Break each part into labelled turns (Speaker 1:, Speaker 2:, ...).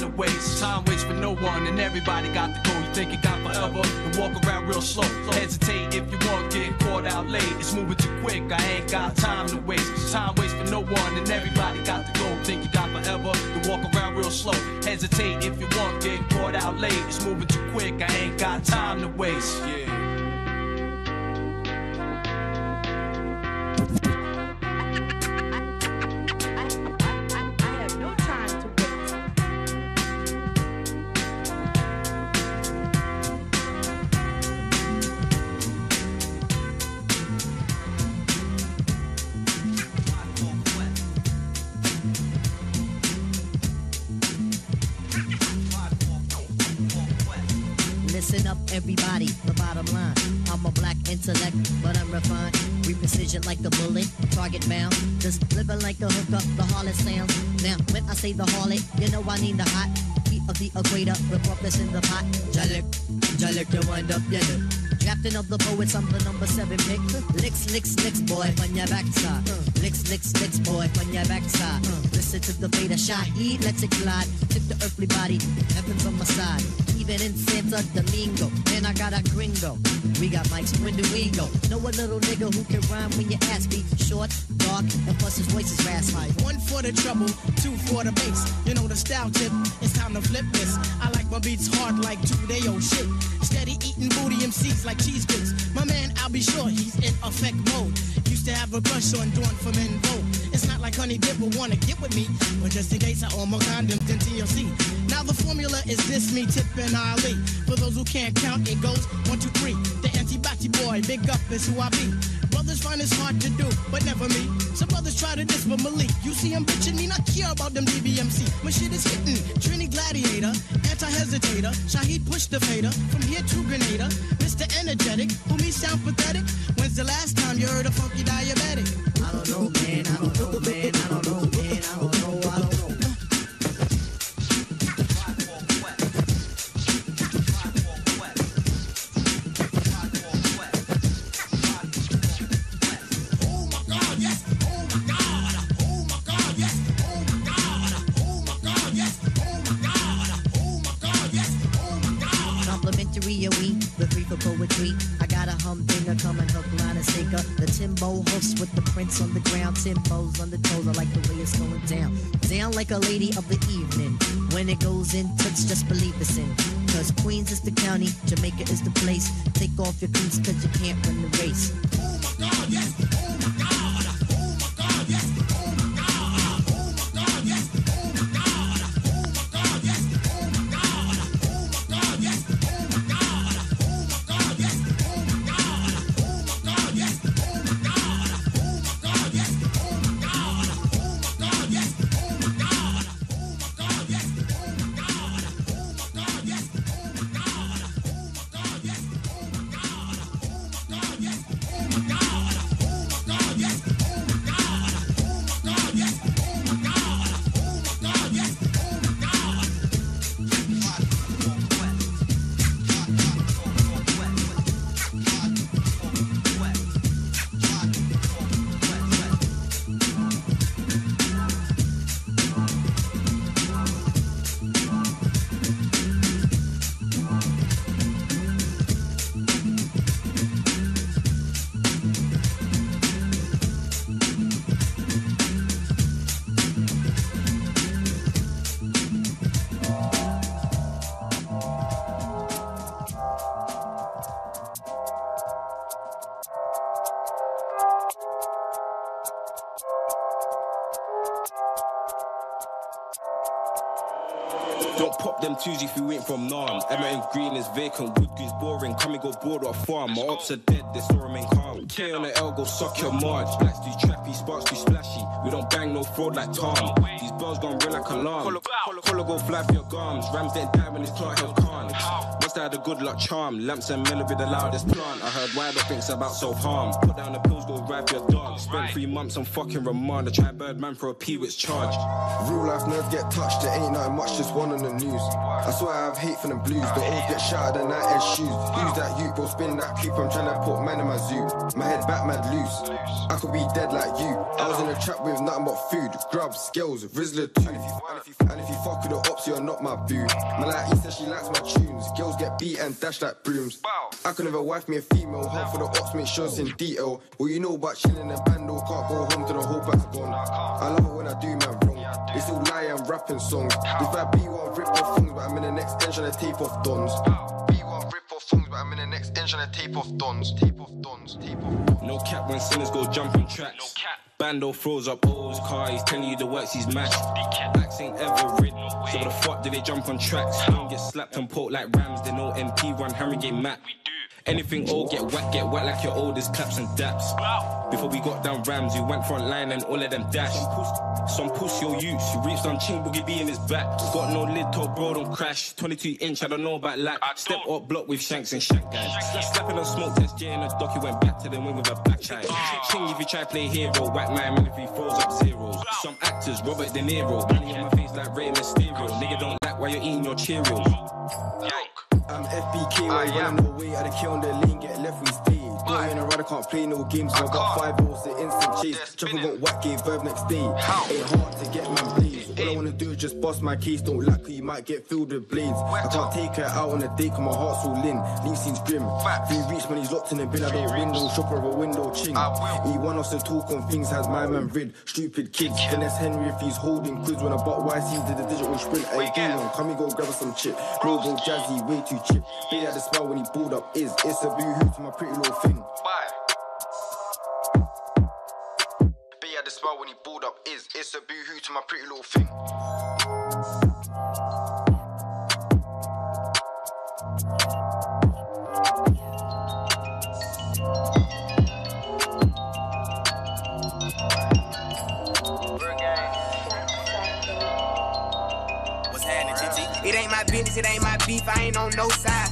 Speaker 1: to waste. Time waits for no one, and everybody got to go. You think you got forever? Then walk around real slow. Hesitate if you want, get caught out late. It's moving too quick, I ain't got time to waste. Time waits for no one, and everybody got to go. Think you got forever? Then walk around real slow. Hesitate if you want, get caught out late. It's moving too quick, I ain't got time to waste. Yeah.
Speaker 2: Like the bullet, target bound. Just living like the hookup, the harlot sounds. Now, when I say the harlot, you know I need the hot heat of the equator. Up this in the pot. Jalik, Jalik, to wind up, yeah. Captain of the poets, I'm the number seven pick. Licks, licks, licks, boy, on your backside. Licks, licks, licks, boy, on your backside. Listen to the of Shaheed, let's it glide. Tip the earthly body, heaven's on my side. Even in Santa Domingo, and I got a gringo. We got mics, when do we go? Know a little nigga who can rhyme when your ass be short, dark, and plus his voice is raspy.
Speaker 3: One for the trouble, two for the bass. You know the style tip, it's time to flip this. I like my beats hard like two day old shit. Steady eating booty MCs like cheese grits. My man, I'll be sure he's in effect mode. Used to have a crush on Dawn from En Vogue. It's not like Honey Dip will wanna get with me, but just in case I owe more condoms than TLC. Now the formula is this, me, Tip, and Ali. For those who can't count, it goes one, two, three. The anti-bati boy, big up is who I be. Brothers find it's hard to do, but never me. Some brothers try to diss, but Malik. You see, I'm bitching, me not care about them DBMC. My shit is hitting. Trini Gladiator, anti-hesitator. Shaheed push the fader. From here to Grenada. Mr. Energetic, who me sound pathetic. When's the last time you heard a funky diabetic?
Speaker 2: I don't know, man, I don't know, man, I don't know, man, I don't know, I don't know. Poetry. I got a humdinger coming hook, line, and sinker. The Timbo hoofs with the prints on the ground. Timbos on the toes, I like the way it's going down. Down like a lady of the evening. When it goes in, touch, just believe it's in. Cause Queens is the county, Jamaica is the place. Take off your cleats cause you can't run the race.
Speaker 4: Don't pop them twos if you ain't from Nam. M Green is vacant, Wood Goose boring. Come and go board or farm. My ops are dead, they still remain calm. K on the L, go suck your marge. Blacks do trappy, sparks do splashy. We don't bang no fraud like Tom. These bells gon' ring like alarm. Collar go for your gums. Rams didn't die when this clock held calm. Must have had a good luck charm. Lamps and mellow be the loudest plant. I heard wider thinks about self harm. Put down the pills, go ride your dog. Spent three months on fucking remand. I try Birdman for a P which charge.
Speaker 5: Real life nerds get touched, there ain't nothing much, just one on the news. I swear I have hate for the blues, the old get shot at the night and shoes. Use that youth, bro, spin that creep, I'm trying to put man in my zoo. My head back mad loose, I could be dead like you. I was in a trap with nothing but food, grub, skills, Rizzler too. And if, you, and if you fuck with the ops, you're not my boo. My like he said she likes my tunes, girls get beat and dash like brooms. I could never wife me a female, half for the ops, make sure it's in detail. Well, you know about chilling and bando, can't go home to the whole back's gone. I love it when I do man wrong. It's all lie and rapping songs. If I be one rip off songs, but I'm in the next inch trying to tape off dons. Be one rip off songs, but I'm in the next inch trying to tape off dons. Tape off dons. Tape off dons.
Speaker 4: No cap when sinners go jumping tracks. No cap. Bando throws up O's car, he's telling you the works he's matched. Backs ain't ever rid, so the fuck do they jump on tracks? Don't get slapped and poked like Rams, they know MP run Harry game map. Anything old, get wet, get wet like your oldest claps and daps. Before we got down Rams, we went front line and all of them dash. Some push your use, you reached on Ching Boogie B in his back. Got no lid, told bro, don't crash. 22 inch, I don't know about lack. Step up block with shanks and shank guys. Slapping on smoke test, J in a dock, he went back to the wing with a black child. Ching if you try play hero, whack my man if he throws up zeros. Some actors, Robert De Niro, money on my face like Ray Mysterio. Nigga don't like while you're eating your Cheerios.
Speaker 5: I'm FBK, why you running away? I the kill on the lane, get left, we stay. Don't in a run, I can't play no games. I got five balls, the instant chase. Chopper got whack, gave verb next day. Ain't hard to get man blaze. Wanna do is just bust my case. Don't lack, you might get filled with blades. I can't take her out on a date, cause my heart's all in. Leave scenes grim. Free reach when he's locked in the bin. I don't window shopper or a window ching. He one off the talk on things, has my man rid. Stupid kids. Then it's Henry if he's holding quiz when I butt YC to the digital sprint. Hey, on, come and go grab us some chip. Robo jazzy, way too chip. They had the smell when he pulled up is. It's a blue hoop to my pretty little thing. Be had the smell when he pulled up is. It's a boo-hoo to my pretty little thing.
Speaker 6: It ain't my business, it ain't my beef, I ain't on no side.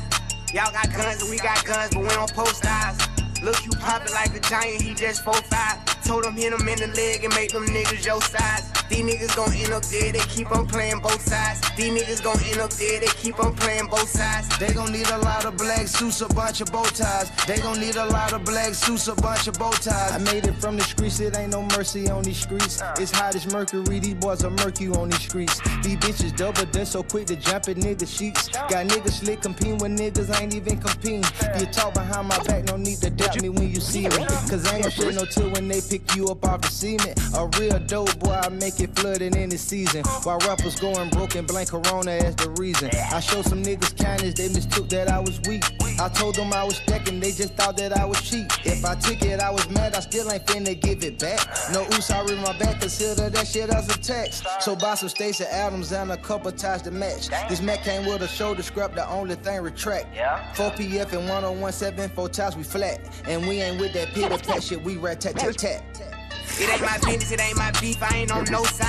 Speaker 6: Y'all got guns and we got guns, but we don't post eyes. Look, you poppin' like a giant, he just 4'5. Told him hit him in the leg and make them niggas your size. These niggas gon' end up dead, they keep on playing both sides. These niggas gon' end up dead, they keep on playing both sides.
Speaker 7: They gon' need a lot of black suits, a bunch of bow ties. They gon' need a lot of black suits, a bunch of bow ties. I made it from the streets, it ain't no mercy on these streets. It's hot as mercury, these boys are murky on these streets. These bitches double dutch so quick to jump in nigga sheets. Got niggas slick competing when niggas ain't even competing. You talk behind my back, no need to doubt me when you see me. Cause I ain't gon' shed no tear when they pick you up off the cement. A real dope boy, I make it flooded in the season. While rappers going broke and blank corona as the reason. I showed some niggas kindness, they mistook that I was weak. I told them I was stacking, they just thought that I was cheap. If I took it, I was mad, I still ain't finna give it back. No oops, I read my back, consider that shit as a text. So buy some Stacey Adams and a couple ties to match. This Mac came with a shoulder scrap, the only thing retract. 4 PF and 1017, four times we flat. And we ain't with that pity pat shit, we rat tat tat tat.
Speaker 6: It ain't my business, it ain't my beef, I ain't on no side.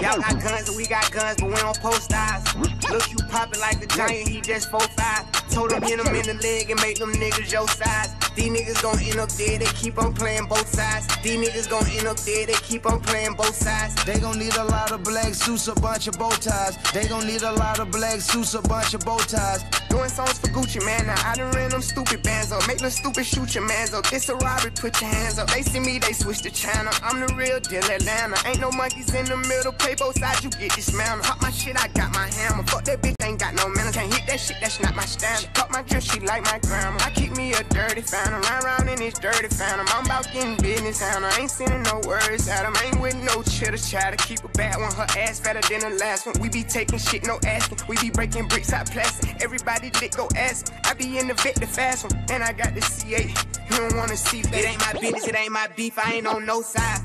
Speaker 6: Y'all got guns and we got guns, but we don't post eyes. Look, you poppin' like the giant, he just 4'5. Told him hit him in the leg and make them niggas your size. These niggas gon' end up dead, they keep on playing both sides. These niggas gon' end up dead, they keep on playing both sides.
Speaker 7: They gon' need a lot of black suits, a bunch of bow ties. They gon' need a lot of black suits, a bunch of bow ties.
Speaker 6: Doing songs for Gucci, man. Now I done ran them stupid bands up. Make them stupid shoot your mans up. This a robbery, put your hands up. They see me, they switch the channel. I'm the real deal Atlanta. Ain't no monkeys in the middle. Play both sides, you get dismantled. Pop my shit, I got my hammer. Fuck that bitch, ain't got no manners. Can't hit that shit, that's not my standard. Fuck my dress, she like my grandma. I keep me a dirty phantom. Run around in this dirty phantom. I'm about getting business and I ain't sending no words at him. Ain't with no chitter chatter. Keep a bad one, her ass fatter than the last one. We be taking shit, no asking. We be breaking bricks out plastic. Everybody lit, go ask. I be in the vet, the fast one. And I got the C8. You don't wanna see that. It ain't my business, it ain't my beef. I ain't on no side.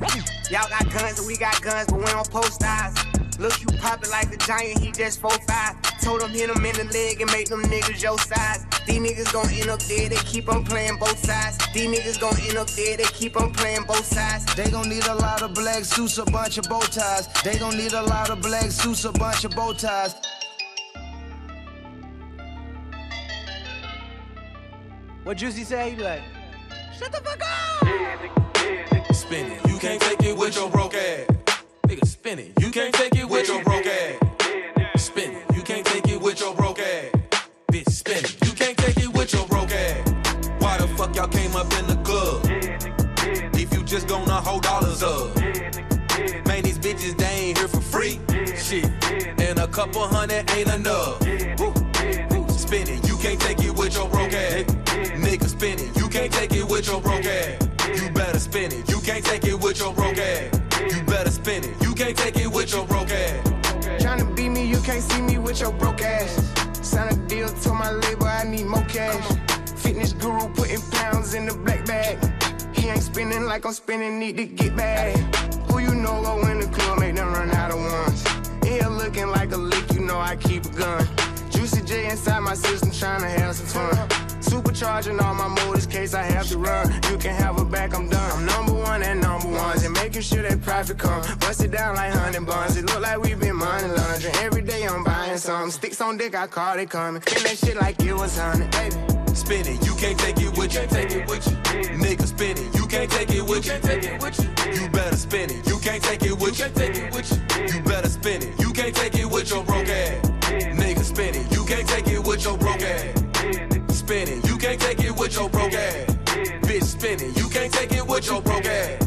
Speaker 6: Y'all got guns and we got guns, but we don't post eyes. Look, you poppin' like a giant, he just 4'5. Told him hit him in the leg and make them niggas your size. These niggas gon' end up dead, they keep on playing both sides. These niggas gon' end up dead, they keep on playing both sides.
Speaker 7: They gon' need a lot of black suits, a bunch of bow ties. They gon' need a lot of black suits, a bunch of bow ties.
Speaker 8: What Juicy say? He be like, shut the fuck
Speaker 1: up. Spin it. You can't take it with your broke ass. Nigga, spin it. You can't take up in the club? If you just gonna hold dollars up. Man, these bitches, they ain't here for free. Shit. And a couple hundred ain't enough. Spin it. You can't take it with your broke ass. Nigga, spin it. You can't take it with your broke ass. You better spin it. You can't take it with your broke ass. You better spin it. You can't take it with your broke ass.
Speaker 6: Tryna beat me, you can't see me with your broke ass. Sign a deal, told my label I need more cash. Spinning like I'm spinning, need to get back. Who you know go in the club, make them run out of ones. Here looking like a lick, you know I keep a gun. Juicy J inside my system, tryna have some fun. Supercharging all my motors, case I have to run. You can have a back, I'm done. I'm number one and number ones, and making sure that profit come. Bust it down like honey buns. It look like we've been money laundering. Every day I'm buying some. Sticks on dick, I call it coming. Spin that shit like it was honey, baby.
Speaker 1: Spin it, you can't take it with you. Take it with you. Nigga, spin it, you can't take it with you. Take it with you. You better spin it, you can't take it with you. Take it with you. You better spin it, you can't take it with your broke ass. Nigga, spin it, you can't take it with your broke ass. Spin it, with your broke ass. Bitch, spin it, you can't take it with your broke ass.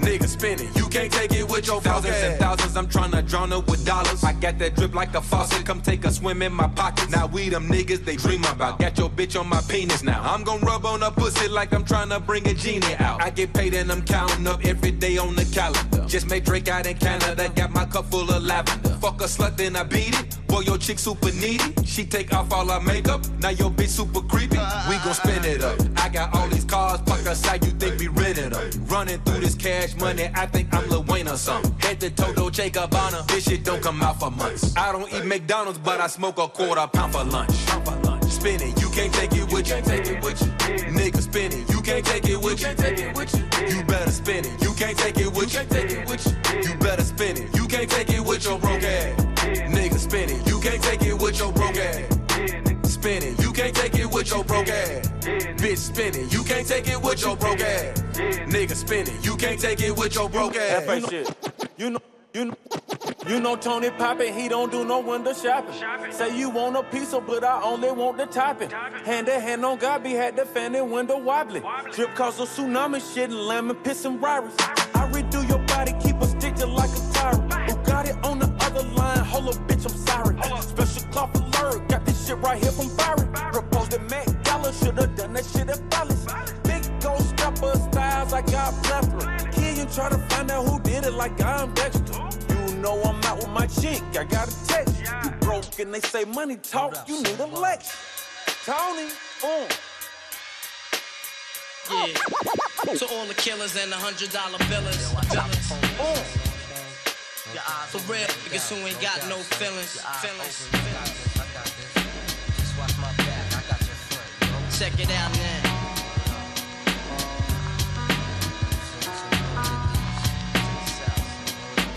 Speaker 1: Nigga, spin it, you can't take it with your thousands and thousands. I'm tryna drown up with dollars. I got that drip like a faucet. Come take a swim in my pockets. Now we them niggas they dream about. Got your bitch on my penis now. I'm gon' rub on her pussy like I'm tryna bring a genie out. I get paid and I'm counting up every day on the calendar. Just made Drake out in Canada. Got my cup full of lavender. Fuck a slut, then I beat it. Boy, your chick super needy. She take off all our makeup. Now your bitch super creepy. We gon' spin it up. I got all these cars parked outside. You think we rented them? Running through this cash money. I think I'm Lil Wayne or something. Head to Toto Jacobana. This shit don't come out for months. I don't eat McDonald's, but I smoke a quarter pound for lunch. Spin it, you can't take it with you. Nigga, spin it, you can't take it with you. You. Better spin it, you can't. Take it with you. You better spin it, you can't take it with your broke ass. Nigga, spin it, you can't take it with your broke ass. Spin it, you can't take it with your broke ass. Bitch, spin it, you can't take it with your broke ass. Nigga, spin it, you can't take it with your broke ass.
Speaker 9: That shit. You know, you know. You know Tony Poppin', he don't do no window shopping. Say you want a piece of, but I only want the topping. Hand to hand on God, be had the fan and window wobbling. Drip cause a tsunami shit and lemon piss and Ryrus. I redo your body, keep a stick like a tyrant. Who got it on the other line? Hold up, bitch, I'm sorry. Special cloth alert, got this shit right here from Barry. Proposed at Mac Gala, should've done that shit at Palace. Big ghost stepper styles, I got plethora. You try to find out who did it like I'm Dexter. You know I'm out with my chick, I got a text. You broke and they say money talk, you need a lex. Tony, boom.
Speaker 10: Yeah. To all the killers and the hundred dollar billers. For real, niggas who ain't got no feelings. feelings. Check it out now.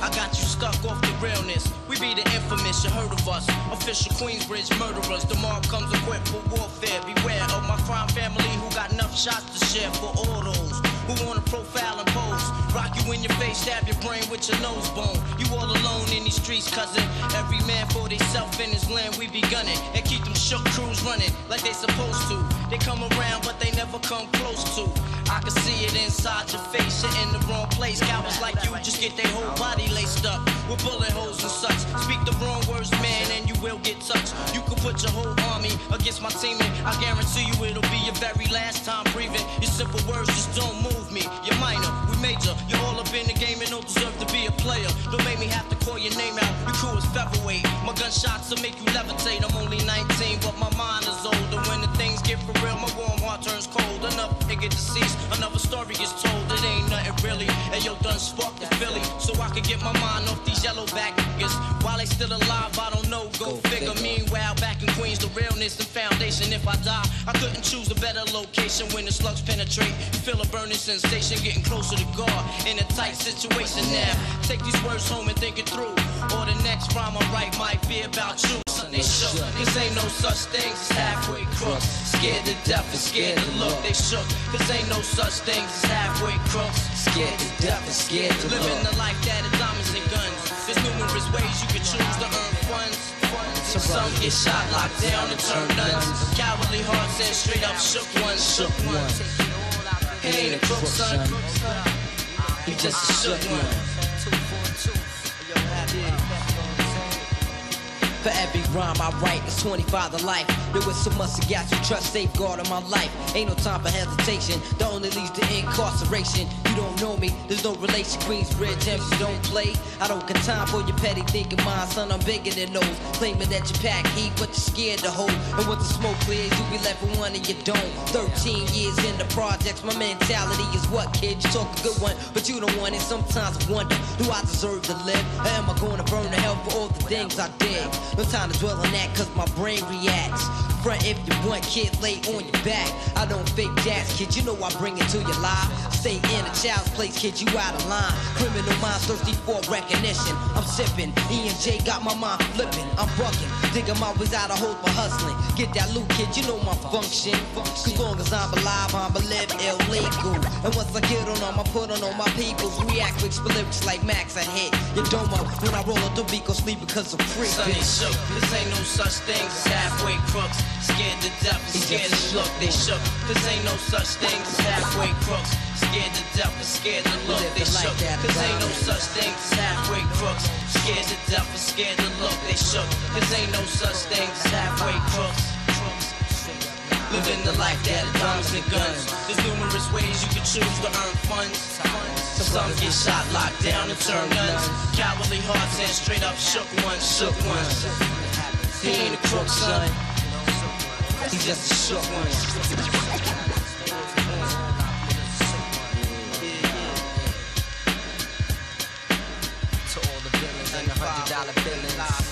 Speaker 10: I got you stuck off the realness. We be the infamous, you heard of us. Official Queensbridge murderers. The mob comes equipped for warfare. Beware of my crime family who got enough shots to share for all those who wanna profile and pose. Rock you in your face, stab your brain with your nose bone. You all alone in these streets, cousin. Every man for theyself in his land, we be gunning. And keep them shook crews running like they supposed to. They come around, but they never come close to. I can see it inside your face, you're in the wrong place. Cowards like you just get their whole body laced up with bullet holes and such. Speak the wrong words, man, and you will get touched. You can put your whole army against my team, and I guarantee you it'll be your very last time breathing. Your simple words just don't move me. You're minor, we major. You're all up in the game and don't deserve to be a player. Don't make me have to call your name out. Your crew is featherweight. My gunshots will make you levitate. I'm only 19, but my mind is older. When the get for real, my warm heart turns cold. Another nigga deceased, another story is told. It ain't nothing really. And yo, done sparked the Philly, so I could get my mind off these yellow back niggas. While they still alive, I don't know. Go, figure. Meanwhile, back in Queens, the realness and foundation. If I die, I couldn't choose a better location when the slugs penetrate. Feel a burning sensation, getting closer to God. In a tight situation now. Take these words home and think it through. Or the next rhyme I write might be about you.
Speaker 11: they shook. Cause ain't no such things as halfway crooks. Scared to death and scared to look, they shook. Cause ain't no such things as halfway crooks. Scared to death and scared to look. Living the life that is diamonds and guns. There's numerous ways you can choose to earn funds. Some get shot, locked down, and turn nuns. Cowardly hearts and straight up shook ones, shook ones. He ain't a crook, son. He just a shook one. For every rhyme I write, it's 25 to life. There was so much to got you trust safeguard in my life. Ain't no time for hesitation. The only leads to incarceration. You don't know me, there's no relation. Queensbridge, MC don't play. I don't got time for your petty thinking, mind, son. I'm bigger than those. Claiming that you pack heat, but you're scared to hold. And once the smoke clears, you be left with one and you don't. 13 years in the projects, my mentality is what, kid? You talk a good one, but you don't want it. Sometimes I wonder, do I deserve to live? Or am I going to burn to hell for all the things I did? No time to dwell on that, cause my brain reacts. Front if you want, kid, lay on your back. I don't fake jazz, kid, you know I bring it to your life. Stay in a child's place, kid, you out of line. Criminal minds thirsty for recognition. I'm sipping, E and J got my mind flipping. I'm bucking, digging my ways out of hope for hustling. Get that loot, kid, you know my function. As long as I'm alive, I'm a live illegal. And once I get on them, I put on all my peoples. React with lyrics like Max, I hit your domo. When I roll up the beat, go sleep because I'm free. Sonny shook, this ain't no such thing as halfway crooks. Scared to death and scared to look, they shook. This ain't no such thing as halfway crooks. Scared to death and scared to look, they shook. This ain't no such thing as halfway crooks. Scared to death and scared to look, they shook. This ain't no such thing as halfway crooks. Living the life that is diamonds and guns. There's numerous ways you can choose to earn funds. Some get shot, locked down, and turn guns. Cowardly hearts and straight up shook ones, shook ones. He ain't a crook, son. He just a shook one. To all the villains and the hundred dollar billings.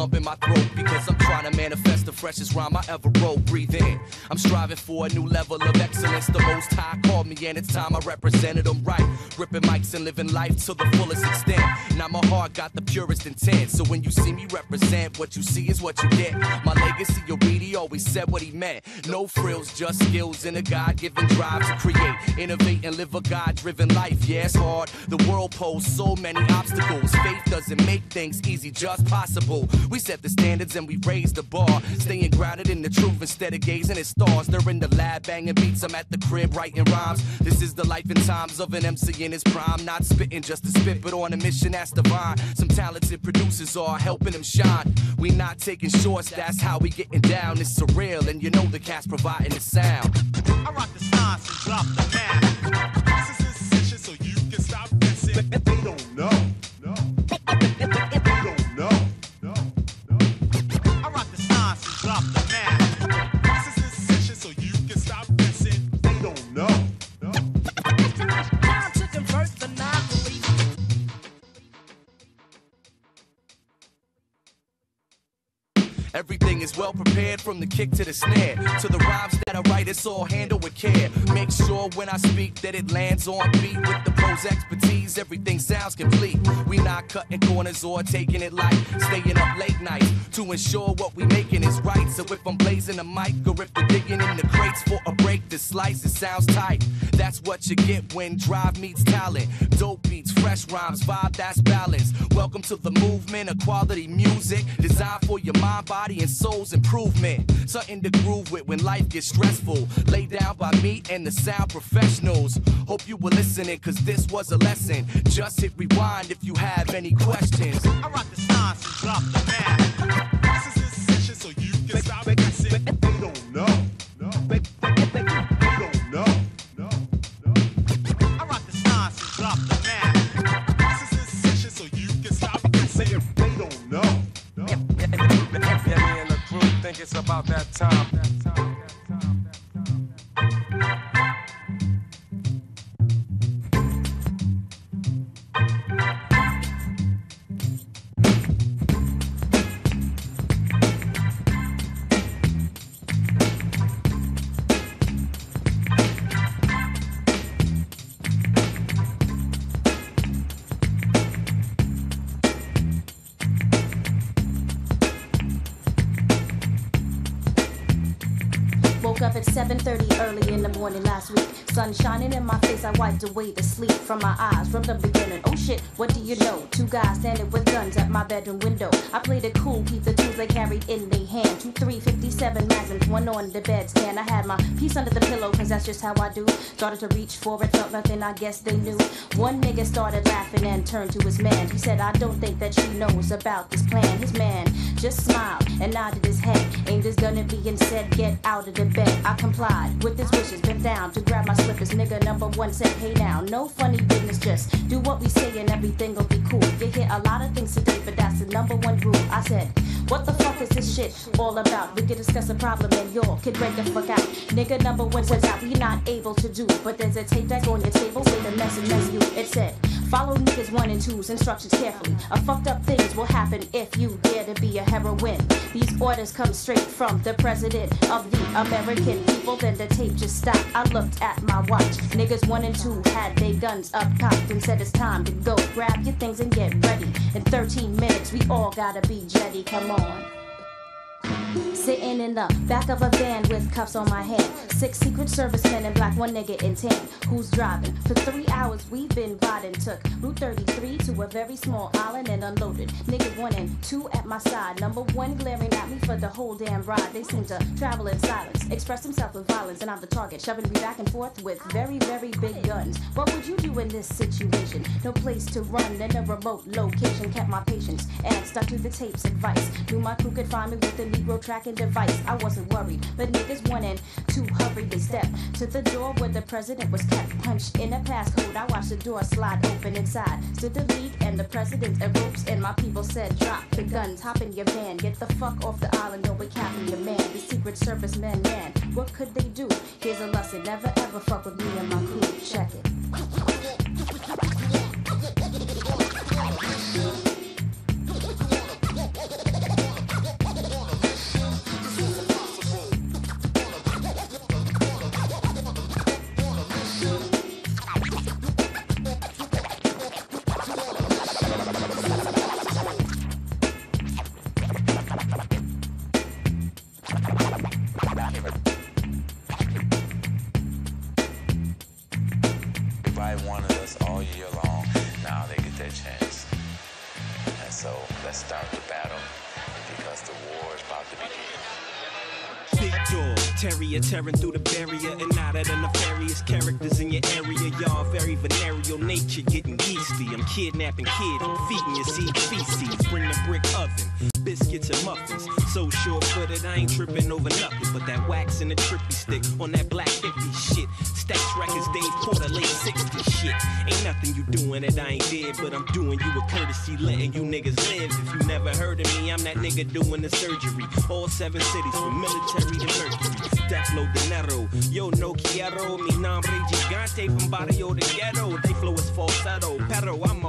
Speaker 12: Lump in my throat because I'm trying to manifest the freshest rhyme I ever wrote. Breathe in. I'm striving for a new level of excellence. The most high called me, and it's time I represented them right. Ripping mics and living life to the fullest extent. Now my heart got the purest intent. So when you see me represent, what you see is what you get. My legacy, Aridi always said what he meant. No frills, just skills and a God given drive to create, innovate, and live a God driven life. Yeah, it's hard. The world poses so many obstacles. Faith doesn't make things easy, just possible. We set the standards and we raise the bar. Staying grounded in the truth instead of gazing at stars. They're in the lab banging beats. I'm at the crib writing rhymes. This is the life and times of an MC in his prime. Not spitting just to spit, but on a mission that's divine. Some talented producers are helping him shine. We not taking shorts, that's how we getting down. It's surreal, and you know the cast providing the sound.
Speaker 13: I rock the science and drop the math.
Speaker 12: Well prepared from the kick to the snare. To the rhymes that I write, it's all handled with care. Make sure when I speak that it lands on beat with the pros expertise. Everything sounds complete. We not cutting corners or taking it light. Staying up late nights to ensure what we making is right. So if I'm blazing a mic or if they're digging in the crates for a break, the slice it sounds tight. That's what you get when drive meets talent. Dope beats, fresh rhymes, vibe that's balanced. Welcome to the movement of quality music designed for your mind, body, and soul's improvement. Something to groove with when life gets stressful. Laid down by me and the sound professionals. Hope you were listening, cause this was a lesson. Just hit rewind if you have any questions.
Speaker 13: I rock the and drop the math. This is essential so you can stop guessing. They don't know.
Speaker 14: It's about that time.
Speaker 15: Wiped away the sleep from my eyes from the beginning. Oh shit, what do you know? Two guys standing with guns at my bedroom window. I played it cool, keep the tools they carried in their one on the bedstand. I had my piece under the pillow, cause that's just how I do. Started to reach for it, felt nothing, I guess they knew. One nigga started laughing and turned to his man. He said, I don't think that she knows about this plan. His man just smiled and nodded his head. Aimed his gun at me and said, Get out of the bed. I complied with his wishes, bent down to grab my slippers. Nigga number one said, Hey now, no funny business, just do what we say and everything will be cool. You hear a lot of things today, but that's the number one rule. I said, What the fuck is this shit all about? We can discuss a problem and y'all can break the fuck out. Nigga number one says out, we not able to do. But there's a tape deck on your table, say the message as you. It said, follow niggas one and two's instructions carefully. A fucked up things will happen if you dare to be a heroine. These orders come straight from the president of the American people. Then the tape just stopped. I looked at my watch. Niggas one and two had their guns up cocked and said it's time to go. Grab your things and get ready. In 13 minutes, we all gotta be jetty. Come on. Sitting in the back of a van with cuffs on my hand. Six secret servicemen and black, one nigga in tan. Who's driving? For three hours we've been riding. Took Route 33 to a very small island and unloaded. Nigga one and two at my side. Number one glaring at me for the whole damn ride. They seem to travel in silence, express themselves with violence, and I'm the target, shoving me back and forth with very, very big guns. What would you do in this situation? No place to run in a remote location. Kept my patience and stuck to the tape's advice. Knew my crew could find me with the Negro tracking device. I wasn't worried, but niggas one to hurry and stepped to the door where the president was kept. Punched in a passcode, I watched the door slide open inside. Stood the league and the president and ropes, and my people said, Drop the guns, hop in your van, get the fuck off the island, or we're capping your man. The Secret Service men, man, what could they do? Here's a lesson, never ever fuck with me and my crew. Check it.
Speaker 16: Kidnapping kids, feeding your seed feces. Bring the brick oven, biscuits and muffins. So sure footed, I ain't tripping over nothing but that wax and the trippy stick on that black hippie shit. Stacks records, Dave Porter, late 60 shit. Ain't nothing you doing that I ain't did, but I'm doing you a courtesy, letting you niggas live. If you never heard of me, I'm that nigga doing the surgery. All seven cities from military to mercury. Deflo dinero, yo no quiero, mi nombre gigante from barrio de ghetto. They flow is falsetto, pero I'm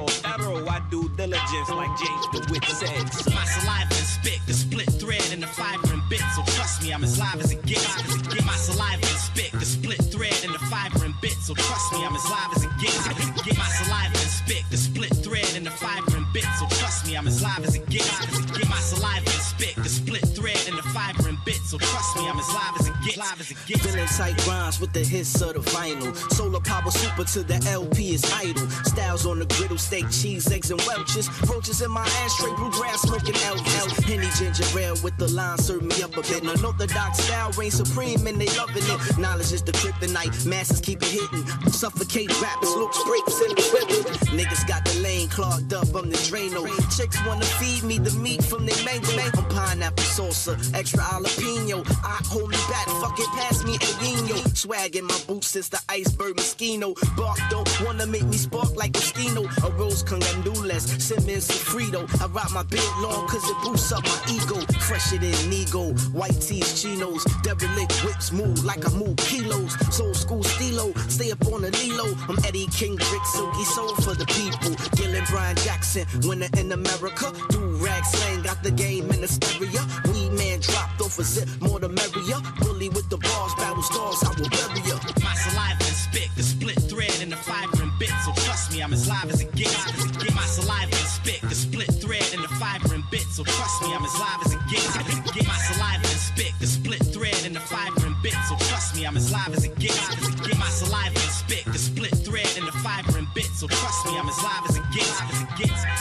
Speaker 16: diligence like James DeWitt said. So
Speaker 17: My saliva and spit, the split thread and the fiber and bit. So trust me, I'm as live as it gets. My saliva and spit, the split thread and the fiber and bit. So trust me, I'm as live as it gets. My saliva and spit, the split thread and the fiber and bit. So trust me, I'm as live as it gets. My saliva and spit, the split thread and the fiber and bit. So trust me, I'm as live as it gets. Live as it gets.
Speaker 18: Feeling tight rhymes with the hits of the vinyl. Solar power super to the LP is idle. Styles on the griddle, steak, cheese, eggs, and welches. Roaches in my ass, ashtray, bluegrass smoking L. L. Henny ginger ale with the line, serve me up a bit. Unorthodox style reigns supreme and they loving it. Knowledge is the kryptonite, masses keep it hitting. Suffocate rappers, Luke breaks in the whip. Niggas got the lane clogged up, I'm the Drano. Chicks wanna feed me the meat from the mango. I'm pineapple salsa, extra jalapeno. I hold me back, fuck it, pass me a vino. Swag in my boots since the iceberg mosquito. Bark don't wanna make me spark like Moschino. A rose con gandules, Simmons and Frito. I rock my beard long cause it boosts up my ego. Fresher than Nego, white tees, chinos. Derelict whips move like I move kilos. Soul school stilo, stay up on the Lilo. I'm Eddie King, Rick, Silky Soul for the people. Gillen Brian Jackson, winner in America. Do rag slang, got the game in the stereo. Weed man dropped off a zip, more the merrier. Bully with the bars, battle stars, I will
Speaker 17: I'm as live as it gets. My saliva and spit, the split thread and the fiber and bit. So trust me, I'm as live as it gets. My saliva and spit, the split thread and the fiber and bit. So trust me, I'm as live as it gets. My saliva and spit, the split thread and the fiber and bit. So trust me, I'm as live as it gets. As it gets.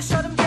Speaker 8: gonna shut him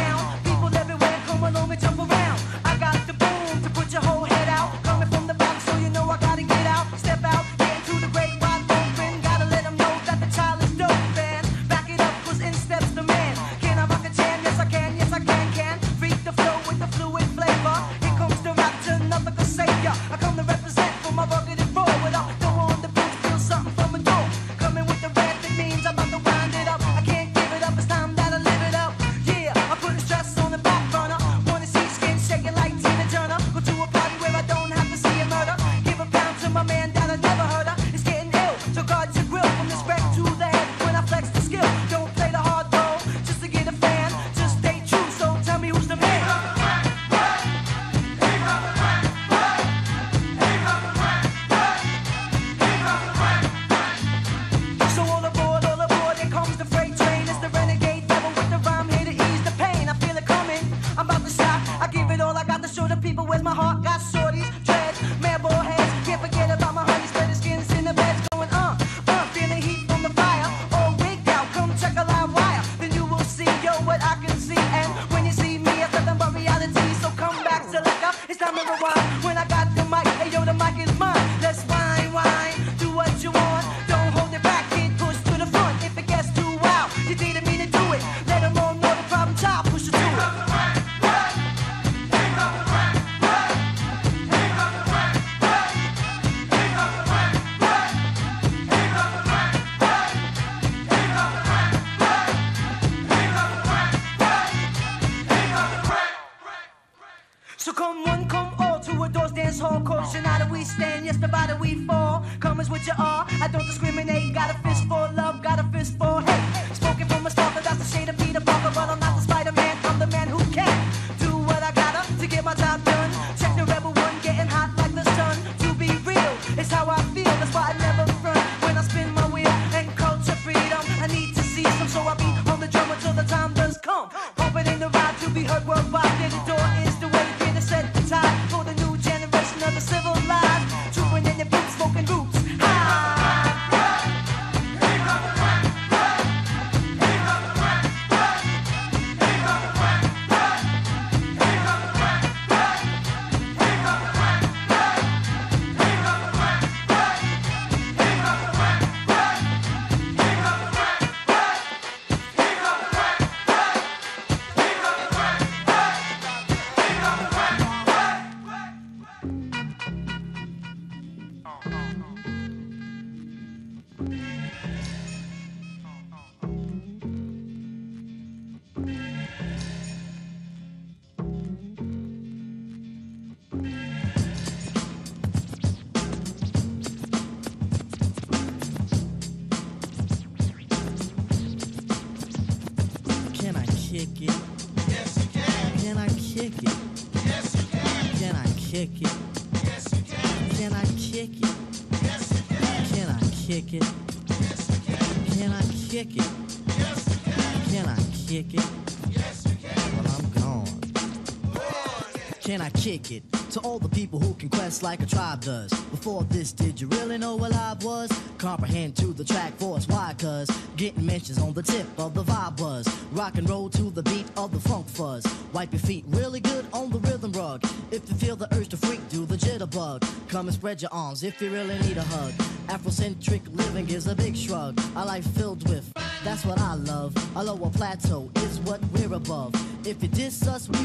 Speaker 8: to all the
Speaker 2: people who can
Speaker 3: quest like a tribe does. Before this, did you really know what I was? Comprehend to the track force, why? Cuz getting mentions on the tip of the vibe buzz. rock and roll to the beat of the funk fuzz. Wipe your feet really good on the rhythm rug. If you feel the urge to freak, do the jitterbug. Come and spread your arms if you really need a hug. Afrocentric living is a big shrug. A life filled with that's what I love. A lower plateau is what we're above. If you diss us, we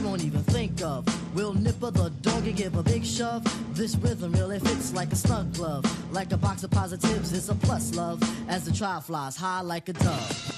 Speaker 3: This rhythm really fits like a snug glove. Like a box of positives, it's a plus love. As the trial flies high like a dove.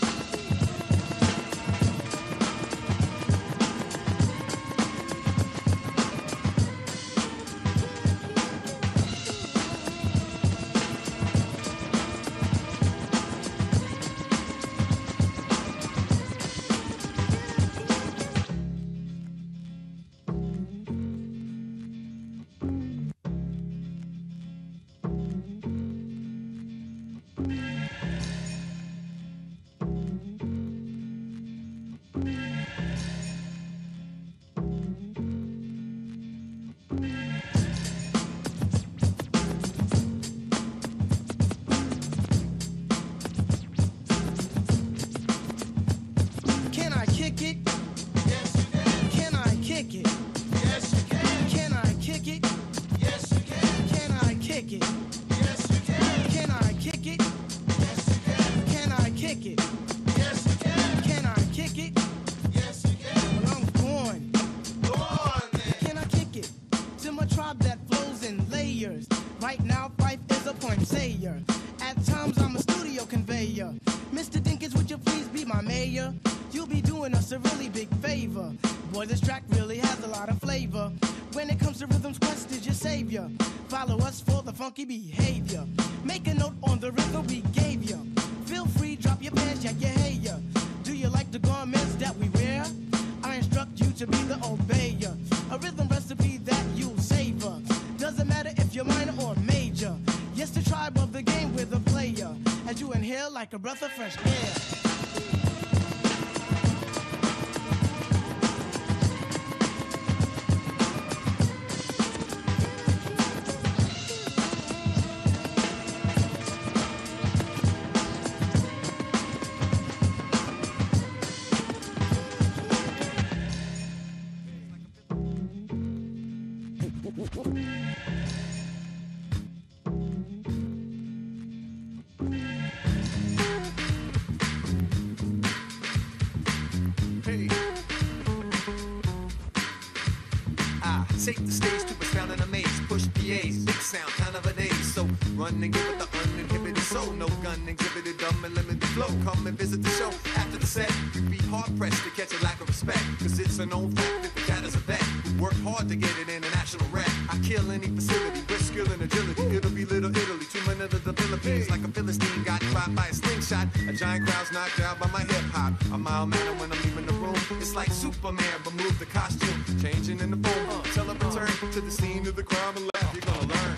Speaker 13: Hard pressed to catch a lack of respect. Cause it's an old fact that the cat is a vet. Worked hard to get it international rep. I kill any facility with skill and agility. It'll be little Italy, minutes of the Philippines. Like a Philistine got caught by a slingshot. A giant crowd's knocked out by my hip hop. A mild manner when I'm leaving the room. It's like Superman, remove the costume. Changing in the booth. Tell a return to the scene of the crime and laugh. You're gonna learn.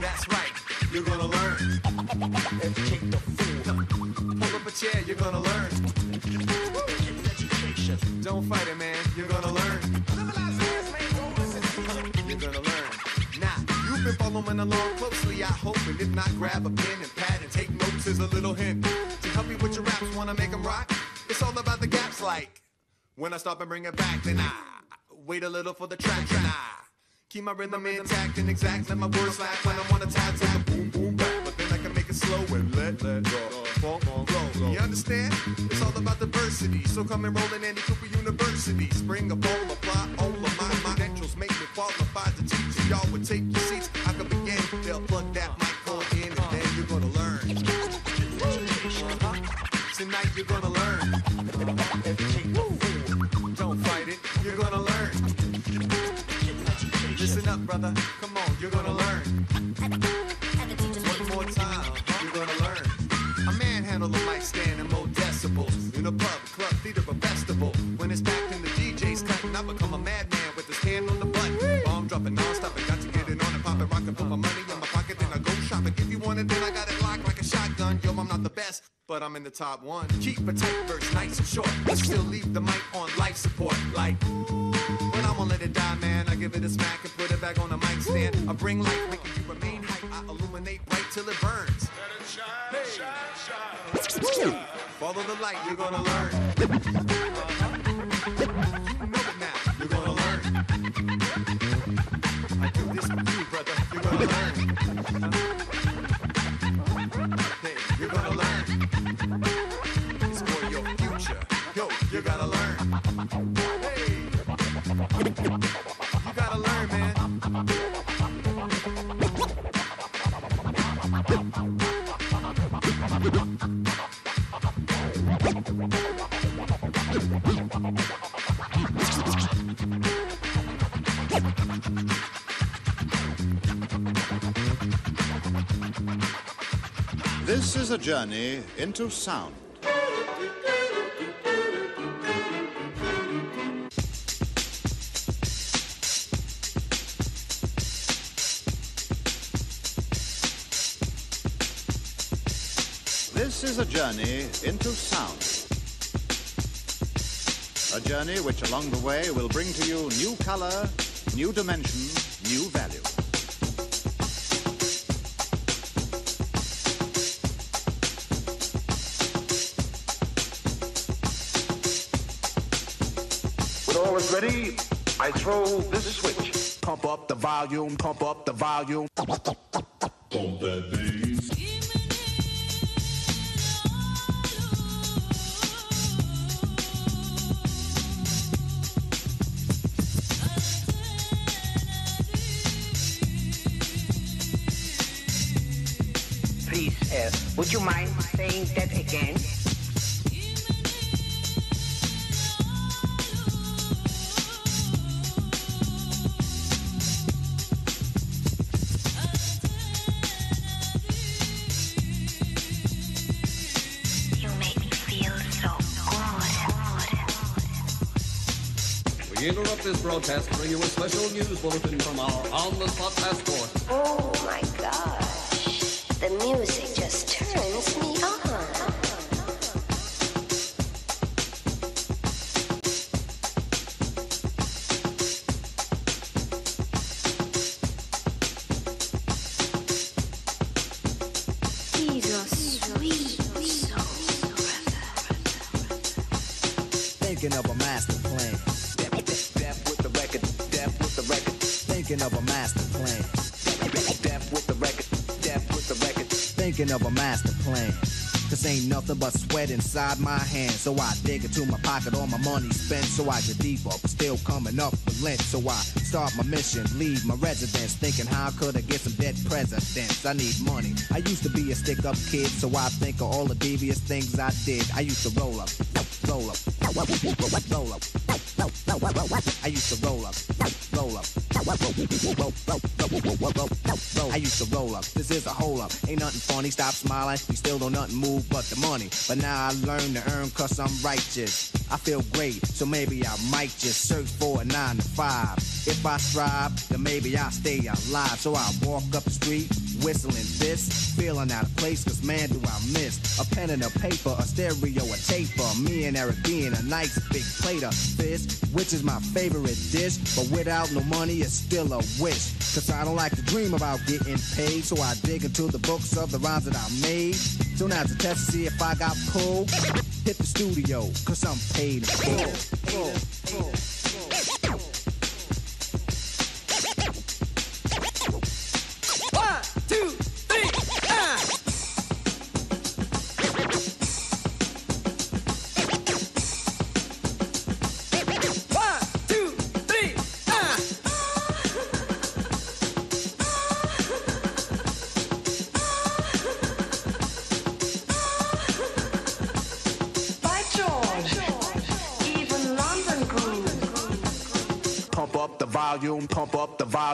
Speaker 13: That's right, you're gonna learn. Chair, you're gonna learn. Don't fight it, man, you're gonna learn. You're gonna learn. Now, you've been following along closely, I hope. And if not, grab a pen and pad and take notes as a little hint. To help you with your raps, wanna make them rock? It's all about the gaps, like. When I stop and bring it back, then I wait a little for the track, and I keep my rhythm intact and exact. Let my words slack when I'm on a tap, boom boom back, but then I can make it slow and let let go. You understand? It's all about diversity. So come and roll in Andy Cooper University. Spring a bowl, apply all of my my credentials make me qualified to teach. If y'all would take your seats, I could begin. They'll plug that mic cord in, and then you're gonna learn. Tonight you're gonna learn. Don't fight it, you're gonna learn. Listen up, brother. Or festival. When it's packed and the DJ's cutting, I become a madman with his hand on the button. Bomb dropping non-stop, I got to get it on and pop it, rock it, put my money in my pocket, then I go shopping. If you want it, then I got it locked like a shotgun. Yo, I'm not the best, but I'm in the top one. Keep a tight verse, nice and short. I still leave the mic on life support, like. When I'm gonna let it die, man, I give it a smack and put it back on the mic stand. I bring light, making you remain hype. I illuminate bright till it burns. Woo! Follow the light, you're gonna learn. You know it now, you're gonna learn. I do this for you, brother, you're gonna learn. You're gonna learn. It's for your future. Yo, you gotta
Speaker 19: is a journey into sound. This is a journey into sound. A journey which along the way will bring to you new color, new dimension,
Speaker 20: ready, I throw this switch. Pump up the volume, pump up the volume. Pump that bass.
Speaker 21: This broadcast bring you a special news bulletin from our on-the-spot passport.
Speaker 22: Oh my gosh. The music just
Speaker 18: ain't nothing but sweat inside my hands. So I dig into my pocket, all my money spent. So I get deeper, but still coming up with lint. So I start my mission, leave my residence. Thinking how could I get some dead presidents? I need money. I used to be a stick up kid, so I think of all the devious things I did. I used to roll up, roll up, roll up. I used to roll up, roll up. I used to roll up. This is a hole up. Ain't nothing Stop smiling. We still don't nothing move but the money. But now I learn to earn cause I'm righteous. I feel great, so maybe I might just search for a nine to five. If I strive, then maybe I'll stay alive. So I walk up the street, whistling this, feeling out of place, cause man do I miss a pen and a paper, a stereo, a taper. Me and Eric being a nice big plate of fish, which is my favorite dish. But without no money, it's still a wish. Cause I don't like to dream about getting paid, so I dig into the books of the rhymes that I made. So now to test to see if I got pulled, hit the studio, cause I'm paid in full. full.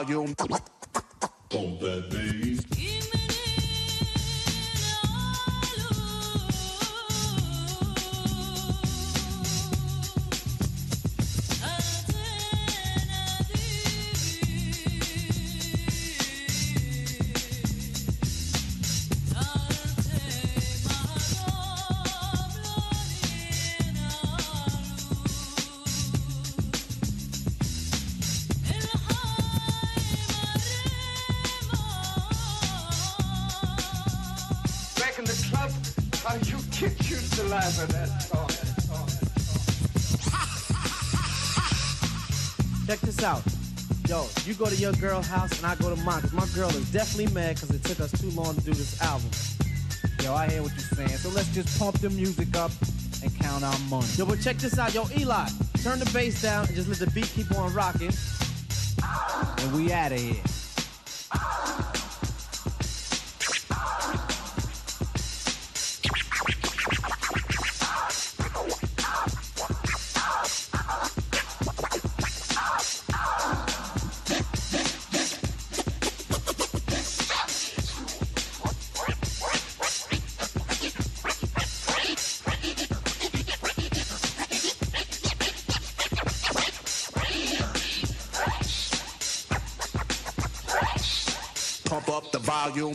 Speaker 23: Volume.
Speaker 24: Your girl house and I go to mine. Cause my girl is definitely mad because it took us too long to do this album. Yo, I hear what you're saying. So let's just pump the music up and count our money. Yo, but check this out. Yo, Eli, turn the bass down and just let the beat keep on rocking. And we out of here.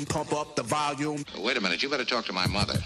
Speaker 23: Pump up the volume.
Speaker 25: Wait a minute, you better talk to my mother.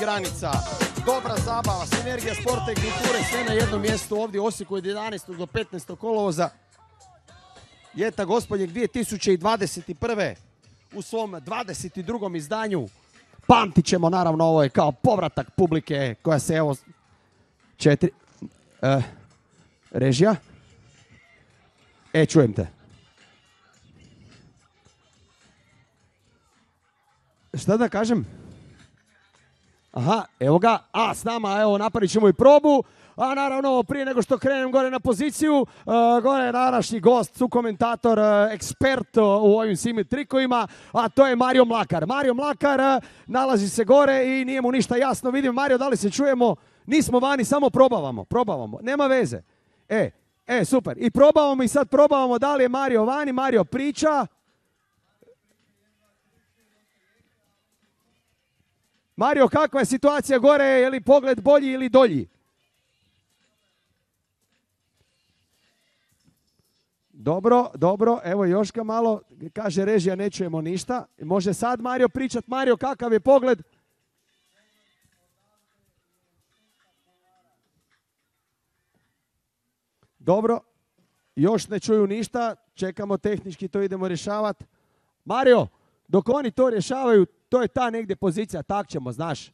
Speaker 26: Granica, dobra zabava, sinergija sporta i kulture, sve na jednom mjestu ovdje u od 11. do 15. kolovoza. Ljeta gospodnjeg 2021. u svom 22. izdanju. Pamtit ćemo, naravno, ovo je kao povratak publike koja se evo četiri... E, režija? E, čujem te. Šta da kažem? Aha, evo ga. A, s nama, evo, napravit ćemo i probu. A naravno, prije nego što krenem gore na poziciju, uh, gore je današnji gost, sukomentator, uh, ekspert uh, u ovim svim trikovima, a to je Mario Mlakar. Mario Mlakar nalazi se gore i nije mu ništa jasno. Vidim, Mario, da li se čujemo? Nismo vani, samo probavamo, probavamo. Nema veze. E, e, super. I probavamo i sad probavamo da li je Mario vani. Mario priča. Mario, kakva je situacija gore? Je li pogled bolji ili dolji? Dobro, dobro, evo još ga malo, kaže režija, ne čujemo ništa. Može sad Mario pričat, Mario, kakav je pogled? Dobro, još ne čuju ništa, čekamo tehnički, to idemo rješavati. Mario, dok oni to rješavaju, to je ta negdje pozicija, tak ćemo, znaš.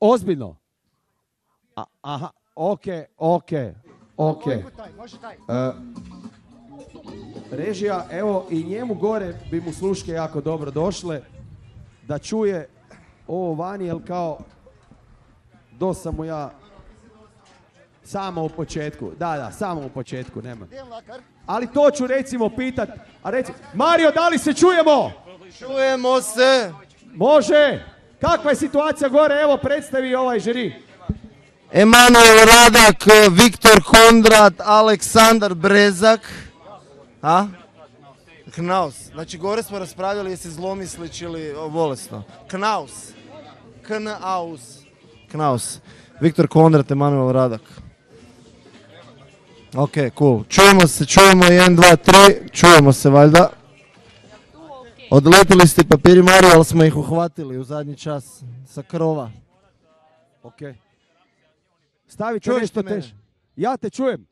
Speaker 26: Ozbiljno. A, aha, ok, ok, ok. E, režija, evo i njemu gore bi mu sluške jako dobro došle da čuje ovo vani, jer kao do sam mu ja samo u početku. Da, da, samo u početku, nema. Ali to ću recimo pitat. A reci, Mario, da li se čujemo?
Speaker 27: Čujemo se.
Speaker 26: Može. Kakva je situacija gore? Evo, predstavi ovaj žiri.
Speaker 27: Emanuel Radak, Viktor Kondrad, Aleksandar Brezak. A? Knaus. Znači gore smo raspravljali jesi zlomislić ili bolesno. Knaus. Knaus. Knaus. Viktor Kondrad, Emanuel Radak. Ok, cool. Čujemo se, čujemo, 1, 2, 3, čujemo se valjda. Odletili ste papiri Mario, ali smo ih uhvatili u zadnji čas sa krova.
Speaker 26: Ok. Stavite
Speaker 27: Čuješ
Speaker 26: nešto teško. Ja te čujem.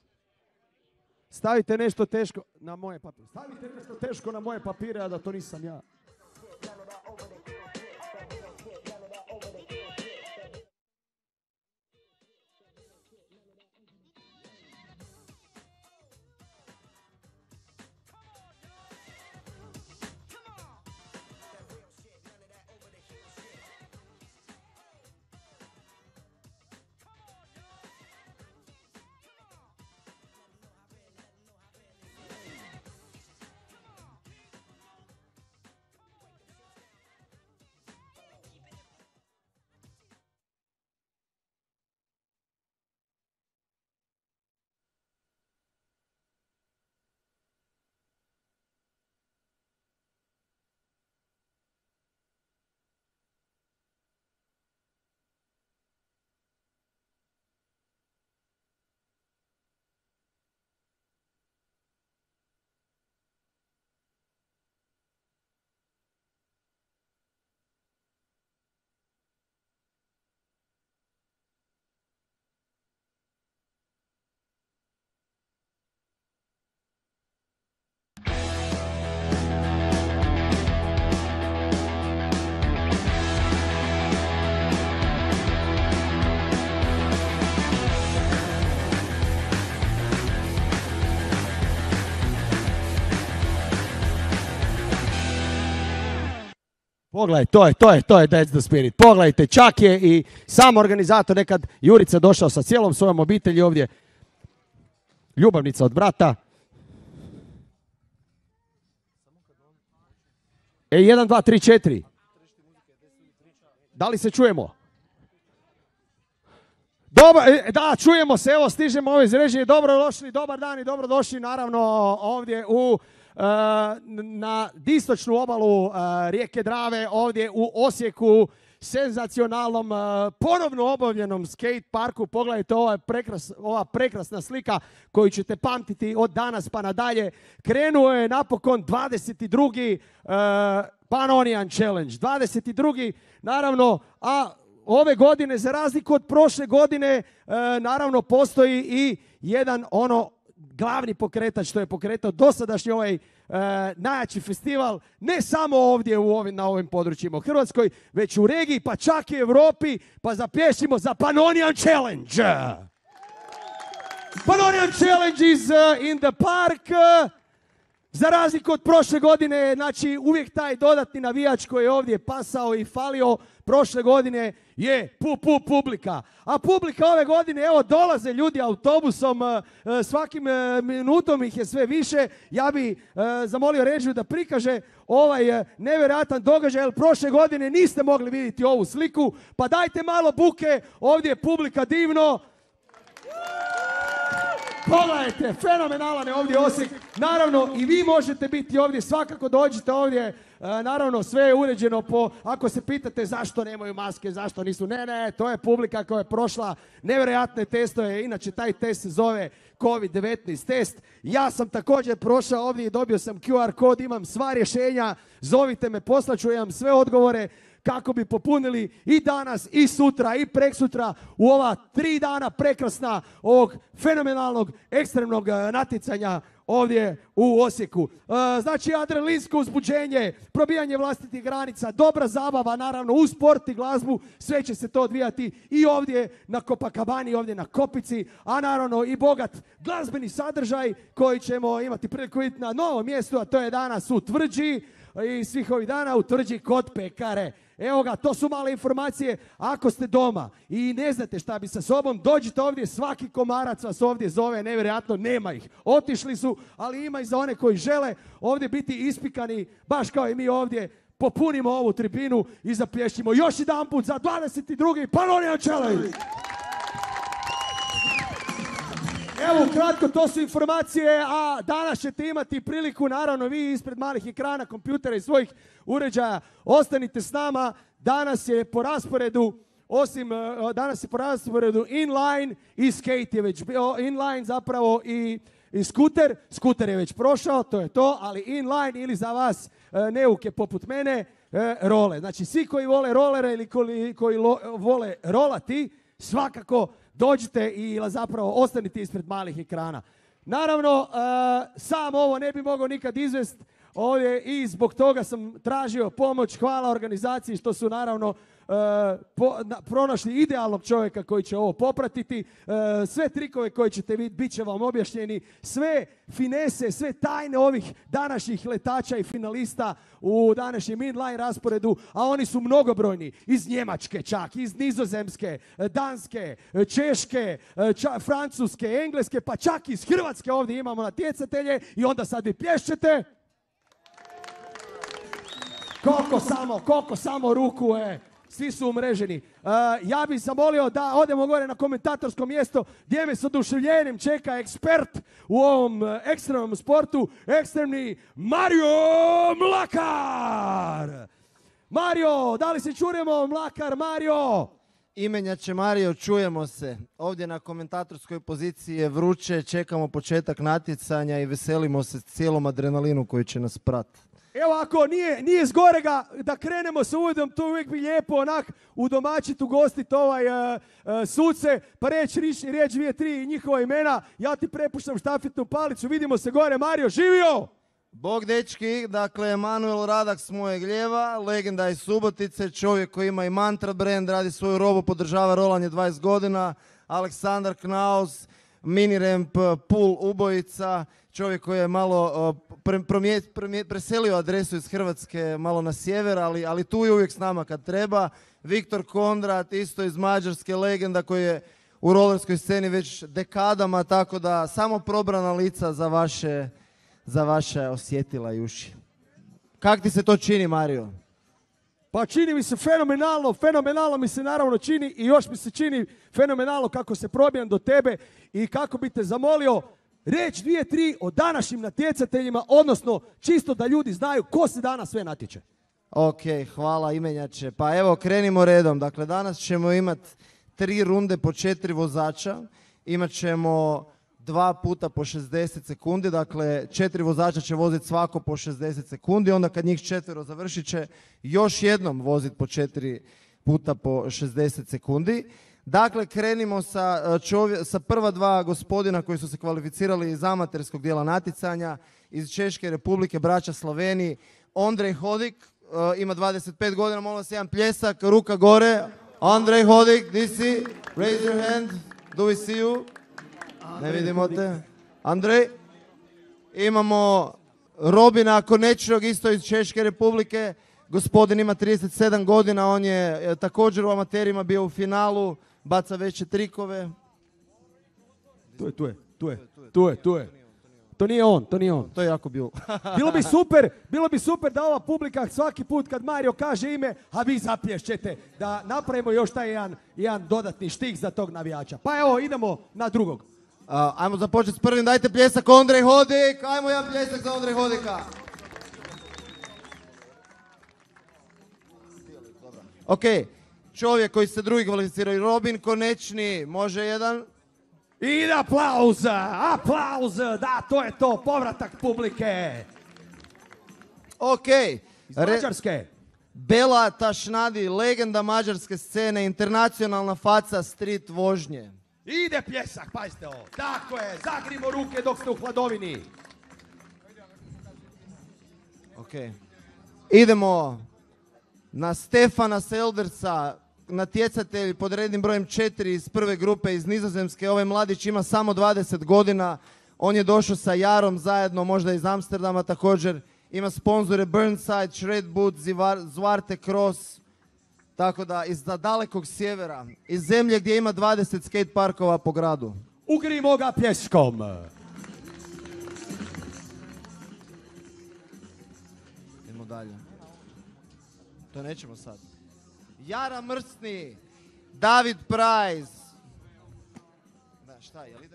Speaker 26: Stavite nešto teško na moje papire. Stavite nešto teško na moje papire, a da to nisam ja. Pogledaj, to je, to je, to je That's the Spirit. Pogledajte, čak je i sam organizator nekad Jurica došao sa cijelom svojom obitelji ovdje. Ljubavnica od brata. E, 1, 2, 3, 4. Da li se čujemo? Dobar, e, da, čujemo se, evo stižemo ove iz režije, dobro došli, dobar dan i dobro došli naravno ovdje u na distočnu obalu e, rijeke Drave, ovdje u Osijeku, senzacionalnom, e, ponovno obavljenom skate parku. Pogledajte ova, prekras, ova prekrasna slika koju ćete pamtiti od danas pa nadalje. Krenuo je napokon 22. e, Pannonian Challenge. 22. naravno, a ove godine, za razliku od prošle godine, e, naravno postoji i jedan ono glavni pokretač što je pokretao dosadašnji ovaj e, najjači festival, ne samo ovdje u ovim, na ovim područjima u Hrvatskoj, već u regiji, pa čak i Europi, pa zapješimo za Pannonian Challenge. Pannonian Challenge is uh, in the park. za razliku od prošle godine, znači uvijek taj dodatni navijač koji je ovdje pasao i falio prošle godine je pu, pu, publika. A publika ove godine, evo, dolaze ljudi autobusom, e, e, svakim e, minutom ih je sve više. Ja bi zamolio režiju da prikaže ovaj nevjerojatan događaj, jer prošle godine niste mogli vidjeti ovu sliku. Pa dajte malo buke, ovdje je publika divno. Pogledajte, fenomenalan je ovdje Osijek. Naravno, i vi možete biti ovdje, svakako dođite ovdje. E, naravno, sve je uređeno po, ako se pitate zašto nemaju maske, zašto nisu, ne, ne, to je publika koja je prošla nevjerojatne testove. Inače, taj test se zove COVID-19 test. Ja sam također prošao ovdje i dobio sam QR kod, imam sva rješenja. Zovite me, poslaću vam sve odgovore kako bi popunili i danas i sutra i preksutra u ova tri dana prekrasna ovog fenomenalnog ekstremnog e, natjecanja ovdje u Osijeku. E, Znači adrenalinsko uzbuđenje, probijanje vlastitih granica, dobra zabava naravno uz sport i glazbu, sve će se to odvijati i ovdje na Kopakabani, ovdje na Kopici, a naravno i bogat glazbeni sadržaj koji ćemo imati priliku vidjeti na novom mjestu, a to je danas u Tvrđi i svih ovih dana u Tvrđi kod pekare. Evo ga, to su male informacije. Ako ste doma i ne znate šta bi sa sobom, dođite ovdje, svaki komarac vas ovdje zove, nevjerojatno, nema ih. Otišli su, ali ima i za one koji žele ovdje biti ispikani, baš kao i mi ovdje, popunimo ovu tribinu i zaplješćimo još jedan put za 22. Pannonian Challenge. Evo, kratko, to su informacije, a danas ćete imati priliku, naravno vi ispred malih ekrana, kompjutera i svojih uređaja, ostanite s nama. Danas je po rasporedu, osim, e, danas je po rasporedu inline i skate je već bio, inline zapravo i, i skuter. Skuter je već prošao, to je to, ali inline ili za vas e, neuke poput mene, e, role. Znači, svi koji vole rolere ili koji, koji lo- vole rolati, svakako dođite i zapravo ostanite ispred malih ekrana. Naravno, e, sam ovo ne bi mogao nikad izvest ovdje i zbog toga sam tražio pomoć. Hvala organizaciji što su naravno po- na- pronašli idealnog čovjeka koji će ovo popratiti. E, sve trikove koje ćete vidjeti bit će vam objašnjeni. Sve finese, sve tajne ovih današnjih letača i finalista u današnjem inline rasporedu, a oni su mnogobrojni. Iz Njemačke čak, iz Nizozemske, e, Danske, e, Češke, e, Francuske, Engleske, pa čak iz Hrvatske ovdje imamo natjecatelje i onda sad vi plješćete. Koliko samo, koliko samo ruku je. Svi su umreženi. E, ja bih zamolio da odemo gore na komentatorsko mjesto gdje me s oduševljenjem čeka ekspert u ovom e, ekstremnom sportu, ekstremni Mario Mlakar. Mario, da li se čujemo? Mlakar, Mario.
Speaker 27: Imenjače Mario, čujemo se. Ovdje na komentatorskoj poziciji je vruće, čekamo početak natjecanja i veselimo se cijelom adrenalinu koji će nas prat.
Speaker 26: Evo ako nije, nije zgorega da krenemo sa uvodom, to uvijek bi lijepo onak udomačit, ugostit ovaj e, e, suce, pa reći riječ, dvije, tri njihova imena. Ja ti prepuštam štafetnu palicu, vidimo se gore. Mario, živio!
Speaker 27: Bog dečki, dakle Emanuel Radak s mojeg lijeva, legenda iz Subotice, čovjek koji ima i mantra brand, radi svoju robu, podržava rolanje 20 godina, Aleksandar Knaus, mini ramp, pool ubojica, čovjek koji je malo pre- promje- promje- preselio adresu iz Hrvatske malo na sjever, ali, ali tu je uvijek s nama kad treba. Viktor Kondrat, isto iz Mađarske, legenda koji je u rolerskoj sceni već dekadama, tako da samo probrana lica za vaše, za vaše osjetila i uši. Kak ti se to čini, Mario?
Speaker 26: Pa čini mi se fenomenalno, fenomenalno mi se naravno čini i još mi se čini fenomenalno kako se probijam do tebe i kako bi te zamolio reći dvije, tri o današnjim natjecateljima, odnosno čisto da ljudi znaju ko se danas sve natječe.
Speaker 27: Ok, hvala imenjače. Pa evo, krenimo redom. Dakle, danas ćemo imati tri runde po četiri vozača. Imat ćemo dva puta po 60 sekundi, dakle četiri vozača će voziti svako po 60 sekundi, onda kad njih četvero završit će još jednom voziti po četiri puta po 60 sekundi. Dakle, krenimo sa, e, čovje- sa prva dva gospodina koji su se kvalificirali iz amaterskog dijela natjecanja, iz Češke republike, braća Sloveniji. Ondrej Hodik, e, ima 25 godina, molim vas jedan pljesak, ruka gore. Andrej Hodik, di si? Raise your hand. Do we see you? Ne vidimo te. Andrej. Imamo Robina Konečnog, isto iz Češke republike. Gospodin ima 37 godina, on je e, također u amaterima bio u finalu, baca veće trikove.
Speaker 26: Tu je, tu je, tu je, tu je, tu je. To nije on, to nije on.
Speaker 27: To je jako bilo.
Speaker 26: Bilo bi super, bilo bi super da ova publika svaki put kad Mario kaže ime, a vi zaplješćete, da napravimo još taj jedan, jedan dodatni štih za tog navijača. Pa evo, idemo na drugog.
Speaker 27: A, ajmo započeti s prvim, dajte pljesak Ondrej Hodik, ajmo jedan pljesak za Ondrej Hodika. Ok, čovjek koji se drugi kvalificirao, Robin Konečni, može jedan?
Speaker 26: I aplauz, aplauz, da, to je to, povratak publike.
Speaker 27: Ok.
Speaker 26: Iz Mađarske.
Speaker 27: Bela Tašnadi, legenda mađarske scene, internacionalna faca street vožnje.
Speaker 26: Ide pljesak, pazite ovo. Tako je, zagrimo ruke dok ste u hladovini.
Speaker 27: Ok. Idemo na Stefana Seldersa, natjecatelj pod rednim brojem 4 iz prve grupe iz Nizozemske. Ovaj mladić ima samo 20 godina. On je došao sa Jarom zajedno, možda iz Amsterdama također. Ima sponzore Burnside, Shred Boot, Zivar- Zwarte Cross. Tako da iz dalekog sjevera, iz zemlje gdje ima 20 skate parkova po gradu.
Speaker 26: Ugrimo ga pjeskom.
Speaker 27: Idemo dalje. To nećemo sad. Jara Mrsni, David Price. Da, šta, jel ide?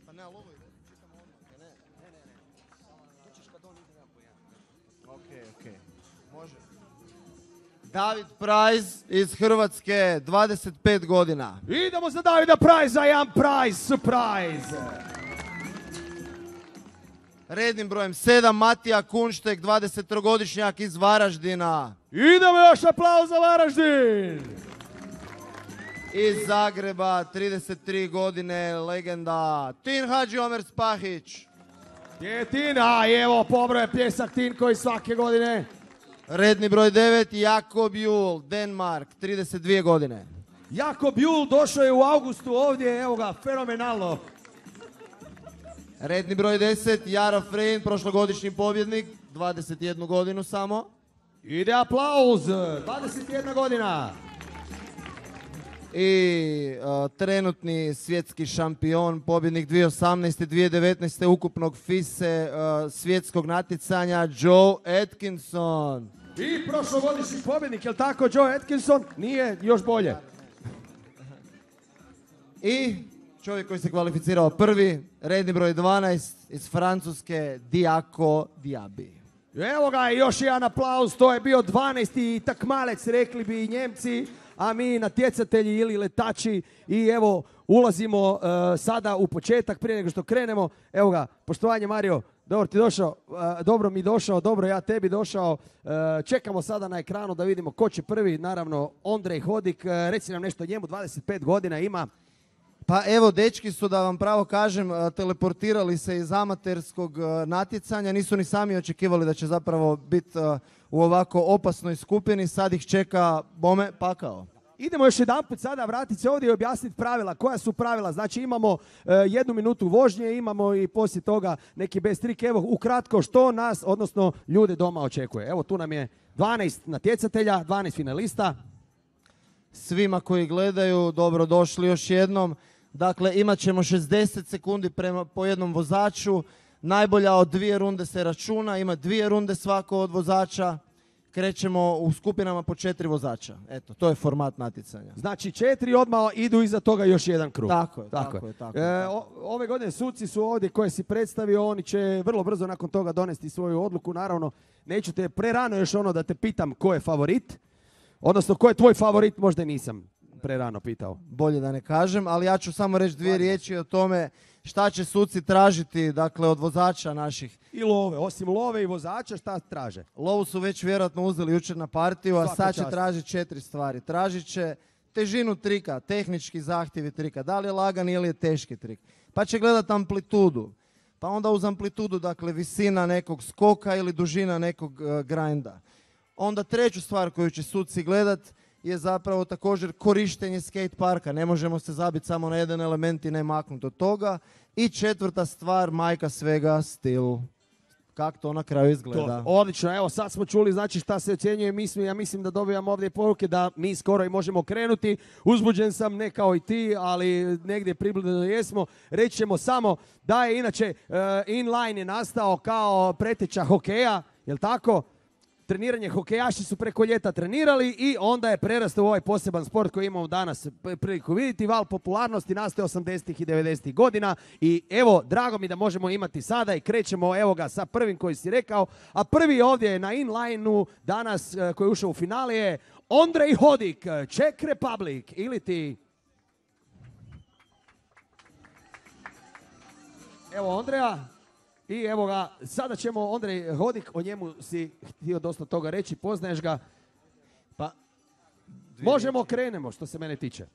Speaker 27: David Price iz Hrvatske, 25 godina.
Speaker 26: Idemo za Davida Prize, jedan prize, surprise.
Speaker 27: Rednim brojem 7, Matija Kunštek, 23-godišnjak iz Varaždina.
Speaker 26: Idemo još aplauz za Varaždin.
Speaker 27: Iz Zagreba, 33 godine, legenda Tin Hadži Omer Spahić.
Speaker 26: Je Tin? A evo, pobroje pljesak Tin koji svake godine.
Speaker 27: Redni broj 9, Jakob Jul, Denmark, 32 godine.
Speaker 26: Jakob Jul došao je u augustu ovdje, evo ga, fenomenalno.
Speaker 27: Redni broj 10, Jaro Frein, prošlogodišnji pobjednik, 21 godinu samo.
Speaker 26: Ide aplauz, 21 godina.
Speaker 27: I uh, trenutni svjetski šampion, pobjednik 2018. 2019. ukupnog FISE uh, svjetskog natjecanja, Joe Atkinson.
Speaker 26: I prošlogodišnji pobjednik, jel tako, Joe Atkinson? Nije, još bolje.
Speaker 27: I čovjek koji se kvalificirao prvi, redni broj 12 iz Francuske, Diako Diaby.
Speaker 26: Evo ga, još jedan aplauz, to je bio 12. takmalec, rekli bi i Njemci, a mi natjecatelji ili letači i evo ulazimo e, sada u početak prije nego što krenemo. Evo ga, poštovanje Mario, dobro ti došao, e, dobro mi došao, dobro ja tebi došao. E, čekamo sada na ekranu da vidimo ko će prvi, naravno Ondrej Hodik, E, reci nam nešto o njemu, 25 godina ima.
Speaker 27: Pa evo, dečki su, da vam pravo kažem, uh, teleportirali se iz amaterskog natjecanja. Nisu ni sami očekivali da će zapravo biti u ovako opasnoj skupini. Sad ih čeka bome pakao.
Speaker 26: Idemo još jedan put sada vratiti se ovdje i objasniti pravila. Koja su pravila? Znači imamo e, jednu minutu vožnje, imamo i poslije toga neki best trik. Evo ukratko što nas, odnosno ljude doma očekuje. Evo tu nam je 12 natjecatelja, 12 finalista.
Speaker 27: Svima koji gledaju, dobrodošli još jednom. Dakle, imat ćemo 60 sekundi prema, po jednom vozaču. Najbolja od dvije runde se računa, ima dvije runde svako od vozača. Krećemo u skupinama po četiri vozača. Eto, to je format natjecanja.
Speaker 26: Znači četiri odmah idu iza toga još jedan krug.
Speaker 27: Tako je, tako je, tako je,
Speaker 26: E, o- ove godine suci su ovdje koje si predstavio, oni će vrlo brzo nakon toga donesti svoju odluku. Naravno, neću te prerano još ono da te pitam ko je favorit. Odnosno, ko je tvoj favorit, možda nisam prerano pitao.
Speaker 27: Bolje da ne kažem, ali ja ću samo reći dvije riječi o tome šta će suci tražiti, dakle, od vozača naših.
Speaker 26: I love, osim love i vozača, šta traže?
Speaker 27: Lovu su već vjerojatno uzeli jučer na partiju, a
Speaker 26: Svaka
Speaker 27: sad će
Speaker 26: čast.
Speaker 27: tražiti četiri stvari. Tražit će težinu trika, tehnički zahtjevi trika, da li je lagan ili je teški trik. Pa će gledati amplitudu. Pa onda uz amplitudu, dakle, visina nekog skoka ili dužina nekog e, grinda. Onda treću stvar koju će suci gledat je zapravo također korištenje skate parka. Ne možemo se zabiti samo na jedan element i ne maknuti od toga. I četvrta stvar, majka svega, stil. Kako to na kraju izgleda.
Speaker 26: To, odlično, evo sad smo čuli znači šta se ocjenjuje, mi ja mislim da dobijam ovdje poruke da mi skoro i možemo krenuti. Uzbuđen sam, ne kao i ti, ali negdje približno jesmo. Reći ćemo samo da je inače uh, inline je nastao kao preteča hokeja, jel tako? Treniranje hokejaši su preko ljeta trenirali i onda je prerastao ovaj poseban sport koji imamo danas priliku vidjeti. Val popularnosti nastaje 80. i 90. godina i evo, drago mi da možemo imati sada i krećemo evo ga sa prvim koji si rekao. A prvi ovdje na inlineu danas eh, koji je ušao u finale je Ondrej Hodik, Czech Republic ili ti... Evo Ondreja. I evo ga, sada ćemo Ondrej Hodik, o njemu si htio dosta toga reći, poznaješ ga. Pa, možemo krenemo što se mene tiče.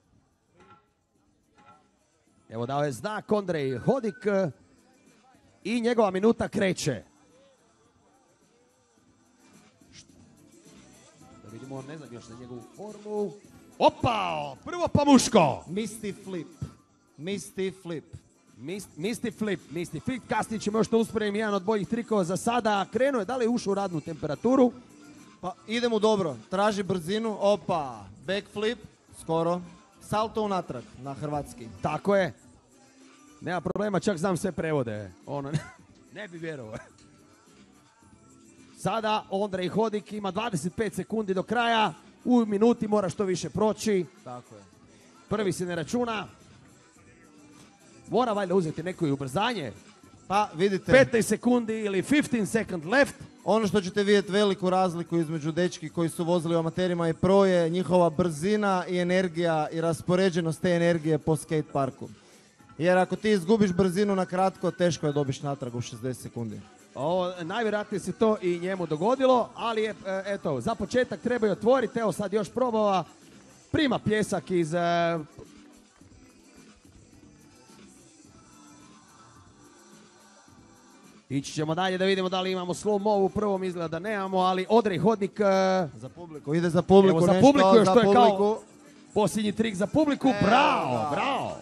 Speaker 26: Evo dao je znak Ondrej Hodik i njegova minuta kreće. Da vidimo, ne znam još na njegovu formu. Opa, prvo pa muško.
Speaker 27: Misty flip. Misty flip.
Speaker 26: Mis- Misty flip, Misty flip. Kasnije ćemo još to usporediti jedan od boljih trikova za sada. Krenuo je, da li je ušao u radnu temperaturu?
Speaker 27: Pa idemo dobro. Traži brzinu. Opa. Backflip. Skoro. Salto unatrag na hrvatski.
Speaker 26: Tako je. Nema problema, čak znam sve prevode. Ono, ne, ne bi vjerovao. Sada Ondrej Hodik ima 25 sekundi do kraja. U minuti mora što više proći.
Speaker 27: Tako je.
Speaker 26: Prvi se ne računa. Mora valjda uzeti neko i ubrzanje.
Speaker 27: Pa vidite.
Speaker 26: 15 sekundi ili 15 second left.
Speaker 27: Ono što ćete vidjeti veliku razliku između dečki koji su vozili u amaterima i pro je njihova brzina i energija i raspoređenost te energije po skate parku. Jer ako ti izgubiš brzinu na kratko, teško je dobiš natrag u 60 sekundi.
Speaker 26: Ovo, najvjerojatnije se to i njemu dogodilo, ali je, e, eto, za početak treba i otvoriti, evo sad još probava, prima pljesak iz... Ići ćemo dalje da vidimo da li imamo slow mo u prvom izgleda da nemamo, ali Odrej Hodnik... e,
Speaker 27: Za publiku, ide za publiku,
Speaker 26: Evo za
Speaker 27: nešto
Speaker 26: publiku još
Speaker 27: za
Speaker 26: to je kao posljednji trik za publiku. bravo, bravo.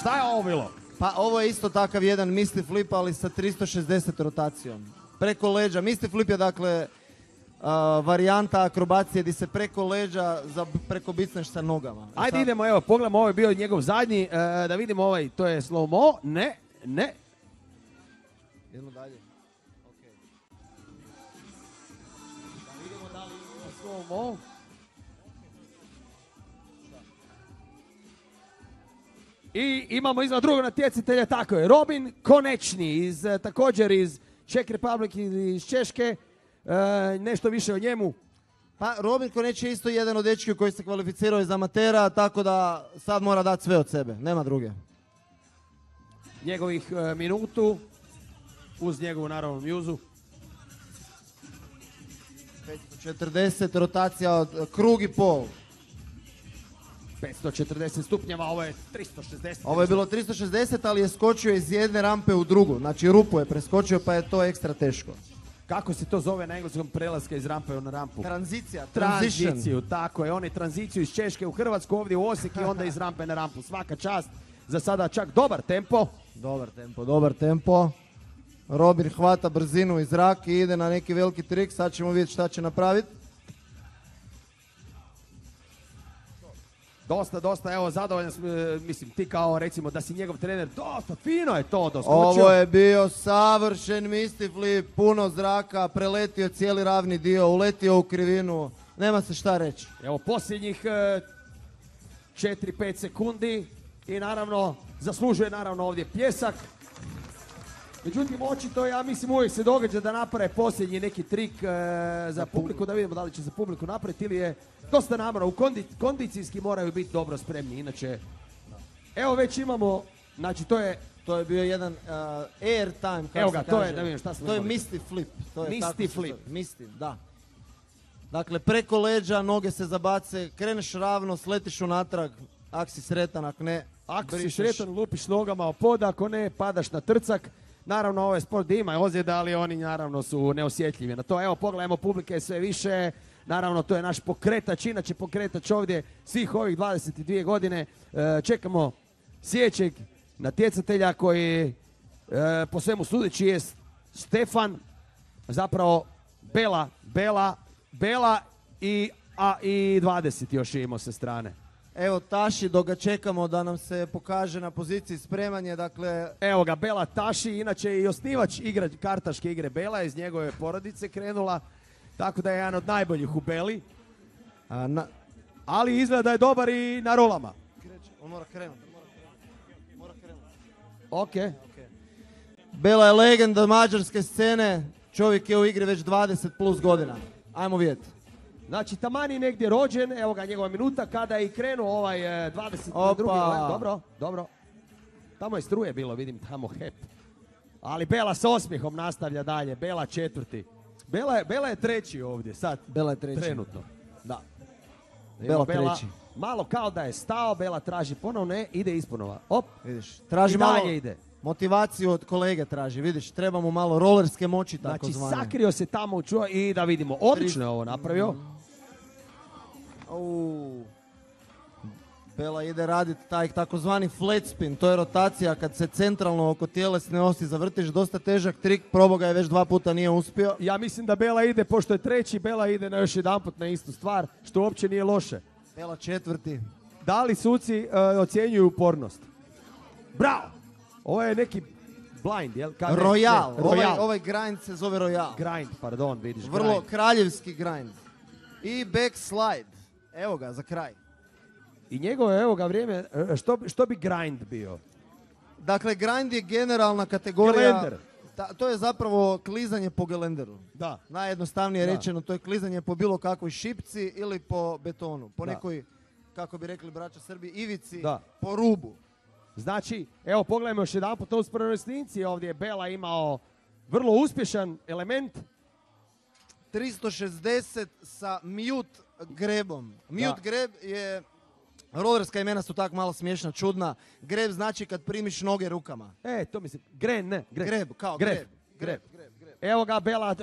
Speaker 26: Šta je ovo bilo?
Speaker 27: Pa ovo je isto takav jedan Misty Flip, ali sa 360 rotacijom. Preko leđa. Misty Flip je dakle a, varijanta akrobacije gdje se preko leđa za, preko bicneš sa nogama. E
Speaker 26: Ajde idemo, evo, pogledamo, ovo je bio njegov zadnji, e, da vidimo ovaj, to je slow mo, ne, ne.
Speaker 27: Idemo dalje.
Speaker 26: Da vidimo da li imamo slow mo. I imamo iznad drugog natjecatelja, tako je, Robin Konečni, iz, e, također iz Czech Republic, iz Češke, E, nešto više o njemu.
Speaker 27: Pa Robin Koneć je isto jedan od dečki koji se kvalificirao iz amatera, tako da sad mora dati sve od sebe, nema druge.
Speaker 26: njegovih e, minutu, uz njegovu naravno mjuzu.
Speaker 27: 540 rotacija od e, krug i pol.
Speaker 26: 540 stupnjeva, ovo je 360.
Speaker 27: Ovo je bilo 360, ali je skočio iz jedne rampe u drugu. Znači rupu je preskočio pa je to ekstra teško.
Speaker 26: kako se to zove na engleskom prelaska iz rampe na rampu?
Speaker 27: Tranzicija, transition.
Speaker 26: Tranziciju, tako je. On je tranziciju iz Češke u Hrvatsku, ovdje u Osijek i onda iz rampe na rampu. Svaka čast. Za sada čak dobar tempo.
Speaker 27: Dobar tempo, dobar tempo. Robin hvata brzinu iz zrak i ide na neki veliki trik. Sad ćemo vidjeti šta će napraviti.
Speaker 26: Dosta, dosta, evo, zadovoljan sam, e, mislim, ti kao, recimo, da si njegov trener, dosta, fino je to doskočio.
Speaker 27: Ovo je bio savršen misti flip, puno zraka, preletio cijeli ravni dio, uletio u krivinu. Nema se šta reći.
Speaker 26: Evo, posljednjih e, 4-5 sekundi i naravno, zaslužuje naravno ovdje pljesak. Međutim, očito, ja mislim, uvijek se događa da naprave posljednji neki trik e, za publiku, da vidimo da li će za publiku napraviti ili je dosta namora. U kondi- kondicijski moraju biti dobro spremni, inače... Evo već imamo, znači to je...
Speaker 27: To je bio jedan uh, air time, kako
Speaker 26: Evo
Speaker 27: se
Speaker 26: ga, to je,
Speaker 27: kaže.
Speaker 26: da vidim šta smo
Speaker 27: To je misty flip. To je
Speaker 26: Misty
Speaker 27: tako
Speaker 26: flip.
Speaker 27: Misty, da. Dakle, preko leđa, noge se zabace, kreneš ravno, sletiš unatrag, ak si sretan, ak ne,
Speaker 26: Ako si sretan, lupiš nogama o pod, ako ne, padaš na trcak. Naravno, ovo je sport ima ozljeda, ali oni naravno su neosjetljivi na to. Evo, pogledajmo, publike sve više. Naravno, to je naš pokretač, inače pokretač ovdje svih ovih 22 godine. E, čekamo sljedećeg natjecatelja koji e, po svemu sudeći je Stefan, zapravo Bela, Bela, Bela i, a, i 20 još imamo sa strane.
Speaker 27: Evo Taši, dok ga čekamo da nam se pokaže na poziciji spremanje, dakle,
Speaker 26: Evo ga, Bela Taši, inače i osnivač igra, kartaške igre Bela, iz njegove porodice krenula, tako da je jedan od najboljih u Beli,
Speaker 27: a, na,
Speaker 26: ali izgleda da je dobar i na rolama.
Speaker 27: on mora krenuti. Mora krenuti.
Speaker 26: Ok.
Speaker 27: Bela je legenda mađarske scene, čovjek je u igri već 20 plus godina. Ajmo vidjeti.
Speaker 26: Znači, taman je negdje rođen, evo ga njegova minuta, kada je i krenuo ovaj e, 22.
Speaker 27: Opa.
Speaker 26: Dobro, dobro. Tamo je struje bilo, vidim, tamo hep. Ali Bela s osmijehom nastavlja dalje, Bela četvrti. Bela je, Bela je treći ovdje sad.
Speaker 27: Bela je treći.
Speaker 26: Trenutno.
Speaker 27: Da. Bela treći.
Speaker 26: Malo kao da je stao, Bela traži ponovno, ne, ide isponova. Op,
Speaker 27: Vidiš, traži
Speaker 26: I
Speaker 27: malo
Speaker 26: dalje ide.
Speaker 27: motivaciju od kolege traži, vidiš, treba mu malo rolerske moći tako
Speaker 26: Znači,
Speaker 27: zvane.
Speaker 26: sakrio se tamo čuva i da vidimo. Odlično je ovo napravio.
Speaker 27: Bela ide raditi taj takozvani flat spin, to je rotacija kad se centralno oko tjelesne osi zavrtiš, dosta težak trik, probao ga je već dva puta, nije uspio.
Speaker 26: Ja mislim da Bela ide, pošto je treći, Bela ide na još jedanput na istu stvar, što uopće nije loše.
Speaker 27: Bela četvrti.
Speaker 26: Da li suci e, ocjenjuju upornost? Bravo! Ovo je neki blind, jel?
Speaker 27: Royal,
Speaker 26: ne,
Speaker 27: ovaj,
Speaker 26: Royal.
Speaker 27: ovaj grind se zove Royal.
Speaker 26: Grind, pardon, vidiš.
Speaker 27: Vrlo
Speaker 26: grind.
Speaker 27: kraljevski grind. I backslide. Evo ga, za kraj.
Speaker 26: I njegovo, evo ga, vrijeme, e, što, bi- što bi grind bio?
Speaker 27: Dakle, grind je generalna kategorija.
Speaker 26: Gelender.
Speaker 27: Ta- to je zapravo klizanje po gelenderu.
Speaker 26: Da.
Speaker 27: Najjednostavnije
Speaker 26: Da.
Speaker 27: rečeno, to je klizanje po bilo kakvoj šipci ili po betonu. Po
Speaker 26: Da.
Speaker 27: nekoj, kako bi rekli braća Srbi, ivici,
Speaker 26: Da.
Speaker 27: po rubu.
Speaker 26: Znači, evo pogledajmo još jedan po to usporednoj snimci. Ovdje je Bela imao vrlo uspješan element.
Speaker 27: 360 sa mute grebom. Mute
Speaker 26: Da.
Speaker 27: greb je, rollerska imena su tak malo smiješna, čudna. Greb znači kad primiš noge rukama.
Speaker 26: E, to mislim, gren, ne, greb.
Speaker 27: Greb, kao
Speaker 26: greb.
Speaker 27: greb.
Speaker 26: greb. Evo ga, Bela,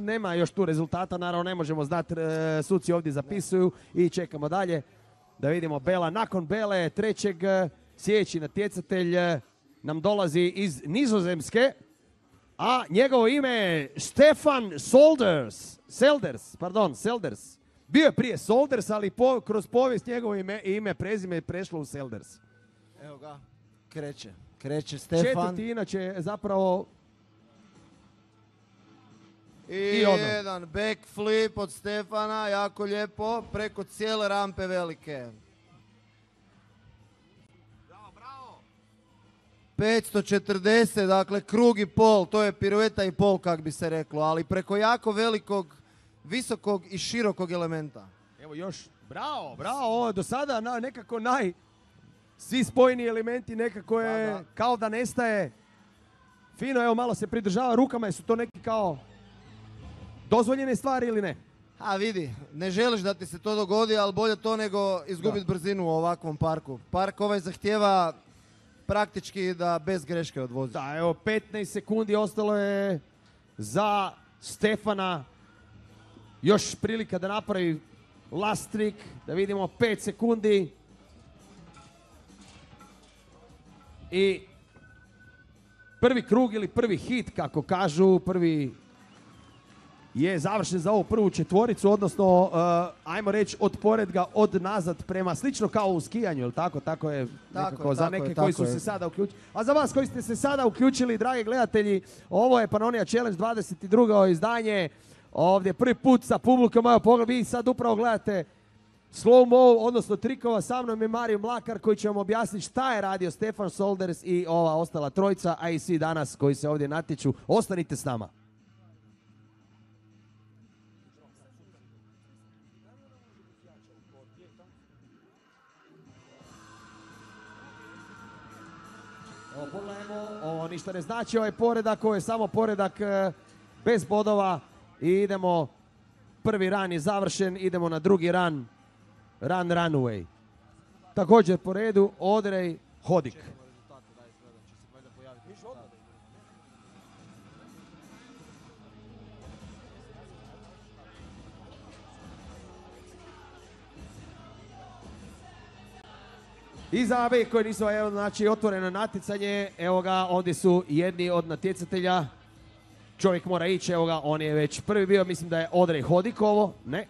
Speaker 26: nema još tu rezultata, naravno ne možemo znati, e, suci ovdje zapisuju i čekamo dalje da vidimo Bela. Nakon Bele, trećeg, e, sljedeći natjecatelj e, nam dolazi iz Nizozemske, a njegovo ime je Stefan Solders, Selders, pardon, Selders. Bio je prije Solders, ali po- kroz povijest njegovo ime, ime, prezime je prešlo u Selders.
Speaker 27: Evo ga, kreće. Kreće Stefan.
Speaker 26: Četvrti inače zapravo
Speaker 27: I,
Speaker 26: I ono.
Speaker 27: jedan backflip od Stefana, jako lijepo, preko cijele rampe velike. 540, dakle krug i pol, to je pirueta i pol kak bi se reklo, ali preko jako velikog, visokog i širokog elementa.
Speaker 26: Evo još, bravo, bravo, ovo je do sada na, nekako naj, svi spojeni elementi nekako je,
Speaker 27: Da, da.
Speaker 26: kao da nestaje. Fino, evo malo se pridržava rukama, jesu to neki kao dozvoljene stvari ili ne?
Speaker 27: A vidi, ne želiš da ti se to dogodi, ali bolje to nego izgubiti brzinu u ovakvom parku. Park ovaj zahtjeva praktički da bez greške odvoziš.
Speaker 26: Da, evo 15 sekundi ostalo je za Stefana. Još prilika da napravi last trick, da vidimo 5 sekundi. I prvi krug ili prvi hit, kako kažu, prvi je završen za ovu prvu četvoricu, odnosno, uh, ajmo reći, od poredga od nazad prema, slično kao u skijanju, jel tako? Tako je
Speaker 27: Tako
Speaker 26: nekako
Speaker 27: je,
Speaker 26: za
Speaker 27: tako je,
Speaker 26: neke
Speaker 27: tako
Speaker 26: koji su
Speaker 27: je.
Speaker 26: se sada uključili. A za vas koji ste se sada uključili, dragi gledatelji, ovo je Panonija Challenge 22. izdanje. Ovdje prvi put sa publikom, evo pogled, vi sad upravo gledate slow mo, odnosno trikova, sa mnom je Mario Mlakar koji će vam objasniti šta je radio Stefan Solders i ova ostala trojica, a i svi danas koji se ovdje natječu. Ostanite s nama. Pogledajmo, ovo ništa ne znači, ovaj poredak, ovo je samo poredak e, bez bodova i idemo, prvi ran je završen, idemo na drugi ran, run runway. Također po redu, Odrej Hodik. I za ove koji nisu evo, znači, otvoreno natjecanje, evo ga, ovdje su jedni od natjecatelja. Čovjek mora ići, evo ga, on je već prvi bio, mislim da je Odrej Hodik ovo, ne.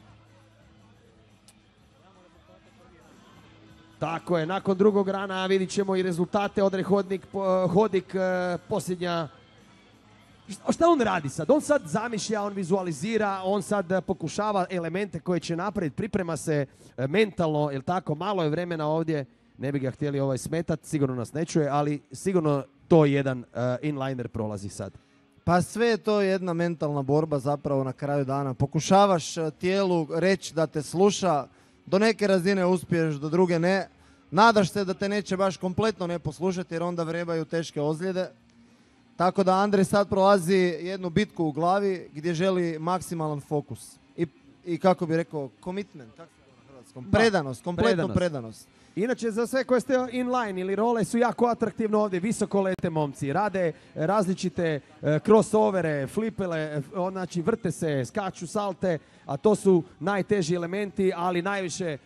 Speaker 26: Tako je, nakon drugog rana vidit ćemo i rezultate. Odrej Hodnik, Hodik, e, posljednja Šta- on radi sad? On sad zamišlja, on vizualizira, on sad pokušava elemente koje će napraviti, priprema se e, mentalno, jel tako? Malo je vremena ovdje, ne bi ga htjeli ovaj smetat, sigurno nas ne čuje, ali sigurno to jedan e, inliner prolazi sad.
Speaker 27: Pa sve je to jedna mentalna borba zapravo na kraju dana. Pokušavaš e, tijelu reći da te sluša, do neke razine uspiješ, do druge ne. Nadaš se da te neće baš kompletno ne poslušati jer onda vrebaju teške ozljede. Tako da Andrej sad prolazi jednu bitku u glavi gdje želi maksimalan fokus. I, i kako bi rekao, commitment, kako na hrvatskom?
Speaker 26: Da,
Speaker 27: Predanost, kompletnu
Speaker 26: predanost.
Speaker 27: predanost.
Speaker 26: Inače, za sve koje ste inline ili role su jako atraktivno ovdje, visoko lete momci, rade e, različite e, crossovere, flipele, e, znači vrte se, skaču salte, a to su najteži elementi, ali najviše e,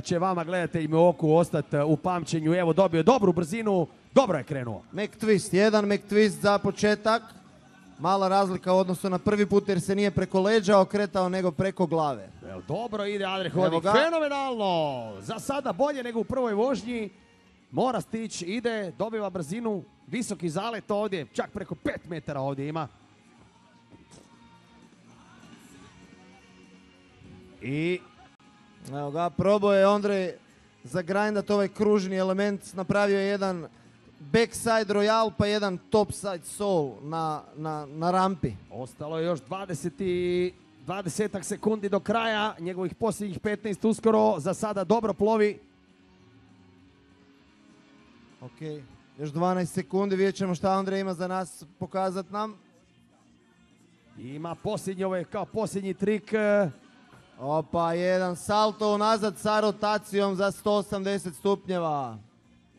Speaker 26: će vama gledateljima u oku ostati u pamćenju. Evo, dobio je dobru brzinu, dobro je krenuo.
Speaker 27: Mac twist, jedan Mac twist za početak. Mala razlika u odnosu na prvi put jer se nije preko leđa okretao nego preko glave.
Speaker 26: Evo, dobro ide Adre Hodik, fenomenalno! Za sada bolje nego u prvoj vožnji. Mora stići, ide, dobiva brzinu, visoki zalet ovdje, čak preko 5 metara ovdje ima. I
Speaker 27: Evo ga, probao je Ondrej zagrindat ovaj kružni element, napravio je jedan backside royal pa jedan topside soul na, na, na rampi.
Speaker 26: Ostalo je još 20 i 20 sekundi do kraja, njegovih posljednjih 15 uskoro, za sada dobro plovi.
Speaker 27: Ok, još 12 sekundi, vidjet ćemo šta Ondrej ima za nas pokazat nam.
Speaker 26: Ima posljednji, ovo je kao posljednji trik.
Speaker 27: Opa, jedan salto unazad sa rotacijom za 180 stupnjeva.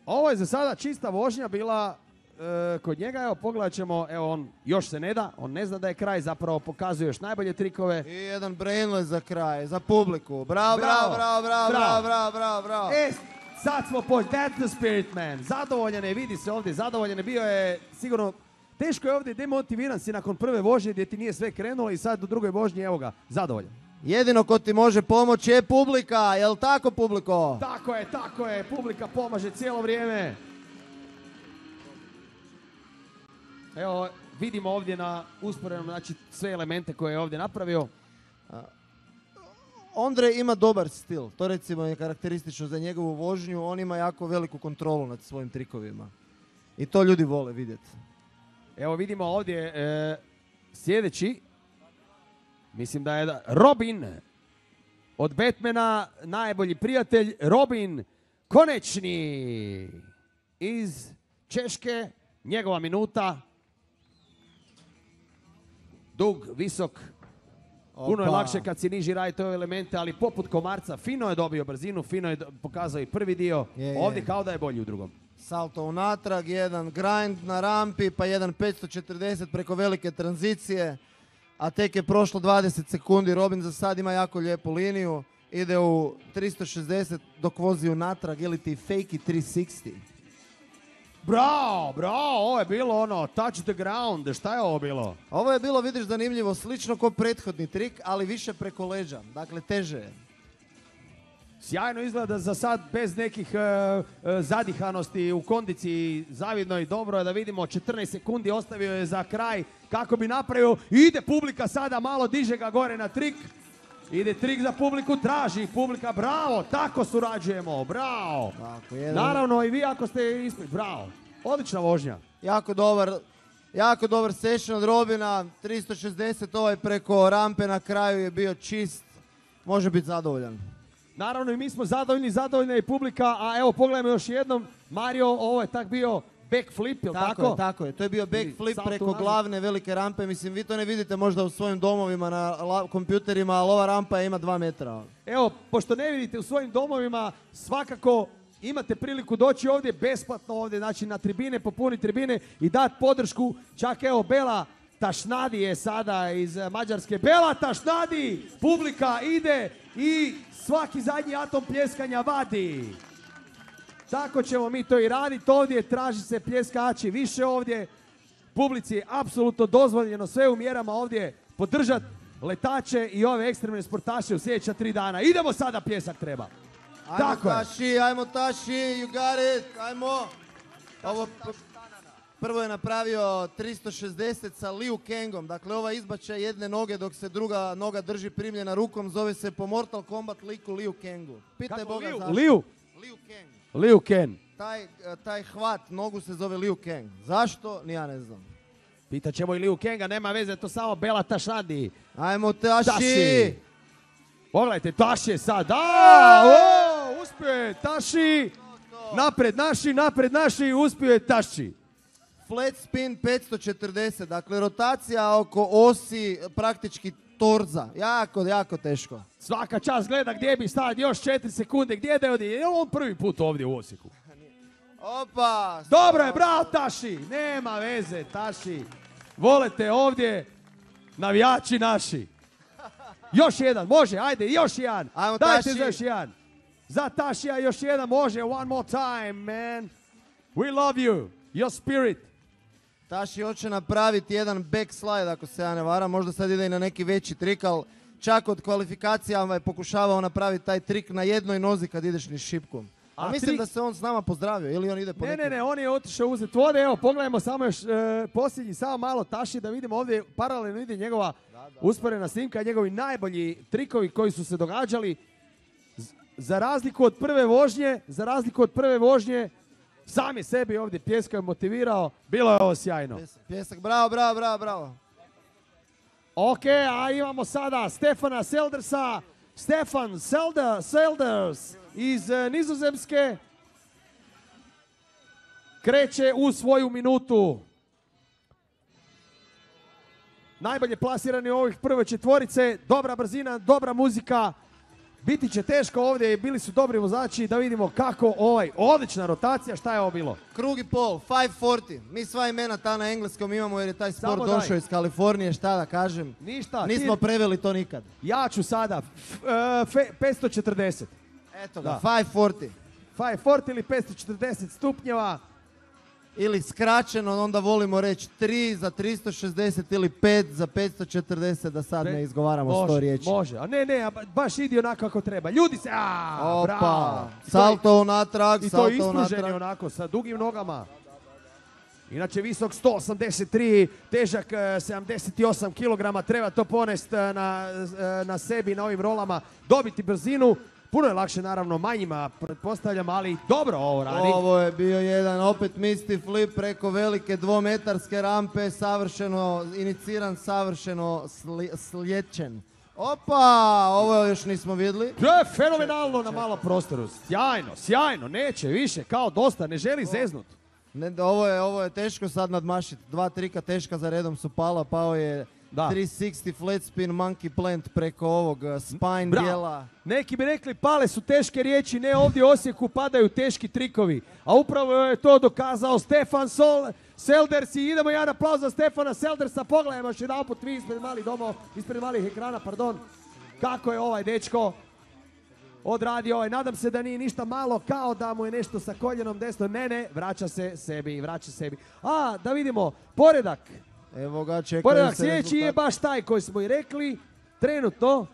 Speaker 26: Ovo je za sada čista vožnja bila kod njega. Evo pogledat ćemo, evo on još se ne da, on ne zna da je kraj, zapravo pokazuje još najbolje trikove.
Speaker 27: I jedan brainless za kraj, za publiku. Bravo, bravo, bravo, bravo, bravo, bravo, bravo, bravo.
Speaker 26: E, sad smo po That's the spirit man. Zadovoljan je, vidi se ovdje, zadovoljan je bio je sigurno Teško je ovdje demotiviran si nakon prve vožnje gdje ti nije sve krenulo i sad u drugoj vožnji evo ga, zadovoljan.
Speaker 27: Jedino ko ti može pomoći je publika, jel tako publiko?
Speaker 26: Tako je, tako je, publika pomaže cijelo vrijeme. Evo, vidimo ovdje na usporednom, znači sve elemente koje je ovdje napravio.
Speaker 27: Ondrej ima dobar stil, to recimo je karakteristično za njegovu vožnju, on ima jako veliku kontrolu nad svojim trikovima. I to ljudi vole vidjeti.
Speaker 26: Evo vidimo ovdje e, sljedeći, mislim da je da- Robin od Batmana, najbolji prijatelj Robin Konečni iz Češke, njegova minuta, dug, visok, Puno je
Speaker 27: Opa.
Speaker 26: lakše kad si niži raditi ove elemente, ali poput komarca, fino je dobio brzinu, fino je pokazao i prvi dio,
Speaker 27: Je, je.
Speaker 26: ovdje kao da je bolji u drugom.
Speaker 27: Salto unatrag, jedan grind na rampi, pa jedan 540 preko velike tranzicije. a tek je prošlo 20 sekundi. Robin za sad ima jako lijepu liniju. Ide u 360 dok vozi unatrag ili ti fake 360.
Speaker 26: Bravo, bravo, ovo je bilo ono, touch the ground, šta je ovo bilo?
Speaker 27: Ovo je bilo, vidiš, zanimljivo, slično kao prethodni trik, ali više preko leđa. Dakle, teže je.
Speaker 26: Sjajno izgleda za sad bez nekih e, e, zadihanosti u kondiciji zavidno i dobro je da vidimo 14 sekundi ostavio je za kraj kako bi napravio ide publika sada malo diže ga gore na trik ide trik za publiku traži publika bravo tako surađujemo bravo
Speaker 27: jedan-
Speaker 26: naravno i vi ako ste ispred bravo odlična vožnja
Speaker 27: Jako dobar, jako dobar session od Robina. 360 ovaj preko rampe na kraju je bio čist. Može biti zadovoljan.
Speaker 26: Naravno i mi smo zadovoljni, zadovoljna je i publika, a evo pogledajmo još jednom, Mario, ovo je tak bio backflip, jel tako?
Speaker 27: Tako je, tako je. To je bio backflip preko glavne velike rampe. Mislim, vi to ne vidite možda u svojim domovima na la- kompjuterima, ali ova rampa ima 2 metra.
Speaker 26: Evo, pošto ne vidite u svojim domovima, svakako imate priliku doći ovdje besplatno ovdje, znači na tribine, popuni tribine i dati podršku. Čak evo Bela Tašnadi je sada iz eh, Mađarske. Bela Tašnadi, publika ide i svaki zadnji atom pljeskanja vadi. Tako ćemo mi to i raditi ovdje, traži se pljeskači više ovdje. Publici je apsolutno dozvoljeno sve u mjerama ovdje podržati letače i ove ekstremne sportaše u sljedeća tri dana. Idemo sada pljesak treba.
Speaker 27: Ajmo
Speaker 26: Tako je.
Speaker 27: Taši, ajmo Taši, you got it, ajmo. Ovo prvo je napravio 360 sa Liu Kangom. Dakle, ova izbačaj jedne noge dok se druga noga drži primljena rukom zove se po Mortal Kombat liku Liu Kangu. Pitaj
Speaker 26: Kako
Speaker 27: Boga
Speaker 26: Liu?
Speaker 27: zašto.
Speaker 26: Liu?
Speaker 27: Liu Kang.
Speaker 26: Liu Ken.
Speaker 27: Taj, eh, taj hvat nogu se zove Liu Kang. Zašto? Ni ja ne znam.
Speaker 26: Pitat ćemo i Liu Kenga, nema veze, to samo Bela Tašadi.
Speaker 27: Ajmo Taši!
Speaker 26: Taši. Pogledajte, Taši je sad. A, o, uspio je Taši. Napred naši, napred naši, uspio je Taši.
Speaker 27: Flat spin 540, dakle rotacija oko osi praktički torza. Jako, jako teško.
Speaker 26: Svaka čast gleda gdje bi sad još 4 sekunde, gdje da je ovdje? Je on prvi put ovdje u Osijeku?
Speaker 27: Opa!
Speaker 26: Dobro je, bravo Taši. Nema veze, Taši. Volete ovdje navijači naši. Još jedan, može, ajde, još jedan.
Speaker 27: Ajmo,
Speaker 26: Dajte
Speaker 27: Taši.
Speaker 26: za još jedan. Za Tašija još jedan, može, one more time, man. We love you, your spirit.
Speaker 27: Taši hoće napraviti jedan backslide, ako se ja ne varam. Možda sad ide i na neki veći trik, ali čak od kvalifikacija je pokušavao napraviti taj trik na jednoj nozi kad ideš niz šipku. A,
Speaker 26: A
Speaker 27: mislim
Speaker 26: trik-
Speaker 27: da se on s nama pozdravio, ili on ide po
Speaker 26: Ne,
Speaker 27: nekim-
Speaker 26: ne, ne, on je otišao uzeti vode. Evo, pogledajmo samo još e, posljednji, samo malo Taši da vidimo ovdje paralelno ide njegova usporena snimka, njegovi najbolji trikovi koji su se događali. Z- Za razliku od prve vožnje, za razliku od prve vožnje, sam je sebi ovdje pjeskao i motivirao. Bilo je ovo sjajno.
Speaker 27: Pjesak, bravo, bravo, bravo, bravo.
Speaker 26: Ok, a imamo sada Stefana Seldersa. Stefan Selder, Selders iz e, Nizozemske kreće u svoju minutu. Najbolje plasirani u ovih prve četvorice, dobra brzina, dobra muzika. Biti će teško ovdje, bili su dobri vozači da vidimo kako ovaj, odlična rotacija, šta je ovo bilo?
Speaker 27: Krug i pol, 540. Mi sva imena ta na engleskom imamo jer je taj sport
Speaker 26: Samo daj.
Speaker 27: došao iz Kalifornije, šta da kažem.
Speaker 26: Ništa.
Speaker 27: Nismo
Speaker 26: ti-
Speaker 27: preveli to nikad.
Speaker 26: Ja ću sada f- e, fe- 540.
Speaker 27: Eto ga,
Speaker 26: Da.
Speaker 27: 540.
Speaker 26: 540 ili 540 stupnjeva.
Speaker 27: Ili skraćeno, onda volimo reći 3 za 360 ili 5 za 540, da sad ne izgovaramo
Speaker 26: može,
Speaker 27: sto riječi.
Speaker 26: Može, a ne, ne, a ba- baš idi onako kako treba. Ljudi se, a,
Speaker 27: Opa,
Speaker 26: bravo. I to-
Speaker 27: salto unatrag,
Speaker 26: I to
Speaker 27: salto
Speaker 26: ispruženi
Speaker 27: unatrag.
Speaker 26: onako, sa dugim nogama. Inače visok 183, težak e, 78 kg, treba to ponest e, na, e, na sebi, na ovim rolama, dobiti brzinu. Puno je lakše naravno manjima, pretpostavljam, ali dobro ovo radi.
Speaker 27: Ovo je bio jedan opet misty flip preko velike dvometarske rampe, savršeno iniciran, savršeno sli, slječen. Opa, ovo još nismo vidjeli.
Speaker 26: To je fenomenalno na malom prostoru. Sjajno, sjajno, neće više, kao dosta, ne želi zeznut.
Speaker 27: Ne, ovo, je, ovo je teško sad nadmašiti. Dva trika teška za redom su pala, pao je
Speaker 26: Da.
Speaker 27: 360 flat spin monkey plant preko ovog uh, spine
Speaker 26: Bravo.
Speaker 27: dijela.
Speaker 26: Neki bi rekli pale su teške riječi, ne ovdje u Osijeku padaju teški trikovi. A upravo je to dokazao Stefan Sol, Selders i idemo jedan aplauz za Stefana Seldersa. Pogledajmo još jedan put vi ispred malih domova, ispred malih ekrana, pardon. Kako je ovaj dečko odradio ovaj. Nadam se da nije ništa malo kao da mu je nešto sa koljenom desno. Ne, ne, vraća se sebi, vraća sebi. A, da vidimo, poredak.
Speaker 27: Evo ga, čekaju
Speaker 26: Poredak
Speaker 27: se
Speaker 26: sljedeći je
Speaker 27: rezultati.
Speaker 26: baš taj koji smo i rekli. Trenutno.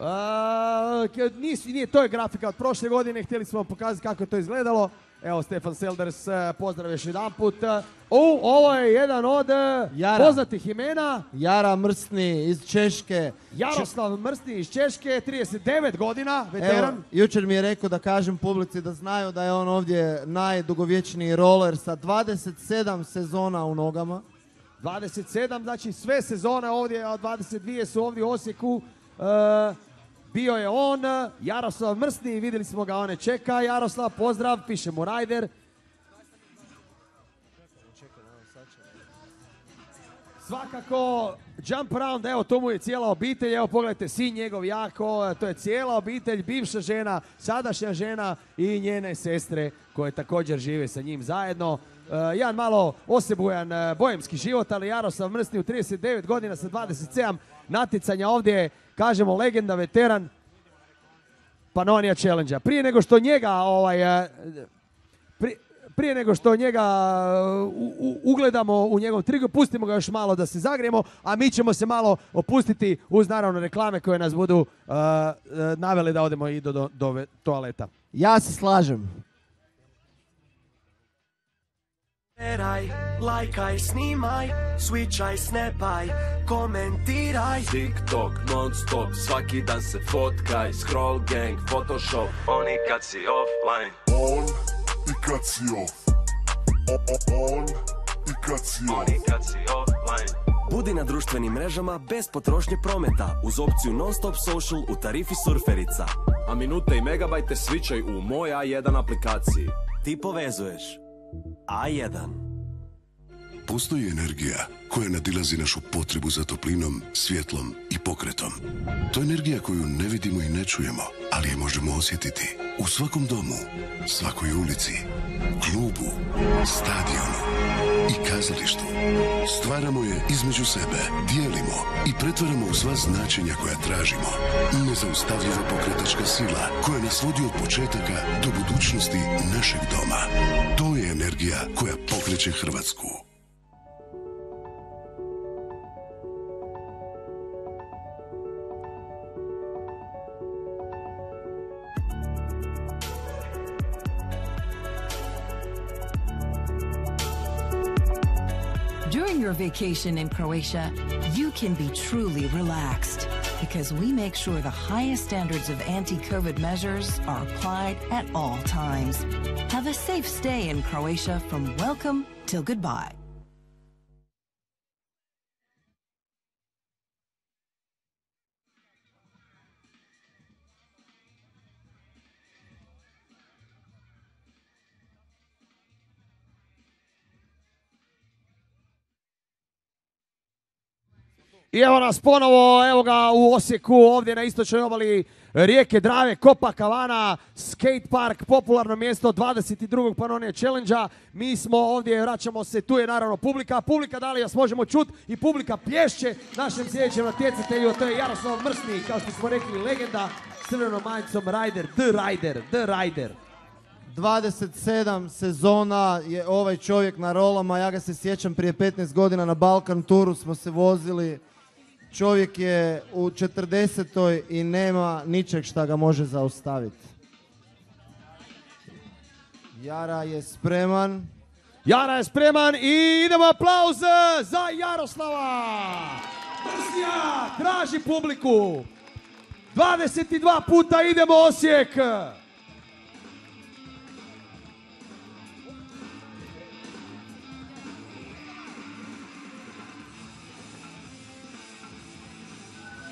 Speaker 26: A, nisu, nije, to je grafika od prošle godine, htjeli smo vam pokazati kako je to izgledalo. Evo, Stefan Selders, eh, pozdrav još jedan put. U, ovo je jedan od eh,
Speaker 27: Jara.
Speaker 26: poznatih imena.
Speaker 27: Jara Mrstni iz Češke.
Speaker 26: Jaroslav Mrstni iz Češke, 39 godina, veteran.
Speaker 27: Evo, jučer mi je rekao da kažem publici da znaju da je on ovdje najdugovječniji roller sa 27 sezona u nogama.
Speaker 26: 27, znači sve sezone ovdje, a 22 su ovdje u Osijeku. E, bio je on, Jaroslav Mrsni, vidjeli smo ga, one čeka. Jaroslav, pozdrav, pišemo Rajder. Svakako, jump around, evo to mu je cijela obitelj, evo pogledajte, sin njegov jako, to je cijela obitelj, bivša žena, sadašnja žena i njene sestre koje također žive sa njim zajedno. E, jedan malo osebujan e, bojemski život, ali Jaroslav Mrsni u 39 godina sa 27 natjecanja ovdje, kažemo legenda, veteran Panonija Challenge. Prije nego što njega ovaj, e, pri- prije nego što njega u- ugledamo u njegov trigo, pustimo ga još malo da se zagrijemo, a mi ćemo se malo opustiti uz naravno reklame koje nas budu uh, navele da odemo i do, do, toaleta.
Speaker 27: Ja se slažem.
Speaker 28: Šeraj, lajkaj, snimaj, switchaj, snapaj, komentiraj
Speaker 29: TikTok non stop, svaki dan se fotkaj Scroll gang, photoshop, oni kad si offline
Speaker 30: On i kad si off. O- o- On i kad si off.
Speaker 29: Oni kad si offline
Speaker 28: Budi na društvenim mrežama bez potrošnje prometa uz opciju non-stop social u tarifi surferica.
Speaker 29: A minute i megabajte svičaj u moj A1 aplikaciji
Speaker 28: Ti povezuješ. A1.
Speaker 30: Postoji energija koja nadilazi našu potrebu za toplinom, svjetlom i pokretom. To je energija koju ne vidimo i ne čujemo, ali je možemo osjetiti u svakom domu, svakoj ulici, klubu, stadionu i kazalištu. Stvaramo je između sebe, dijelimo i pretvaramo u sva značenja koja tražimo. Nezaustavljiva pokretačka sila koja nas vodi od početaka do budućnosti našeg doma. To je energija koja pokreće Hrvatsku.
Speaker 31: During your vacation in Croatia, you can be truly relaxed because we make sure the highest standards of anti COVID measures are applied at all times. Have a safe stay in Croatia from welcome till goodbye.
Speaker 26: I evo nas ponovo, evo ga u Osijeku, ovdje na istočnoj obali rijeke Drave, Kopa Kavana, skate park, popularno mjesto 22. Panonije Challenge-a. Mi smo ovdje, vraćamo se, tu je naravno publika. Publika, da li vas možemo čuti? I publika plješće našem sljedećem natjecatelju, to je Jaroslav Mrsni, kao što smo rekli, legenda s crvenom majicom Rider, The Rider, The Rider.
Speaker 27: 27 sezona je ovaj čovjek na rolama, ja ga se sjećam prije 15 godina na Balkan turu smo se vozili. Čovjek je u 40. i nema ničeg šta ga može zaustaviti. Jara je spreman.
Speaker 26: Jara je spreman i idemo aplauz za Jaroslava. Mrsnja traži publiku. 22 puta idemo Osijek.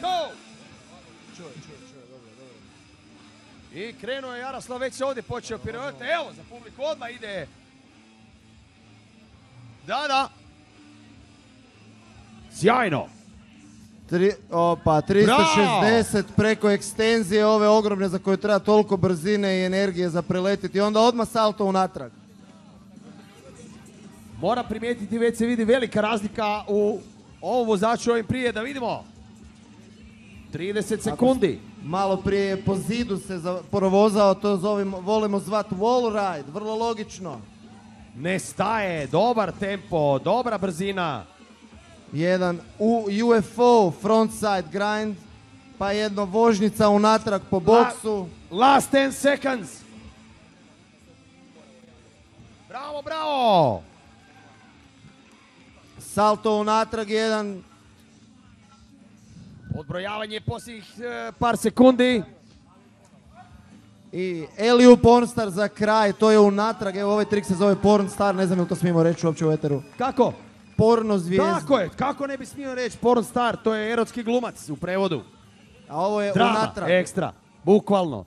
Speaker 26: Go! I krenuo je Jaroslav, već se ovdje počeo piruete. Evo, za publiku odmah ide. Da, da. Sjajno.
Speaker 27: Tri, opa, 360 preko ekstenzije ove ogromne za koju treba toliko brzine i energije za preletiti. I onda odmah salto unatrag.
Speaker 26: Mora primijetiti, već se vidi velika razlika u ovom vozaču ovim prije, da vidimo. 30 sekundi.
Speaker 27: Malo prije je po zidu se za- provozao, to zovemo, volimo zvat wall ride, vrlo logično.
Speaker 26: Ne staje, dobar tempo, dobra brzina.
Speaker 27: Jedan u UFO frontside grind, pa jedno vožnica unatrag po boksu.
Speaker 26: Last 10 seconds. Bravo, bravo.
Speaker 27: Salto unatrag jedan,
Speaker 26: Odbrojavanje posljednjih e, par sekundi.
Speaker 27: I Eliju Pornstar za kraj, to je unatrag, evo ovaj trik se zove Pornstar, ne znam ili to smijemo reći uopće u eteru.
Speaker 26: Kako?
Speaker 27: Porno zvijezda.
Speaker 26: Tako je, kako ne bi smio reći porn star, to je erotski glumac u prevodu.
Speaker 27: A ovo je
Speaker 26: Drama,
Speaker 27: unatrag.
Speaker 26: ekstra, bukvalno.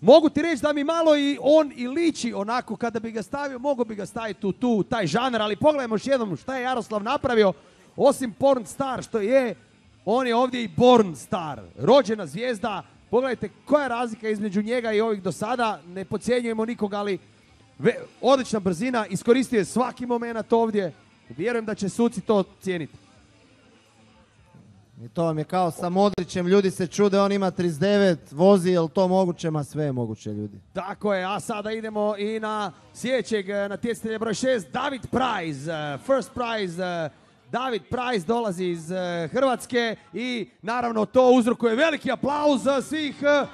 Speaker 26: Mogu ti reći da mi malo i on i liči onako, kada bi ga stavio, mogu bi ga staviti u tu, taj žanar, ali pogledajmo još jednom šta je Jaroslav napravio, osim porn star što je, on je ovdje i born star, rođena zvijezda, pogledajte koja je razlika između njega i ovih do sada, ne podcjenjujemo nikoga, ali ve- odlična brzina, iskoristio je svaki moment ovdje, vjerujem da će suci to cijeniti.
Speaker 27: I to vam je kao sa Modrićem, ljudi se čude, on ima 39, vozi, jel to moguće? Ma sve je moguće, ljudi.
Speaker 26: Tako je, a sada idemo i na sljedećeg eh, natjecatelja broj 6, David Prize, eh, first prize, eh, David Prize dolazi iz eh, Hrvatske i naravno to uzrokuje veliki aplauz za svih. eh,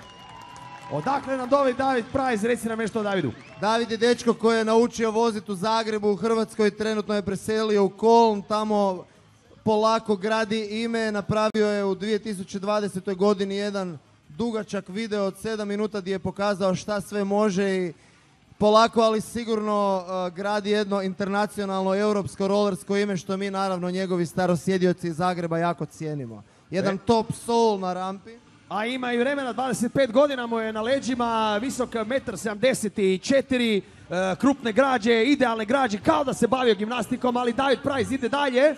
Speaker 26: Odakle nam doli David Prize, reci nam nešto o Davidu.
Speaker 27: David je dečko koji je naučio voziti u Zagrebu, u Hrvatskoj, trenutno je preselio u Koln, tamo polako gradi ime, napravio je u 2020. godini jedan dugačak video od 7 minuta gdje je pokazao šta sve može i polako, ali sigurno uh, gradi jedno internacionalno europsko rolersko ime što mi naravno njegovi starosjedioci iz Zagreba jako cijenimo. Jedan
Speaker 26: E.
Speaker 27: top soul na rampi.
Speaker 26: A ima i vremena, 25 godina mu je na leđima, visok 1,74 m, krupne građe, idealne građe, kao da se bavio gimnastikom, ali David Price ide dalje.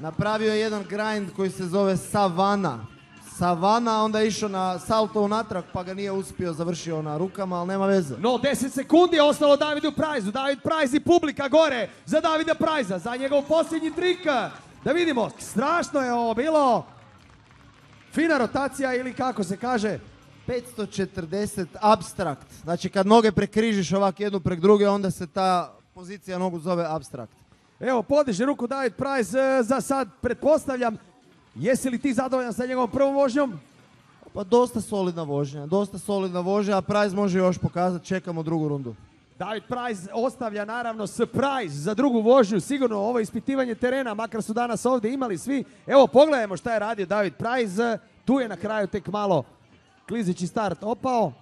Speaker 27: Napravio je jedan grind koji se zove Savana. Savana, onda je išao na salto unatrag pa ga nije uspio, završio na rukama, ali nema veze.
Speaker 26: No, 10 sekundi je ostalo Davidu Prajzu. David Prajz i publika gore za Davida Prajza, za njegov posljednji trik. Da vidimo, strašno je ovo bilo. Fina rotacija ili kako se kaže.
Speaker 27: 540 abstrakt. Znači kad noge prekrižiš ovak jednu prek druge, onda se ta pozicija nogu zove abstrakt.
Speaker 26: Evo, podiže ruku David Prajz e, za sad, pretpostavljam. Jesi li ti zadovoljan sa njegovom prvom vožnjom?
Speaker 27: Pa dosta solidna vožnja, dosta solidna vožnja, a Price može još pokazati, čekamo drugu rundu.
Speaker 26: David Price ostavlja naravno surprise za drugu vožnju. Sigurno ovo ispitivanje terena, makar su danas ovdje imali svi. Evo pogledajmo šta je radio David Price. Tu je na kraju tek malo klizići start opao.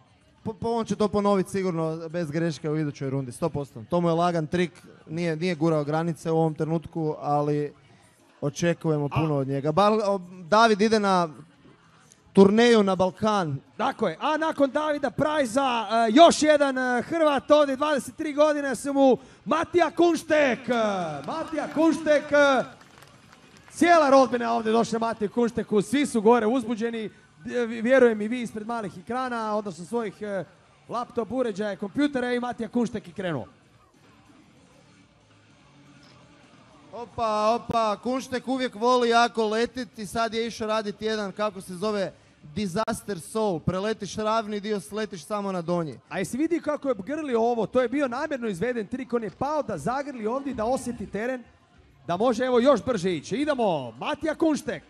Speaker 27: Po, po- on će to ponoviti sigurno bez greške u idućoj rundi, 100%. To mu je lagan trik, nije, nije gurao granice u ovom trenutku, ali očekujemo puno od njega. Bal- David ide na turneju na Balkan.
Speaker 26: Tako je. A nakon Davida Prajza e, još jedan e, Hrvat ovdje, 23 godine su mu Matija Kunštek. E, Matija Kunštek. Cijela rodbina ovdje došla Matiju Kunšteku. Svi su gore uzbuđeni. Vjerujem i vi ispred malih ekrana, odnosno svojih laptop uređaja, i kompjutera i Matija Kunštek i krenuo.
Speaker 27: Opa, opa, Kunštek uvijek voli jako letit i sad je išao raditi jedan, kako se zove, disaster soul. Preletiš ravni dio, sletiš samo na donji.
Speaker 26: A jesi vidi kako je grlio ovo? To je bio namjerno izveden trik. On je pao da zagrli ovdje da osjeti teren. Da može evo još brže ići. Idemo, Matija Kunštek.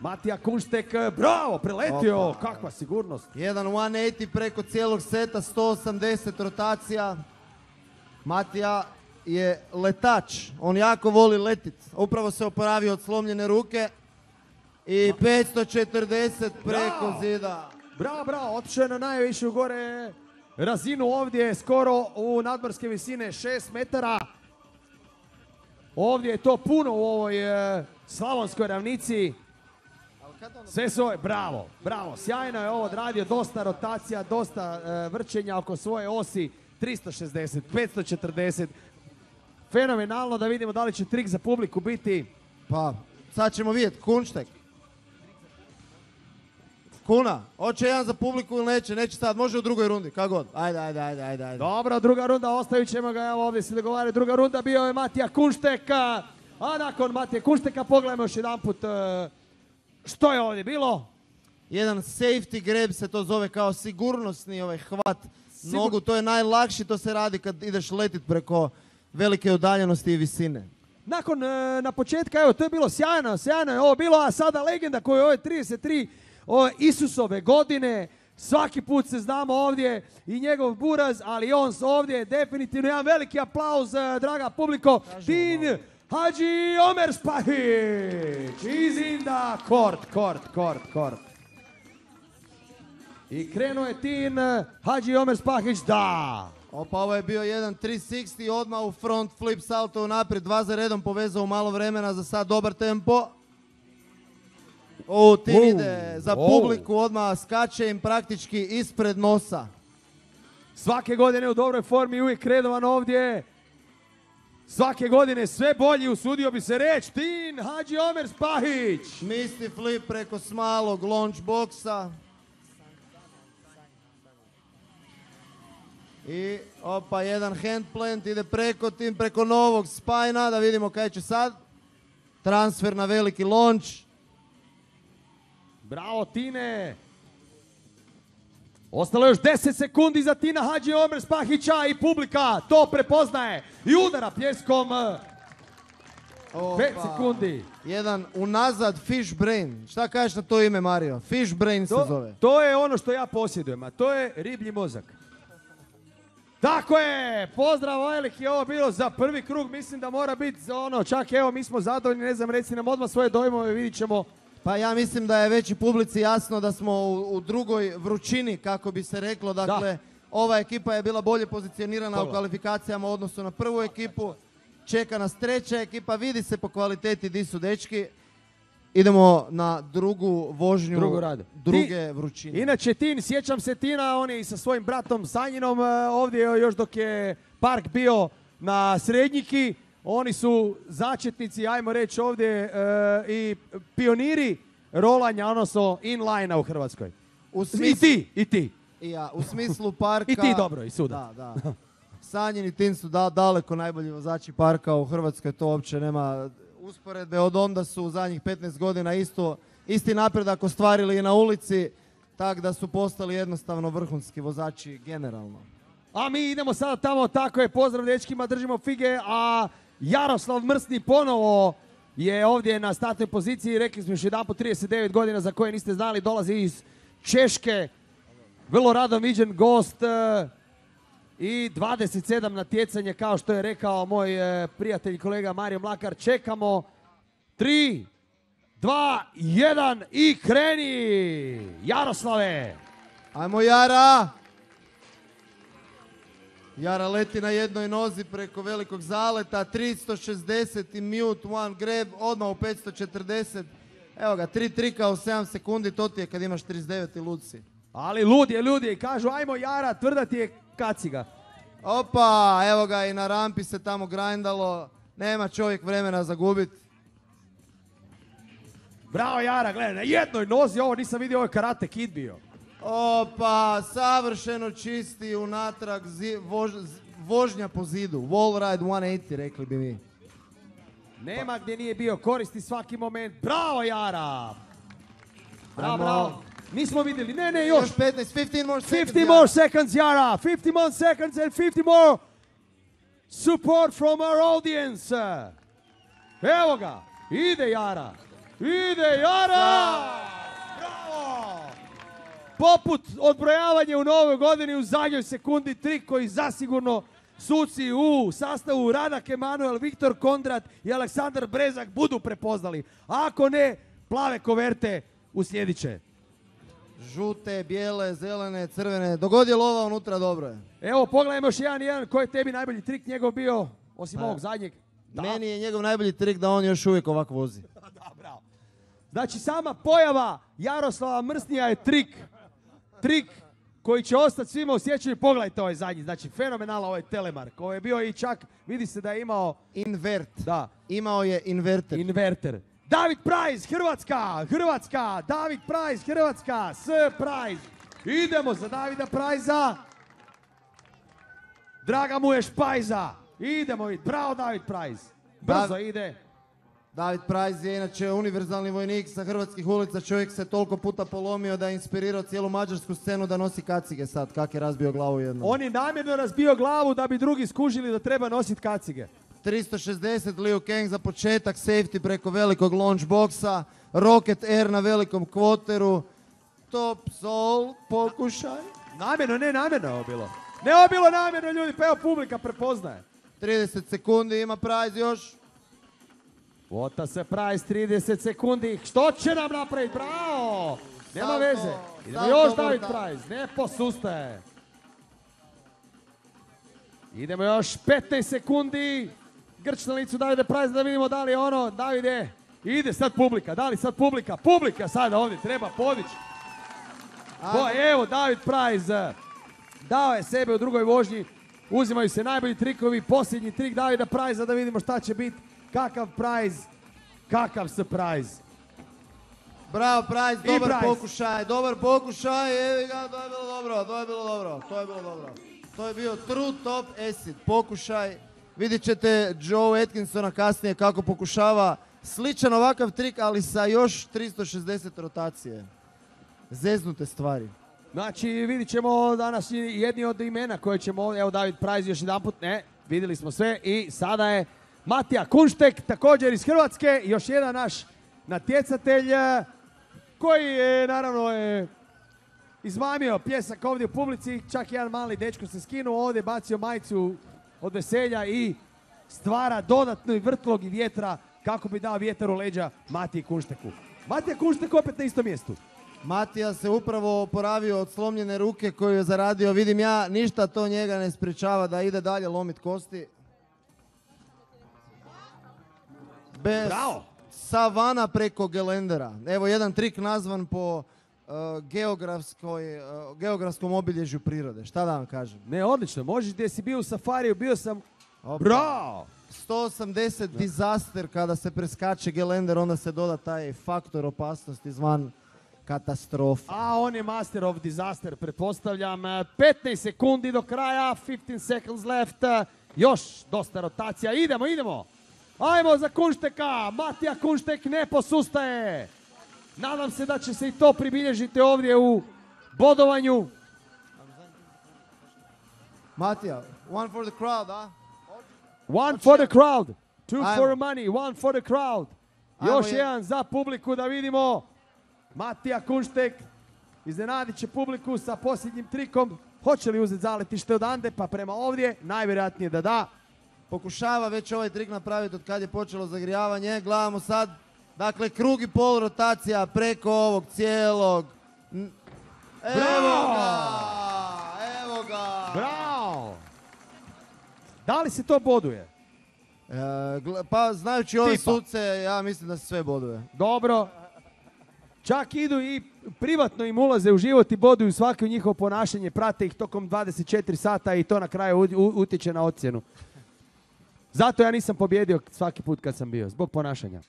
Speaker 26: Matija Kunštek, bravo, preletio.
Speaker 27: Opa.
Speaker 26: Kakva sigurnost.
Speaker 27: Jedan 180 preko cijelog seta, 180 rotacija. Matija je letač, on jako voli letit. Upravo se oporavio od slomljene ruke i 540 preko
Speaker 26: Bravo.
Speaker 27: zida.
Speaker 26: Bravo, bravo, otišao je na najvišu gore razinu ovdje, skoro u nadmorske visine 6 metara. Ovdje je to puno u ovoj e, slavonskoj ravnici. Sve su ove, bravo, bravo, sjajno je ovo odradio, dosta rotacija, dosta e, vrčenja oko svoje osi, 360, 540. Fenomenalno da vidimo da li će trik za publiku biti
Speaker 27: Pa, sad ćemo vidjeti. Kunštek. Kuna. Hoće jedan za publiku ili neće? Neće sad. Može u drugoj rundi. Kako god. Ajde, ajde, ajde, ajde. ajde.
Speaker 26: Dobro, druga runda, ostavit ćemo ga, evo ovdje se dogovaraju. Druga runda bio je Matija Kunštek, a nakon Matije Kunšteka pogledajmo još jedan put što je ovdje bilo.
Speaker 27: Jedan safety grab se to zove kao sigurnosni ovaj hvat nogu. To je najlakši, to se radi kad ideš letit preko velike udaljenosti i visine.
Speaker 26: Nakon, e, na početka, evo, to je bilo sjajno, sjajno je ovo bilo, a sada legenda koju je ove 33 ove Isusove godine, svaki put se znamo ovdje i njegov buraz, ali on ovdje definitivno jedan veliki aplauz, e, draga publiko, Tin Hadži Omer Spahić, is in the court, court, court, court. I krenuo je Tin Hadži Omer Spahić, da.
Speaker 27: Opa, ovo je bio jedan 360 odmah u front flip salto naprijed, dva za redom povezao malo vremena, za sad dobar tempo. O, Tin
Speaker 26: U,
Speaker 27: ide za publiku, odmah skače im praktički ispred nosa.
Speaker 26: Svake godine u dobroj formi uvijek redovan ovdje. Svake godine sve bolji, usudio bi se reći, Tin Hadži Omer Spahić.
Speaker 27: Misty flip preko smalog launch boksa. I opa, jedan hand plant ide preko tim, preko novog spajna, da vidimo kaj će sad. Transfer na veliki launch.
Speaker 26: Bravo Tine. Ostalo je još 10 sekundi za Tina Hadži Omer Spahića i publika to prepoznaje. I udara pljeskom. 5
Speaker 27: Opa.
Speaker 26: sekundi.
Speaker 27: Jedan unazad fish brain. Šta kažeš na to ime, Mario? Fish brain se
Speaker 26: To,
Speaker 27: zove.
Speaker 26: to je ono što ja posjedujem, a to je riblji mozak. Tako je, pozdrav veliki, ovo bilo za prvi krug, mislim da mora biti za ono, čak evo mi smo zadovoljni, ne znam, reci nam odmah svoje dojmove, vidit ćemo.
Speaker 27: Pa ja mislim da je već i publici jasno da smo u, u drugoj vrućini, kako bi se reklo. Dakle, ova ekipa je bila bolje pozicionirana u kvalifikacijama u odnosu na prvu ekipu. Čeka nas treća ekipa, vidi se po kvaliteti di su dečki. Idemo na drugu vožnju
Speaker 26: Drugu radu.
Speaker 27: druge
Speaker 26: Ti-
Speaker 27: vrućine.
Speaker 26: Inače Tin, sjećam se Tina, on je i sa svojim bratom Sanjinom e, ovdje još dok je park bio na Srednjiki. Oni su začetnici, ajmo reći ovdje, e, i pioniri rolanja, odnosno inline u Hrvatskoj.
Speaker 27: U
Speaker 26: I
Speaker 27: smislu-
Speaker 26: ti, i ti.
Speaker 27: I ja, u smislu parka...
Speaker 26: I ti dobro, i suda.
Speaker 27: Da, da. Sanjin i Tin su da, daleko najbolji vozači parka u Hrvatskoj, to uopće nema usporedbe. Od onda su u zadnjih 15 godina isto, isti napredak ostvarili i na ulici, tak da su postali jednostavno vrhunski vozači generalno.
Speaker 26: A mi idemo sada tamo, tako je, pozdrav dečkima, držimo fige, a Jaroslav Mrsni ponovo je ovdje na startnoj poziciji, rekli smo još jedan po 39 godina za koje niste znali, dolazi iz Češke, vrlo rado viđen gost i 27 natjecanje, kao što je rekao moj e, prijatelj i kolega Mario Mlakar, čekamo 3, 2, 1 i kreni! Jaroslave!
Speaker 27: Ajmo Jara! Jara leti na jednoj nozi preko velikog zaleta, 360 i mute, one grab, odmah u 540. Evo ga, tri trika u 7 sekundi, to ti je kad imaš 39 i luci.
Speaker 26: Ali lud je, lud je. Kažu, ajmo Jara, tvrda ti je kaciga.
Speaker 27: Opa, evo ga i na rampi se tamo grindalo. Nema čovjek vremena za gubit.
Speaker 26: Bravo Jara, gledaj, na jednoj nozi, ovo nisam vidio, ovo je karate kid bio.
Speaker 27: Opa, savršeno čisti unatrag zi- vož- z- vožnja po zidu. Wall ride 180, rekli bi mi.
Speaker 26: Nema gdje nije bio, koristi svaki moment. Bravo Jara! Bravo, bravo. Nismo vidjeli, ne, ne, još.
Speaker 27: Još 15, 15 more seconds.
Speaker 26: 50 more seconds, Yara. 50 more seconds and 50 more support from our audience. Evo ga. Ide Jara. Ide Jara. Bravo. Poput odbrojavanja u novoj godini u zadnjoj sekundi trik koji zasigurno suci u sastavu Radak Emanuel, Viktor Kondrat i Aleksandar Brezak budu prepoznali. Ako ne, plave koverte u sljedeće.
Speaker 27: Žute, bijele, zelene, crvene. Dogod je lova unutra, dobro je.
Speaker 26: Evo, pogledajmo još jedan, jedan. Koji je tebi najbolji trik njegov bio, osim
Speaker 27: Pa,
Speaker 26: ovog zadnjeg? Da.
Speaker 27: Meni je njegov najbolji trik da on još uvijek ovako vozi.
Speaker 26: Da, bravo. Znači, sama pojava Jaroslava Mrsnija je trik. Trik koji će ostati svima u sjećanju. Pogledajte ovaj zadnji, znači fenomenala ovaj Telemark. Ovo je bio i čak, vidi se da je imao...
Speaker 27: Invert.
Speaker 26: Da.
Speaker 27: Imao je inverter.
Speaker 26: Inverter. David Price, Hrvatska, Hrvatska, David Price, Hrvatska, S Price. Idemo za Davida Prajza. Draga mu je Špajza. Idemo vidjeti, bravo David Price. Brzo
Speaker 27: Dav-
Speaker 26: ide.
Speaker 27: David Price je inače univerzalni vojnik sa hrvatskih ulica. Čovjek se toliko puta polomio da je inspirirao cijelu mađarsku scenu da nosi kacige sad. Kak je razbio glavu jednom.
Speaker 26: On je namjerno razbio glavu da bi drugi skužili da treba nositi kacige.
Speaker 27: 360 Liu Kang za početak, safety preko velikog launch boxa, Rocket Air na velikom kvoteru, Top Soul, pokušaj.
Speaker 26: Namjerno, ne namjerno je ovo bilo. Ne ovo bilo namjerno ljudi, pa evo publika prepoznaje.
Speaker 27: 30 sekundi ima prize još.
Speaker 26: Vota se Price, 30 sekundi. Što će nam napraviti? Bravo! Nema
Speaker 27: Salto,
Speaker 26: veze. Idemo
Speaker 27: salto
Speaker 26: još David. Price. Ne posustaje. Idemo još 15 sekundi. Grč na licu Davide Price da vidimo da li je ono. Davide, ide sad publika. Da li sad publika? Publika sada ovdje treba podići. Evo David Price dao je sebe u drugoj vožnji. Uzimaju se najbolji trikovi. Posljednji trik Davida Price da vidimo šta će biti. Kakav prize, kakav surprise.
Speaker 27: Bravo Price, dobar
Speaker 26: Price.
Speaker 27: pokušaj, dobar pokušaj, evi ga, to je bilo dobro, to je bilo dobro, to je bilo dobro. To je bio true top acid, pokušaj. Vidjet ćete Joe Atkinsona kasnije kako pokušava sličan ovakav trik, ali sa još 360 rotacije. Zeznute stvari.
Speaker 26: Znači, vidit ćemo danas jedni od imena koje ćemo evo David Price još jedan put, ne, vidjeli smo sve i sada je Matija Kunštek, također iz Hrvatske, još jedan naš natjecatelj eh, koji je naravno je izmamio pjesak ovdje u publici, čak jedan mali dečko se skinuo ovdje, bacio majicu od veselja i stvara dodatno i vrtlog i vjetra kako bi dao vjetar u leđa Matiji Kunšteku. Matija Kunštek opet na istom mjestu.
Speaker 27: Matija se upravo oporavio od slomljene ruke koju je zaradio, vidim ja, ništa to njega ne sprečava da ide dalje lomit kosti. Bez
Speaker 26: Bravo.
Speaker 27: savana preko gelendera. Evo jedan trik nazvan po geografskoj, uh, geografskom obilježju prirode. Šta da vam kažem?
Speaker 26: Ne, odlično, možeš gdje si bio u safariju, bio sam... Bravo!
Speaker 27: 180 disaster kada se preskače gelender, onda se doda taj faktor opasnosti zvan katastrofa.
Speaker 26: A on je master of disaster, pretpostavljam. E, 15 sekundi do kraja, 15 seconds left. E, Još dosta rotacija. Idemo, idemo. Ajmo za Kunšteka. Matija Kunštek ne posustaje. Nadam se da će se i to pribilježiti ovdje u bodovanju.
Speaker 27: Matija, one for the crowd, a?
Speaker 26: One for the crowd. Two
Speaker 27: Ajmo.
Speaker 26: for the money. One for the crowd.
Speaker 27: Ajmo
Speaker 26: Još
Speaker 27: je-
Speaker 26: jedan za publiku da vidimo. Matija Kunštek iznenadit će publiku sa posljednjim trikom. Hoće li uzeti zaletište odande pa prema ovdje? Najvjerojatnije da da.
Speaker 27: Pokušava već ovaj trik napraviti od kad je počelo zagrijavanje. Gledamo sad, dakle, krug i pol rotacija preko ovog cijelog. Evo ga! Evo ga!
Speaker 26: Bravo! Da li se to boduje?
Speaker 27: E, gle- pa znajući ove
Speaker 26: Tipa.
Speaker 27: suce, ja mislim da se sve boduje.
Speaker 26: Dobro. Čak idu i privatno im ulaze u život i boduju svako njihovo ponašanje, prate ih tokom 24 sata i to na kraju u- u- utječe na ocjenu. Zato ja nisam pobjedio svaki put kad sam bio, zbog ponašanja.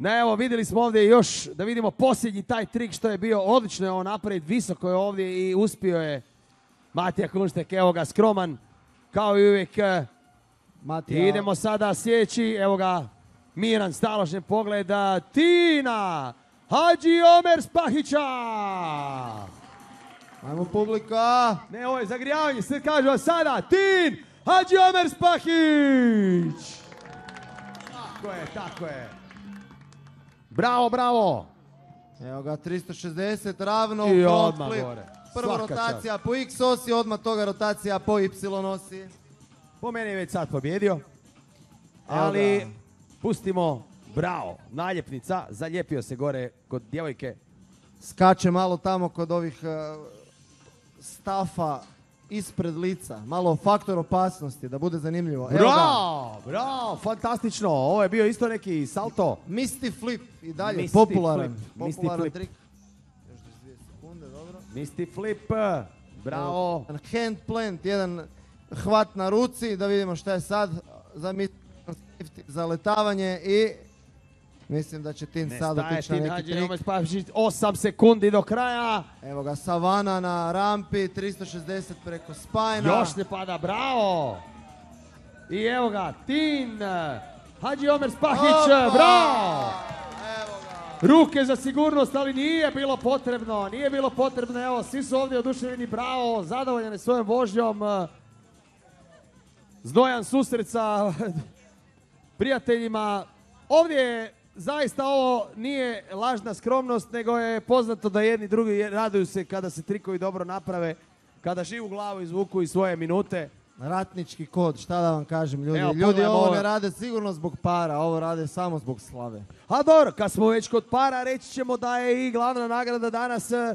Speaker 26: Ne, evo vidjeli smo ovdje još, da vidimo posljednji taj trik što je bio, odlično je on napraviti, visoko je ovdje i uspio je Matija Kunštek, evo ga, skroman, kao i uvijek.
Speaker 27: Matija,
Speaker 26: Idemo sada sljedeći, evo ga, miran, staložen pogled, a, Tina, Hadži Omer Spahića.
Speaker 27: Ajmo publika!
Speaker 26: Ne, ovo je zagrijavanje, sve kažu, sada Tin, Hadži Omer Spahić. Tako je, tako je. Bravo, bravo.
Speaker 27: Evo ga, 360 ravno.
Speaker 26: I odmah gore.
Speaker 27: Prva
Speaker 26: Svaka
Speaker 27: rotacija po X osi, odmah toga rotacija po Y osi.
Speaker 26: Po meni je već sad pobjedio. Ali pustimo, bravo, naljepnica, zalijepio se gore kod djevojke.
Speaker 27: Skače malo tamo kod ovih e, stafa ispred lica. Malo faktor opasnosti, da bude zanimljivo. Evo ga.
Speaker 26: Bravo, bravo, fantastično. Ovo je bio isto neki salto.
Speaker 27: Misty flip i dalje,
Speaker 26: Misty
Speaker 27: popularan.
Speaker 26: flip, Misty
Speaker 27: Popularan trik. Još 22 sekunde, dobro.
Speaker 26: Misty Flip, bravo.
Speaker 27: Hand plant, jedan hvat na ruci, da vidimo šta je sad za mis- zaletavanje i mislim da će Tin
Speaker 26: Ne
Speaker 27: sad
Speaker 26: staje
Speaker 27: otići na neki trik.
Speaker 26: Omer Spahić, 8 sekundi do kraja.
Speaker 27: Evo ga, Savana na rampi, 360 preko spajna.
Speaker 26: Još ne pada, bravo. I evo ga, Tin Hadži Omer Spahić,
Speaker 27: Opa!
Speaker 26: bravo. Ruke za sigurnost, ali nije bilo potrebno, nije bilo potrebno. Evo, svi su ovdje oduševljeni, bravo, zadovoljeni svojom vožnjom. Znojan susret sa prijateljima. Ovdje je zaista ovo nije lažna skromnost, nego je poznato da jedni drugi raduju se kada se trikovi dobro naprave, kada živu glavu izvuku iz svoje minute.
Speaker 27: Ratnički kod, šta da vam kažem ljudi.
Speaker 26: Evo,
Speaker 27: ljudi ovo
Speaker 26: ovo.
Speaker 27: ne rade sigurno zbog para, ovo rade samo zbog slave.
Speaker 26: A dobro, kad smo već kod para, reći ćemo da je i glavna nagrada danas e,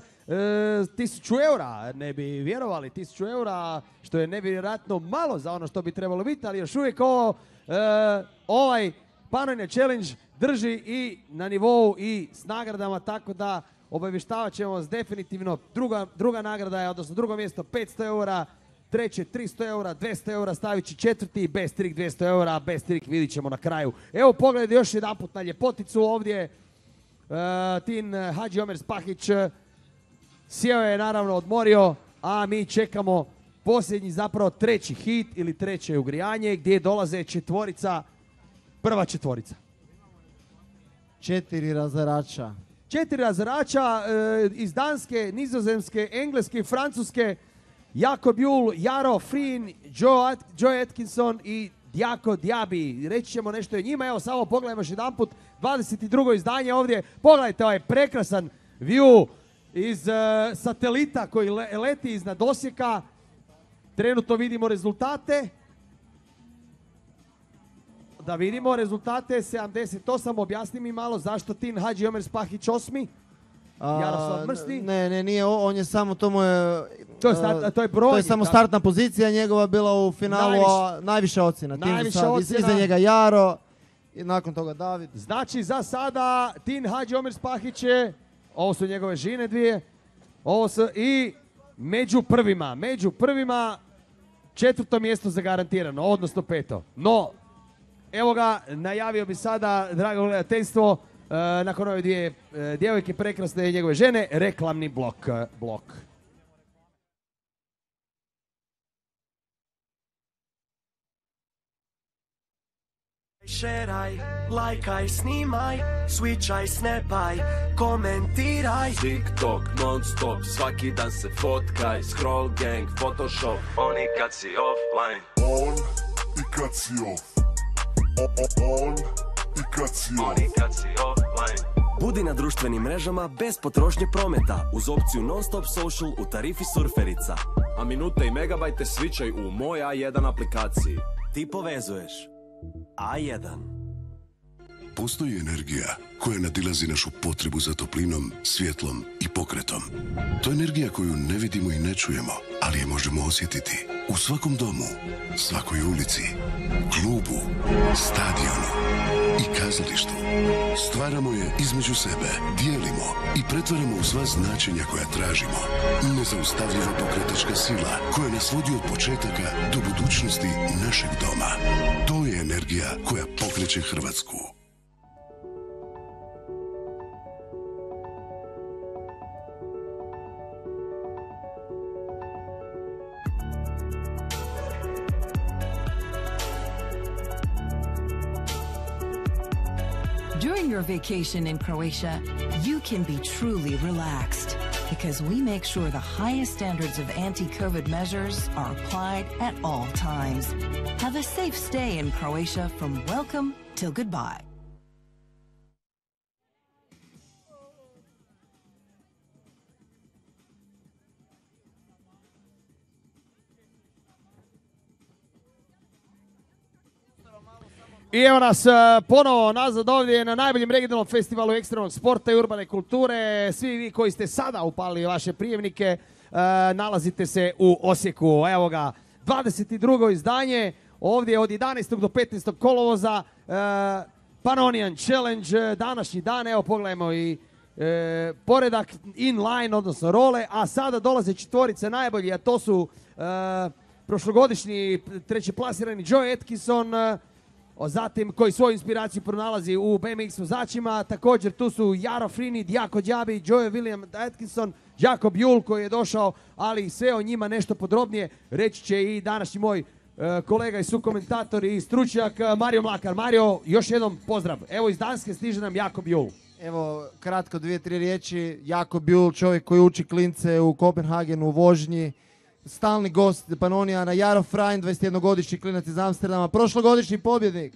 Speaker 26: tisuću eura. Ne bi vjerovali, tisuću eura, što je nevjerojatno malo za ono što bi trebalo biti, ali još uvijek ovo, e, ovaj Panonja Challenge drži i na nivou i s nagradama, tako da obavještavat ćemo vas definitivno. Druga, druga nagrada je, odnosno drugo mjesto 500 eura, treće 300 eura, 200 eura, stavit će četvrti, bez trik 200 eura, bez trik vidit ćemo na kraju. Evo pogledajte još jedanput na ljepoticu ovdje. E, Tin Hadži Omer Spahić e, sjeo je naravno odmorio, a mi čekamo posljednji zapravo treći hit ili treće ugrijanje gdje dolaze četvorica, prva četvorica.
Speaker 27: Četiri razarača.
Speaker 26: Četiri razarača e, iz Danske, Nizozemske, Engleske i Francuske. Jakob Jul, Jaro Frin, Joe, Joe Atkinson i Djako Djabi. Reći ćemo nešto o njima. Evo samo pogledajmo još jedan put 22. izdanje ovdje. Pogledajte ovaj prekrasan view iz e, satelita koji le- leti iznad Osijeka. Trenutno vidimo rezultate. Da vidimo rezultate 78. Objasni mi malo zašto Tin Hadži Omer Spahić osmi.
Speaker 27: A,
Speaker 26: Jaroslav Mrsni.
Speaker 27: Ne, ne, nije, on je samo, to mu je...
Speaker 26: To je start- to je brojni,
Speaker 27: To je samo startna pozicija njegova bila u finalu,
Speaker 26: Najviše-
Speaker 27: a najviša ocjena.
Speaker 26: Najviša
Speaker 27: sad.
Speaker 26: Ocjena.
Speaker 27: Iza njega Jaro, i nakon toga David.
Speaker 26: Znači za sada Tin Hadži Omer Spahić je, ovo su njegove žine dvije, ovo su i među prvima, među prvima četvrto mjesto zagarantirano, odnosno peto. No, evo ga, najavio bi sada, drago gledateljstvo, e, nakon ove dvije e, djevojke prekrasne i njegove žene, reklamni blok. e, blok.
Speaker 32: Šeraj, lajkaj, snimaj, switchaj, snapaj, komentiraj
Speaker 29: TikTok non stop, svaki dan se fotkaj Scroll gang, photoshop Oni kad si offline
Speaker 30: On i kad si off. On
Speaker 28: Budi na društvenim mrežama bez potrošnje prometa uz opciju Non-Stop Social u tarifi surferica.
Speaker 29: A minute i megabajte svičaj u moj A1 aplikaciji
Speaker 28: Ti povezuješ. A1.
Speaker 30: Postoji energija koja nadilazi našu potrebu za toplinom, svjetlom i pokretom. To je energija koju ne vidimo i ne čujemo, ali je možemo osjetiti u svakom domu, svakoj ulici, klubu, stadionu i kazalištu. Stvaramo je između sebe, dijelimo i pretvaramo u sva značenja koja tražimo. Nezaustavljiva pokretačka sila koja nas vodi od početaka do budućnosti našeg doma. To je energija koja pokreće Hrvatsku.
Speaker 31: During your vacation in Croatia, you can be truly relaxed because we make sure the highest standards of anti COVID measures are applied at all times. Have a safe stay in Croatia from welcome till goodbye.
Speaker 26: I evo nas e, ponovo nazad ovdje na najboljem regionalnom festivalu ekstremnog sporta i urbane kulture. Svi vi koji ste sada upalili vaše prijemnike, e, nalazite se u Osijeku. Evo ga, 22. izdanje, ovdje od 11. do 15. kolovoza, e, Panonian Challenge, današnji dan, evo pogledajmo i e, poredak inline, odnosno role, a sada dolaze četvorice najbolji, a to su prošlogodišnji treći plasirani Joe Atkinson, zatim koji svoju inspiraciju pronalazi u BMX vozačima, također tu su Jaro Frini, Dijako Djabi, Joe William Atkinson, Jakob Jul koji je došao, ali sve o njima nešto podrobnije reći će i današnji moj e, kolega i sukomentator i stručnjak e, Mario Mlakar. Mario, još jednom pozdrav. Evo iz Danske stiže nam Jakob Jul.
Speaker 27: Evo, kratko dvije, tri riječi. Jakob Jul, čovjek koji uči klince u Kopenhagenu u vožnji. Stalni gost Panonijana, Jaro Frajn, 21-godišnji klinac iz Amsterdama, prošlogodišnji pobjednik.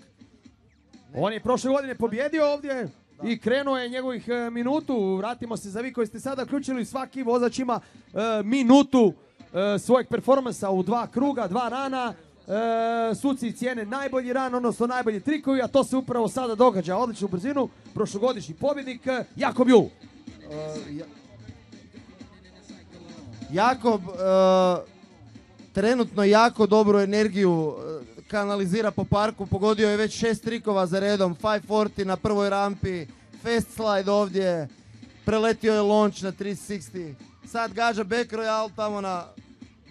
Speaker 26: On je prošle godine pobjedio ovdje i krenuo je njegovih e, minutu. Vratimo se za vi koji ste sada uključili. Svaki vozač ima e, minutu e, svojeg performansa u dva kruga, dva rana. E, suci cijene najbolji ran, odnosno najbolji trikovi, a to se upravo sada događa. Odličnu brzinu, prošlogodišnji pobjednik e, Jakob Jul.
Speaker 27: Jakob e, trenutno jako dobru energiju e, kanalizira po parku, pogodio je već šest trikova za redom, 540 na prvoj rampi, fast slide ovdje, preletio je launch na 360, sad gađa back royal tamo na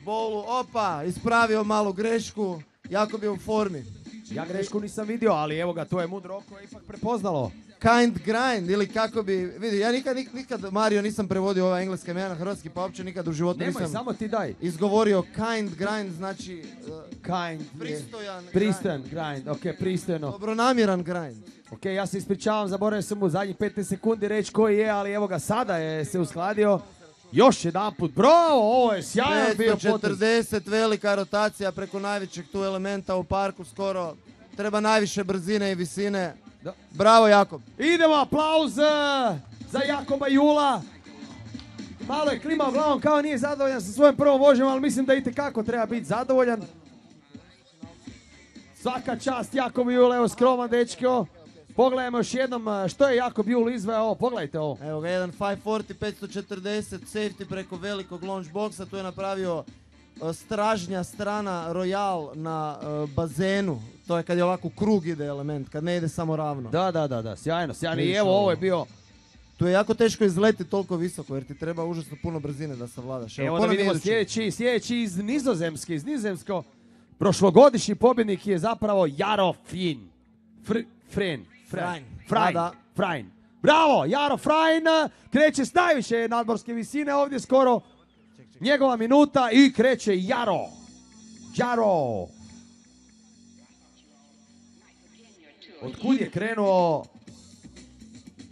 Speaker 27: bolu, opa, ispravio malu grešku, Jakob je u formi.
Speaker 26: Ja grešku nisam vidio, ali evo ga, to je mudro oko ipak prepoznalo.
Speaker 27: Kind grind ili kako bi, vidi, ja nikad, nik- nikad, Mario, nisam prevodio ova engleska imena na hrvatski, pa uopće nikad u životu
Speaker 26: Nemoj,
Speaker 27: nisam
Speaker 26: samo ti daj.
Speaker 27: izgovorio kind grind, znači uh,
Speaker 26: Kind. je-
Speaker 27: Pristojan
Speaker 26: Pristojan grind, ok, pristojno.
Speaker 27: dobronamjeran grind.
Speaker 26: Ok, ja se ispričavam, zaboravio sam u zadnjih 15 sekundi reći koji je, ali evo ga, sada je se uskladio. Još jedan put, bravo, ovo je sjajan bio potez.
Speaker 27: 540, velika rotacija preko najvećeg tu elementa u parku skoro. Treba najviše brzine i visine. Bravo Jakob.
Speaker 26: Idemo, aplauz eh, za Jakoba Jula. Malo je klimao glavom kao nije zadovoljan sa svojom prvom vožnjom, ali mislim da i kako treba biti zadovoljan. Svaka čast Jakob Jul, evo skroman dečko. Pogledajmo još jednom eh, što je Jakob Jul izveo ovo, pogledajte ovo.
Speaker 27: Evo ga, jedan 540, 540, safety preko velikog launch boxa. Tu je napravio stražnja strana Royal na e, bazenu. To je kad je ovako krug ide element, kad ne ide samo ravno.
Speaker 26: Da, da, da, da, sjajno, sjajno. I evo ovo je bio,
Speaker 27: Tu je jako teško izleti toliko visoko jer ti treba užasno puno brzine da savladaš.
Speaker 26: evo
Speaker 27: ko
Speaker 26: da vidimo sljedeći, sljedeći iz Nizozemske, iz Nizozemsko. Prošlogodišnji pobjednik je zapravo Jaro Fin. Fr, Fren.
Speaker 27: Frajn.
Speaker 26: Frajn.
Speaker 27: Da, da.
Speaker 26: Frajn. Bravo, Jaro Frajn kreće s najviše nadmorske visine ovdje skoro. Njegova minuta i kreće Jaro. Jaro. Otkud je krenuo?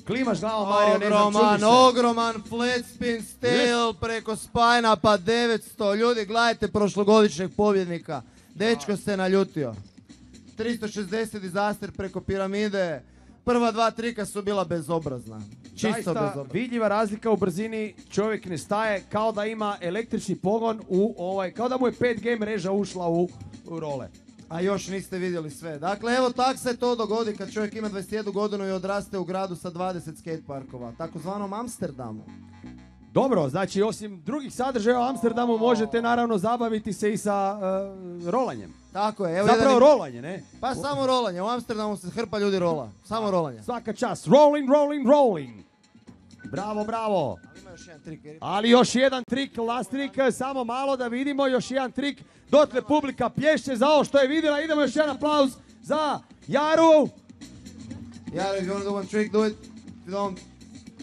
Speaker 26: Klimaš glavom, Mario, ne znam,
Speaker 27: Ogroman, ogroman flat spin stale preko spajna pa 900. Ljudi, gledajte prošlogodišnjeg pobjednika. Dečko se naljutio. 360 disaster preko piramide. Prva dva trika su bila bezobrazna. Čisto
Speaker 26: Zaista
Speaker 27: bezobrazna.
Speaker 26: vidljiva razlika u brzini, čovjek ne staje kao da ima električni pogon u ovaj, kao da mu je 5G mreža ušla u, u role.
Speaker 27: A još niste vidjeli sve. Dakle, evo tak se to dogodi kad čovjek ima 21 godinu i odraste u gradu sa 20 skateparkova. Takozvanom Amsterdamu.
Speaker 26: Dobro, znači osim drugih sadržaja u Amsterdamu možete naravno zabaviti se i sa uh, rolanjem.
Speaker 27: Tako je. Evo
Speaker 26: Zapravo
Speaker 27: jedan-
Speaker 26: rolanje, ne?
Speaker 27: Pa samo rolanje. U Amsterdamu se hrpa ljudi rola. Samo rolanje.
Speaker 26: Svaka čast. Rolling, rolling, rolling. Bravo, bravo.
Speaker 27: Ima još jedan trik. jer-
Speaker 26: Ali još jedan trik, last trik, samo malo da vidimo, još jedan trik. Dotle publika plješće za ovo što je vidjela. Idemo još jedan aplauz za Jaru.
Speaker 27: Yeah, if you want to do one trick, do it. If you don't,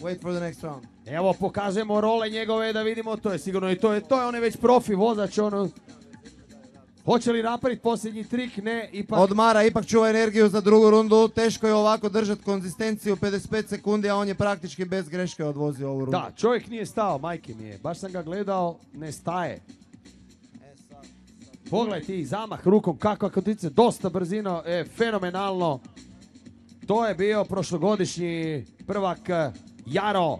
Speaker 27: wait for the next round.
Speaker 26: Evo pokažemo role njegove da vidimo, to je sigurno i to je, to je on je već profi vozač, ono. Hoće li napraviti posljednji trik? Ne, ipak.
Speaker 27: Odmara, ipak čuva energiju za drugu rundu. Teško je ovako držati konzistenciju 55 sekundi, a on je praktički bez greške odvozio ovu rundu.
Speaker 26: Da, čovjek nije stao, majke mi je. Baš sam ga gledao, ne staje. Pogledaj ti, zamah rukom, kakva kondicija, dosta brzino, e, fenomenalno. To je bio prošlogodišnji prvak eh, Jaro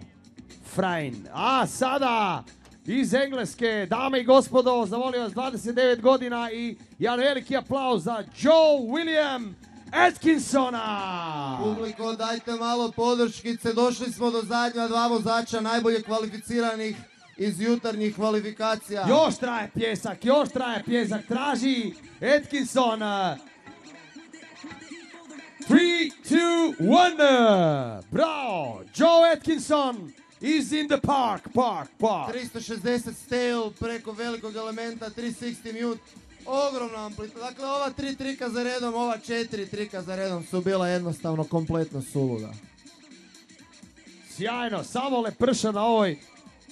Speaker 26: Frajn. A sada iz Engleske, dame i gospodo, zavolio vas 29 godina i jedan veliki aplauz za Joe William Atkinsona.
Speaker 27: Publiko, dajte malo podrškice. Došli smo do zadnja dva vozača najbolje kvalificiranih iz jutarnjih kvalifikacija.
Speaker 26: Još traje pljesak, još traje pljesak, traži Atkinson. Three, two, one. Bravo. Joe Atkinson is in the park, park, park.
Speaker 27: 360 stale preko velikog elementa, 360 mute, ogromna amplituda. Dakle, ova tri trika za redom, ova četiri trika za redom su bila jednostavno kompletno suluda.
Speaker 26: Sjajno, samo leprša na ovoj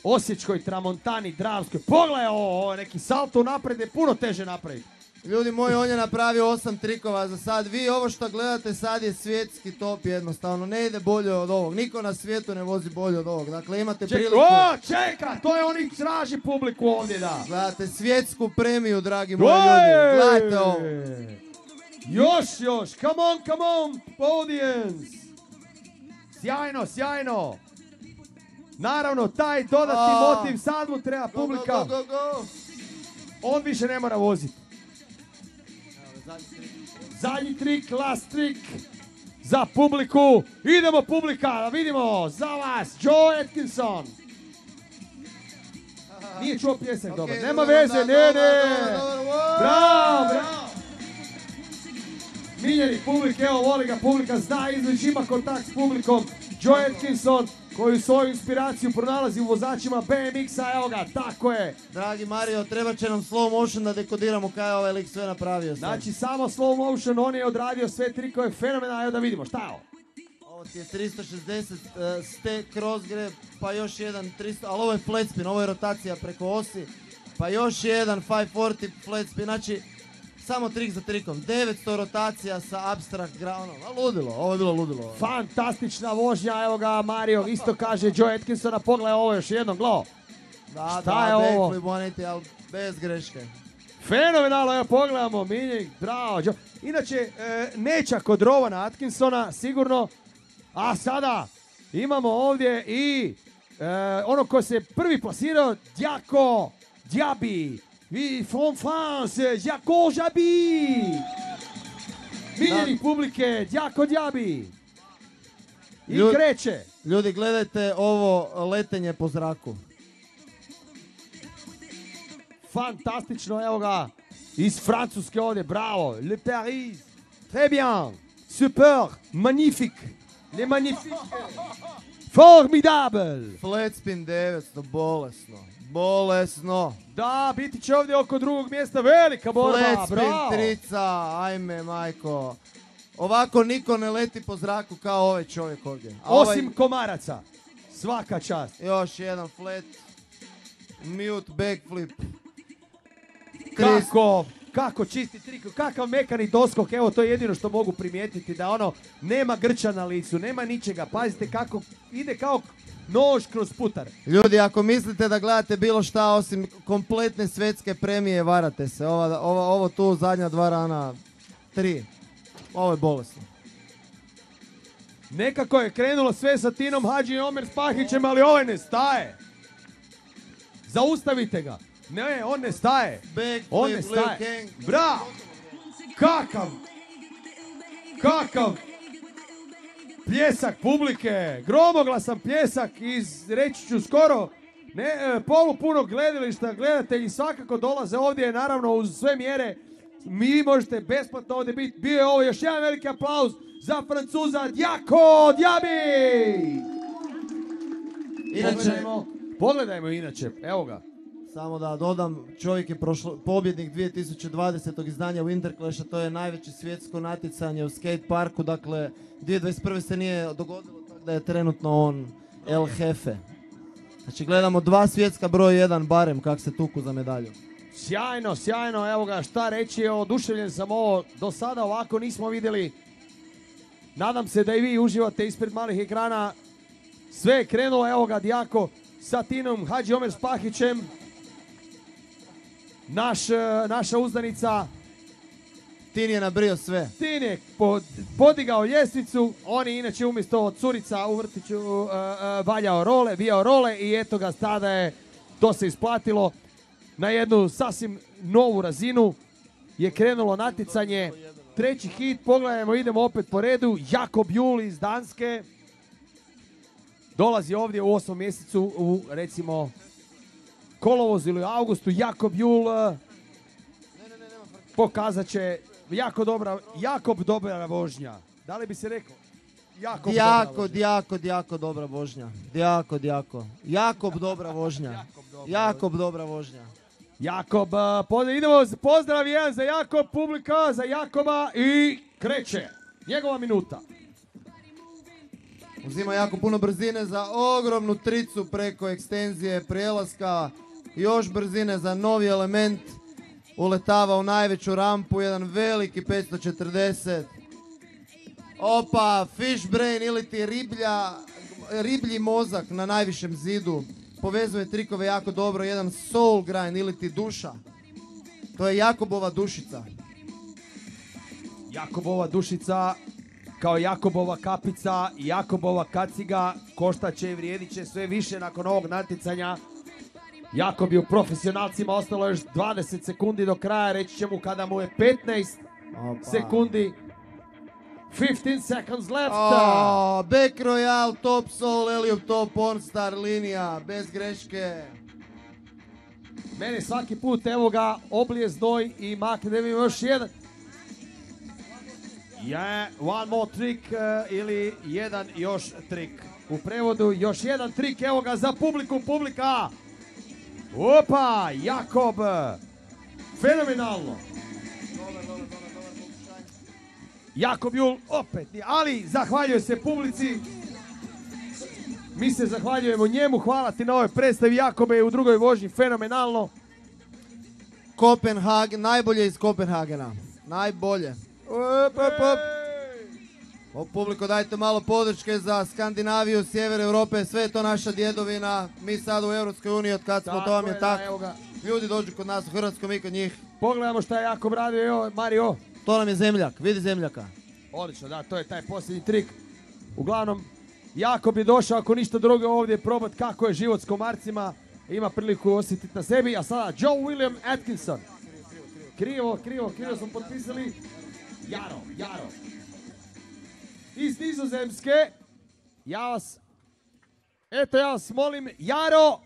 Speaker 26: osječkoj tramontani dramskoj. Pogledaj ovo, ovo neki salto napred je puno teže napraviti.
Speaker 27: Ljudi moji, on je napravio osam trikova za sad. Vi ovo što gledate sad je svjetski top jednostavno. Ne ide bolje od ovog. Niko na svijetu ne vozi bolje od ovog. Dakle, imate
Speaker 26: Ček,
Speaker 27: priliku...
Speaker 26: o, čeka, to je oni traži publiku ovdje, da.
Speaker 27: Gledate svjetsku premiju, dragi moji
Speaker 26: Oj!
Speaker 27: ljudi. Gledajte ovo.
Speaker 26: Još, još, come on, come on, audience. Sjajno, sjajno. Naravno, taj dodatni
Speaker 27: A.
Speaker 26: motiv, sad mu treba publika.
Speaker 27: go, go, go.
Speaker 26: On više ne mora voziti. Zadnji trik, last trik za publiku. Idemo publika, da vidimo za vas, Joe Atkinson. Nije čuo pjesak dobro, nema
Speaker 27: dobro,
Speaker 26: veze, ne, ne.
Speaker 27: dobro.
Speaker 26: Bravo, bravo. Miljeni publike, evo voli ga publika, zna izlič, ima kontakt s publikom. Joe Atkinson, koji svoju inspiraciju pronalazi u vozačima BMX-a, evo ga, tako je.
Speaker 27: Dragi Mario, treba će nam slow motion da dekodiramo kaj je ovaj lik sve napravio.
Speaker 26: Znači samo slow motion, on je odradio sve trikove fenomenalno, evo da vidimo, šta je ovo?
Speaker 27: Ovo ti je 360 uh, ste cross grab, pa još jedan 300, ali ovo je flat spin, ovo je rotacija preko osi, pa još jedan 540 flat spin, znači samo trik za trikom. 900 rotacija sa abstract groundom, a ludilo, ovo je bilo ludilo.
Speaker 26: Fantastična vožnja, evo ga Mario, isto kaže Joe Atkinsona, pogledaj ovo još jednom, glo.
Speaker 27: Da,
Speaker 26: Šta
Speaker 27: da,
Speaker 26: je ovo?
Speaker 27: backflip 180, ali bez greške.
Speaker 26: Fenomenalno, evo pogledamo, Miljeg, bravo. Joe. Inače, e, neća kod Rovana Atkinsona, sigurno. A sada imamo ovdje i e, ono ko se prvi plasirao, Djako Djabi. Vi from France, Djako Djabi. Miljeni publike, Djako Djabi. I
Speaker 27: Ljud-
Speaker 26: kreće.
Speaker 27: Ljudi, gledajte ovo letenje po zraku.
Speaker 26: Fantastično, evo ga, iz Francuske ovdje, bravo, Le Paris, très bien, super, magnifique, le magnifique, formidable.
Speaker 27: Flat spin 900, bolesno, bolesno.
Speaker 26: Da, biti će ovdje oko drugog mjesta velika borba,
Speaker 27: Flat spin
Speaker 26: bravo.
Speaker 27: trica, ajme majko. Ovako niko ne leti po zraku kao ovaj čovjek ovdje. A
Speaker 26: Osim
Speaker 27: ovaj-
Speaker 26: komaraca, svaka čast.
Speaker 27: Još jedan flat. Mute backflip.
Speaker 26: Kako, kako čisti trik, kakav mekani doskok, evo to je jedino što mogu primijetiti, da ono, nema grča na licu, nema ničega, pazite kako ide kao nož kroz putar.
Speaker 27: Ljudi, ako mislite da gledate bilo šta osim kompletne svetske premije, varate se. Ova, ova, ovo tu zadnja dva rana, tri. Ovo je bolesno.
Speaker 26: Nekako je krenulo sve sa Tinom Hadži i Omer Spahićem, ali ovaj ne staje. Zaustavite ga. Ne, on ne staje. On ne staje. Bra! Kakav! Kakav! Pljesak publike, gromoglasan pljesak iz, reći ću skoro, ne, e, polu puno gledališta, gledatelji svakako dolaze ovdje, naravno uz sve mjere, mi možete besplatno ovdje biti, bio je ovo još jedan veliki aplauz za Francuza Djako Djabi!
Speaker 27: Inače-
Speaker 26: Pogledajmo, pogledajmo inače, evo ga.
Speaker 27: Samo da dodam, čovjek je prošlo, pobjednik 2020. izdanja Winter Clasha, to je najveće svjetsko natjecanje u skate parku, dakle 2021. se nije dogodilo tako da je trenutno on El Jefe. Znači gledamo dva svjetska broj jedan barem kak se tuku za medalju.
Speaker 26: Sjajno, sjajno, evo ga, šta reći, oduševljen sam ovo, do sada ovako nismo vidjeli. Nadam se da i vi uživate ispred malih ekrana. Sve je krenulo, evo ga, Dijako, sa Tinom Hadži Omer Spahićem. Naš, e, naša uzdanica
Speaker 27: Tin je nabrio sve.
Speaker 26: Tin je pod- podigao ljestvicu, on je inače umjesto curica u vrtiću uh, uh, valjao role, vijao role i eto ga tada je to se isplatilo na jednu sasvim novu razinu je krenulo natjecanje. Treći hit, pogledajmo, idemo opet po redu. Jakob Jul iz Danske dolazi ovdje u osmom mjesecu u recimo kolovozu ili augustu. Jakob Jul uh, pokazat će jako dobra, jako dobra vožnja. Da li bi se rekao? Jako dobra
Speaker 27: Jako,
Speaker 26: vožnja.
Speaker 27: jako, jako dobra vožnja. Jako, jako. Jakob dobra vožnja. Jakob dobra vožnja.
Speaker 26: Jakob, pozdrav, idemo, pozdrav jedan za Jakob, publika za Jakoba i kreće. Njegova minuta.
Speaker 27: Uzima jako puno brzine za ogromnu tricu preko ekstenzije prelaska. Još brzine za novi element. Uletava u najveću rampu, jedan veliki 540. Opa, fish brain ili ti riblja, riblji mozak na najvišem zidu. Povezuje trikove jako dobro, jedan soul grind ili ti duša. To je Jakobova dušica.
Speaker 26: Jakobova dušica, kao Jakobova kapica Jakobova kaciga, koštaće i vrijedit će sve više nakon ovog natjecanja. Jakob je u profesionalcima ostalo još 20 sekundi do kraja, reći će mu kada mu je 15
Speaker 27: Opa.
Speaker 26: sekundi. 15 seconds left.
Speaker 27: Oh, Back Royal, Top Soul, Eliop Top, Pornstar, linija, bez greške.
Speaker 26: Meni svaki put, evo ga, oblije znoj i makne mi još jedan. Je, one more trick eh, ili jedan još trik. U prevodu još jedan trik, evo ga za publiku, publika. Opa, Jakob. Fenomenalno. Jakob Jul opet, ali zahvaljuje se publici. Mi se zahvaljujemo njemu, hvala ti na ovoj predstavi Jakobe u drugoj vožnji, fenomenalno.
Speaker 27: Kopenhagen, najbolje iz Kopenhagena. Najbolje. Op, op, op. O, publiko, dajte malo podrške za Skandinaviju, sjever Europe, sve je to naša djedovina. Mi sad u Europskoj uniji, od kad smo,
Speaker 26: Tako
Speaker 27: to vam je tako. Ljudi dođu kod nas u Hrvatskom, mi kod njih.
Speaker 26: Pogledajmo šta je Jakob radio, evo, Mario.
Speaker 27: To nam je zemljak, vidi zemljaka.
Speaker 26: Odlično, da, to je taj posljednji trik. Uglavnom, Jakob je došao, ako ništa drugo, ovdje probat kako je život s komarcima. Ima priliku osjetiti na sebi, a sada Joe William Atkinson. Krivo, krivo, krivo smo potpisali. Jaro, Jaro. Iz Nizozemske. Ja vas, eto ja vas molim, Jaro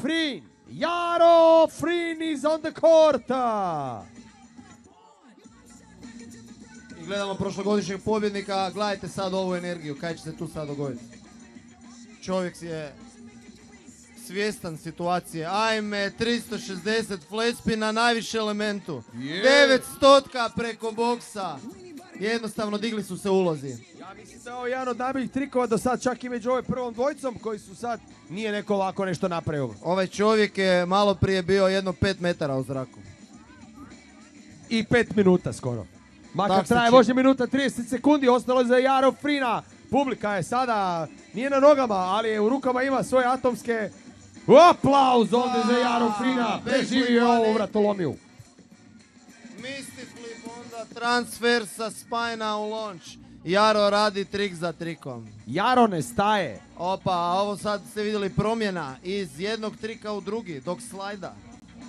Speaker 26: Frin. Jaro Frin is on the court.
Speaker 27: I gledamo prošlogodišnjeg pobjednika, gledajte sad ovu energiju, kaj će se tu sad dogoditi. Čovjek je svjestan situacije. Ajme, 360 flespin na najviše elementu.
Speaker 26: Je.
Speaker 27: 900 preko boksa. Jednostavno digli su se ulozi.
Speaker 26: Ja mislim da je ovo jedan od najboljih trikova do sad, čak i među ovoj prvom dvojicom koji su sad, nije neko ovako nešto napravio.
Speaker 27: Ovaj čovjek je malo prije bio jedno 5 metara u zraku.
Speaker 26: I pet minuta skoro. Makar traje
Speaker 27: čini.
Speaker 26: vožnja minuta 30 sekundi, ostalo je za Jaro Frina. Publika je sada, nije na nogama, ali je u rukama ima svoje atomske... Aplauz ovdje za Jaro Frina, ovu vratolomiju.
Speaker 27: Misty flip, onda transfer sa spajna u launch. Jaro radi trik za trikom.
Speaker 26: Jaro ne staje.
Speaker 27: Opa, a ovo sad ste vidjeli promjena iz jednog trika u drugi, dok slajda.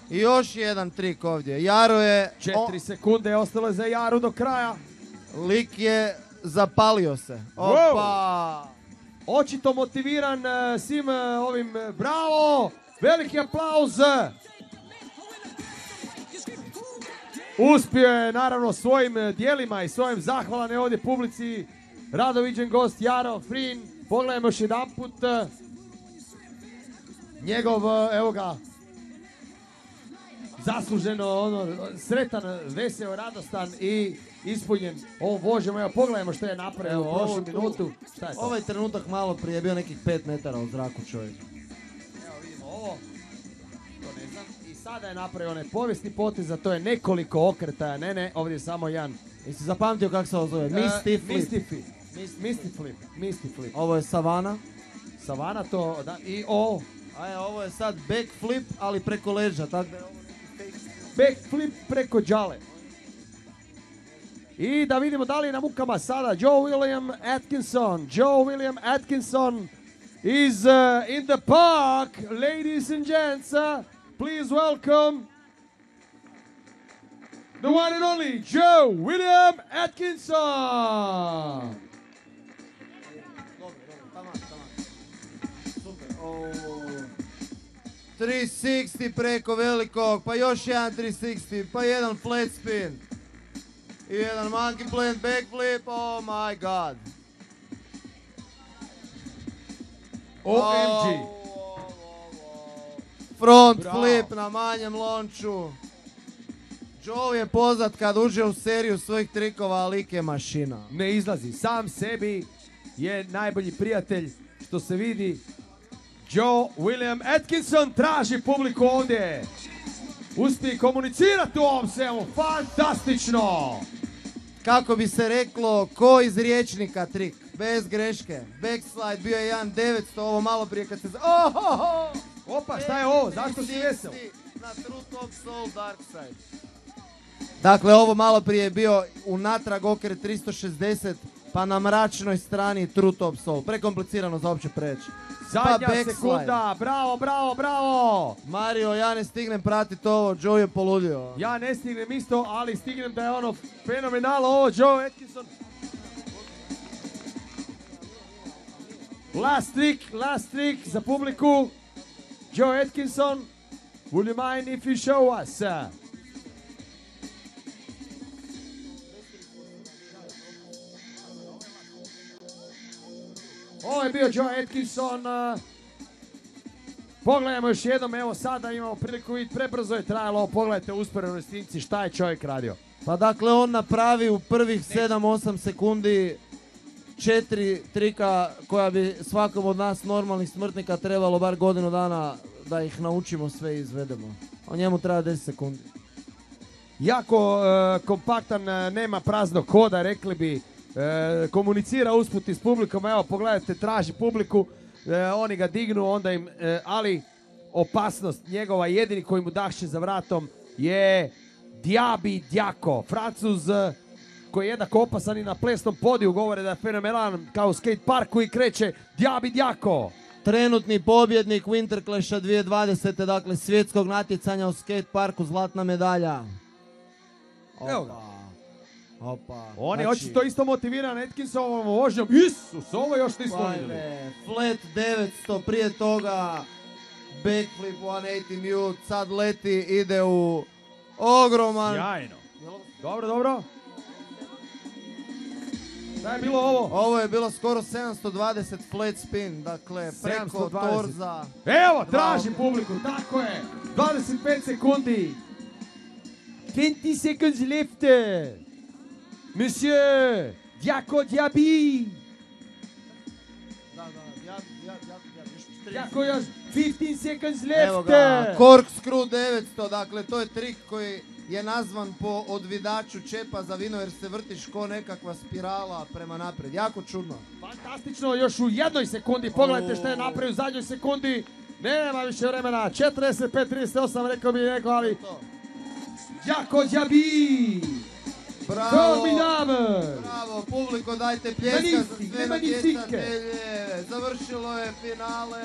Speaker 27: I još jedan trik ovdje. Jaro je...
Speaker 26: Četiri sekunde ostalo je za Jaru do kraja.
Speaker 27: Lik je zapalio se. Opa!
Speaker 26: Očito motiviran eh, svim eh, ovim, eh, bravo, veliki aplauz. Uspio je naravno svojim eh, dijelima i svojim zahvalan je ovdje publici rado viđen gost Jaro Frin. Pogledajmo još jedan put njegov, eh, evo ga, zasluženo, ono, sretan, veseo, radostan i ispunjen ovom vožnjom. Evo, pogledajmo što je napravio u prošlu
Speaker 27: tu-
Speaker 26: minutu. Šta je?
Speaker 27: Ovaj trenutak malo prije je bio nekih 5 metara u zraku čovjek.
Speaker 26: Sada je napravio onaj povijesni potez, a to je nekoliko okretaja. Ne, ne, ovdje je samo jedan.
Speaker 27: Jesi zapamtio kako se ovo zove? Misty
Speaker 26: E,
Speaker 27: flip.
Speaker 26: Misty flip. Misty flip. Misty flip.
Speaker 27: Ovo je savana.
Speaker 26: Savana to, da, i o,
Speaker 27: A je, ovo je sad back flip, ali preko leđa. Tako da je ovo
Speaker 26: backflip preko džale. I da vidimo da li je na mukama sada Joe William Atkinson. Joe William Atkinson is uh, in the park. Ladies and gents, uh, please welcome the one and only Joe William Atkinson.
Speaker 27: 360 preko velikog, pa još jedan 360, pa jedan flat spin. I jedan monkey plant backflip, oh my god.
Speaker 26: OMG. Oh.
Speaker 27: Front
Speaker 26: Bravo.
Speaker 27: flip na manjem lonču. Joe je poznat kad uđe u seriju svojih trikova, a lik je mašina.
Speaker 26: Ne izlazi. Sam sebi je najbolji prijatelj što se vidi. Joe William Atkinson traži publiku ovdje. Uspije komunicirati u ovom svemu. Fantastično!
Speaker 27: Kako bi se reklo, ko iz riječnika trik, bez greške. Backslide bio je 1.900, ovo malo prije kad se... z- Oh, oh, oh!
Speaker 26: Opa, šta je ovo? Zašto si vesel?
Speaker 27: Na True Top Soul Dark Side. Dakle, ovo malo prije je bio unatrag okret 360, pa na mračnoj strani True Top Soul. Prekomplicirano za uopće preći.
Speaker 26: Zadnja
Speaker 27: pa
Speaker 26: sekunda. Bravo, bravo, bravo!
Speaker 27: Mario, ja ne stignem pratiti ovo, Joe je poludio.
Speaker 26: Ja ne stignem isto, ali stignem da je ono fenomenalno ovo Joe Atkinson. Last trick, last trick za publiku. Joe Atkinson, would you mind if you show us? uh, Ovo je bio Joe Atkinson. uh, Pogledajmo još jednom, evo sada imamo priliku vidjeti, prebrzo je trajalo, pogledajte usporedno snimci šta je čovjek radio.
Speaker 27: Pa dakle, on napravi u prvih 7-8 sekundi četiri trika koja bi svakom od nas normalnih smrtnika trebalo bar godinu dana da ih naučimo sve i izvedemo. A njemu treba 10 sekundi.
Speaker 26: Jako e, kompaktan, e, nema praznog koda, rekli bi, e, komunicira usput i s publikom, evo pogledajte, traži publiku, oni ga dignu, onda im, ali opasnost njegova, jedini koji mu dahše za vratom je Diaby Djako, francuz koji je jednako opasan i na plesnom podiju, govore da je fenomenalan kao u skate parku i kreće Diaby Djako.
Speaker 27: Trenutni pobjednik Winter Clasha 2020. Dakle, svjetskog natjecanja u skate parku, zlatna medalja.
Speaker 26: Evo ga.
Speaker 27: Opa.
Speaker 26: On je
Speaker 27: Znači,
Speaker 26: očito isto motiviran Atkinsovom vožnjom. Isus, ovo još nismo vidjeli.
Speaker 27: Flat 900, prije toga backflip 180 mute, sad leti, ide u ogroman...
Speaker 26: Sjajno. Dobro, dobro. Šta je bilo ovo?
Speaker 27: Ovo je bilo skoro 720 flat spin, dakle preko
Speaker 26: 720.
Speaker 27: torza.
Speaker 26: Evo, traži publiku, tako je. 25 sekundi. 20 seconds left. Monsieur Diako Diaby.
Speaker 27: Da, da, ja, ja, ja, ja, još 30.
Speaker 26: Diako još 15 seconds
Speaker 27: Evo
Speaker 26: left.
Speaker 27: ga, corkscrew 900, dakle to je trik koji je nazvan po odvidaču čepa za vino jer se vrtiš ko nekakva spirala prema naprijed. Jako čudno.
Speaker 26: Fantastično, još u jednoj sekundi. Pogledajte što je napravio u zadnjoj sekundi. Nema više vremena. 45-38 rekao bi neko, ali... Jako Diaby.
Speaker 27: Bravo! Bravo, publiko, dajte pljeska za sve natjecatelje. Završilo je finale.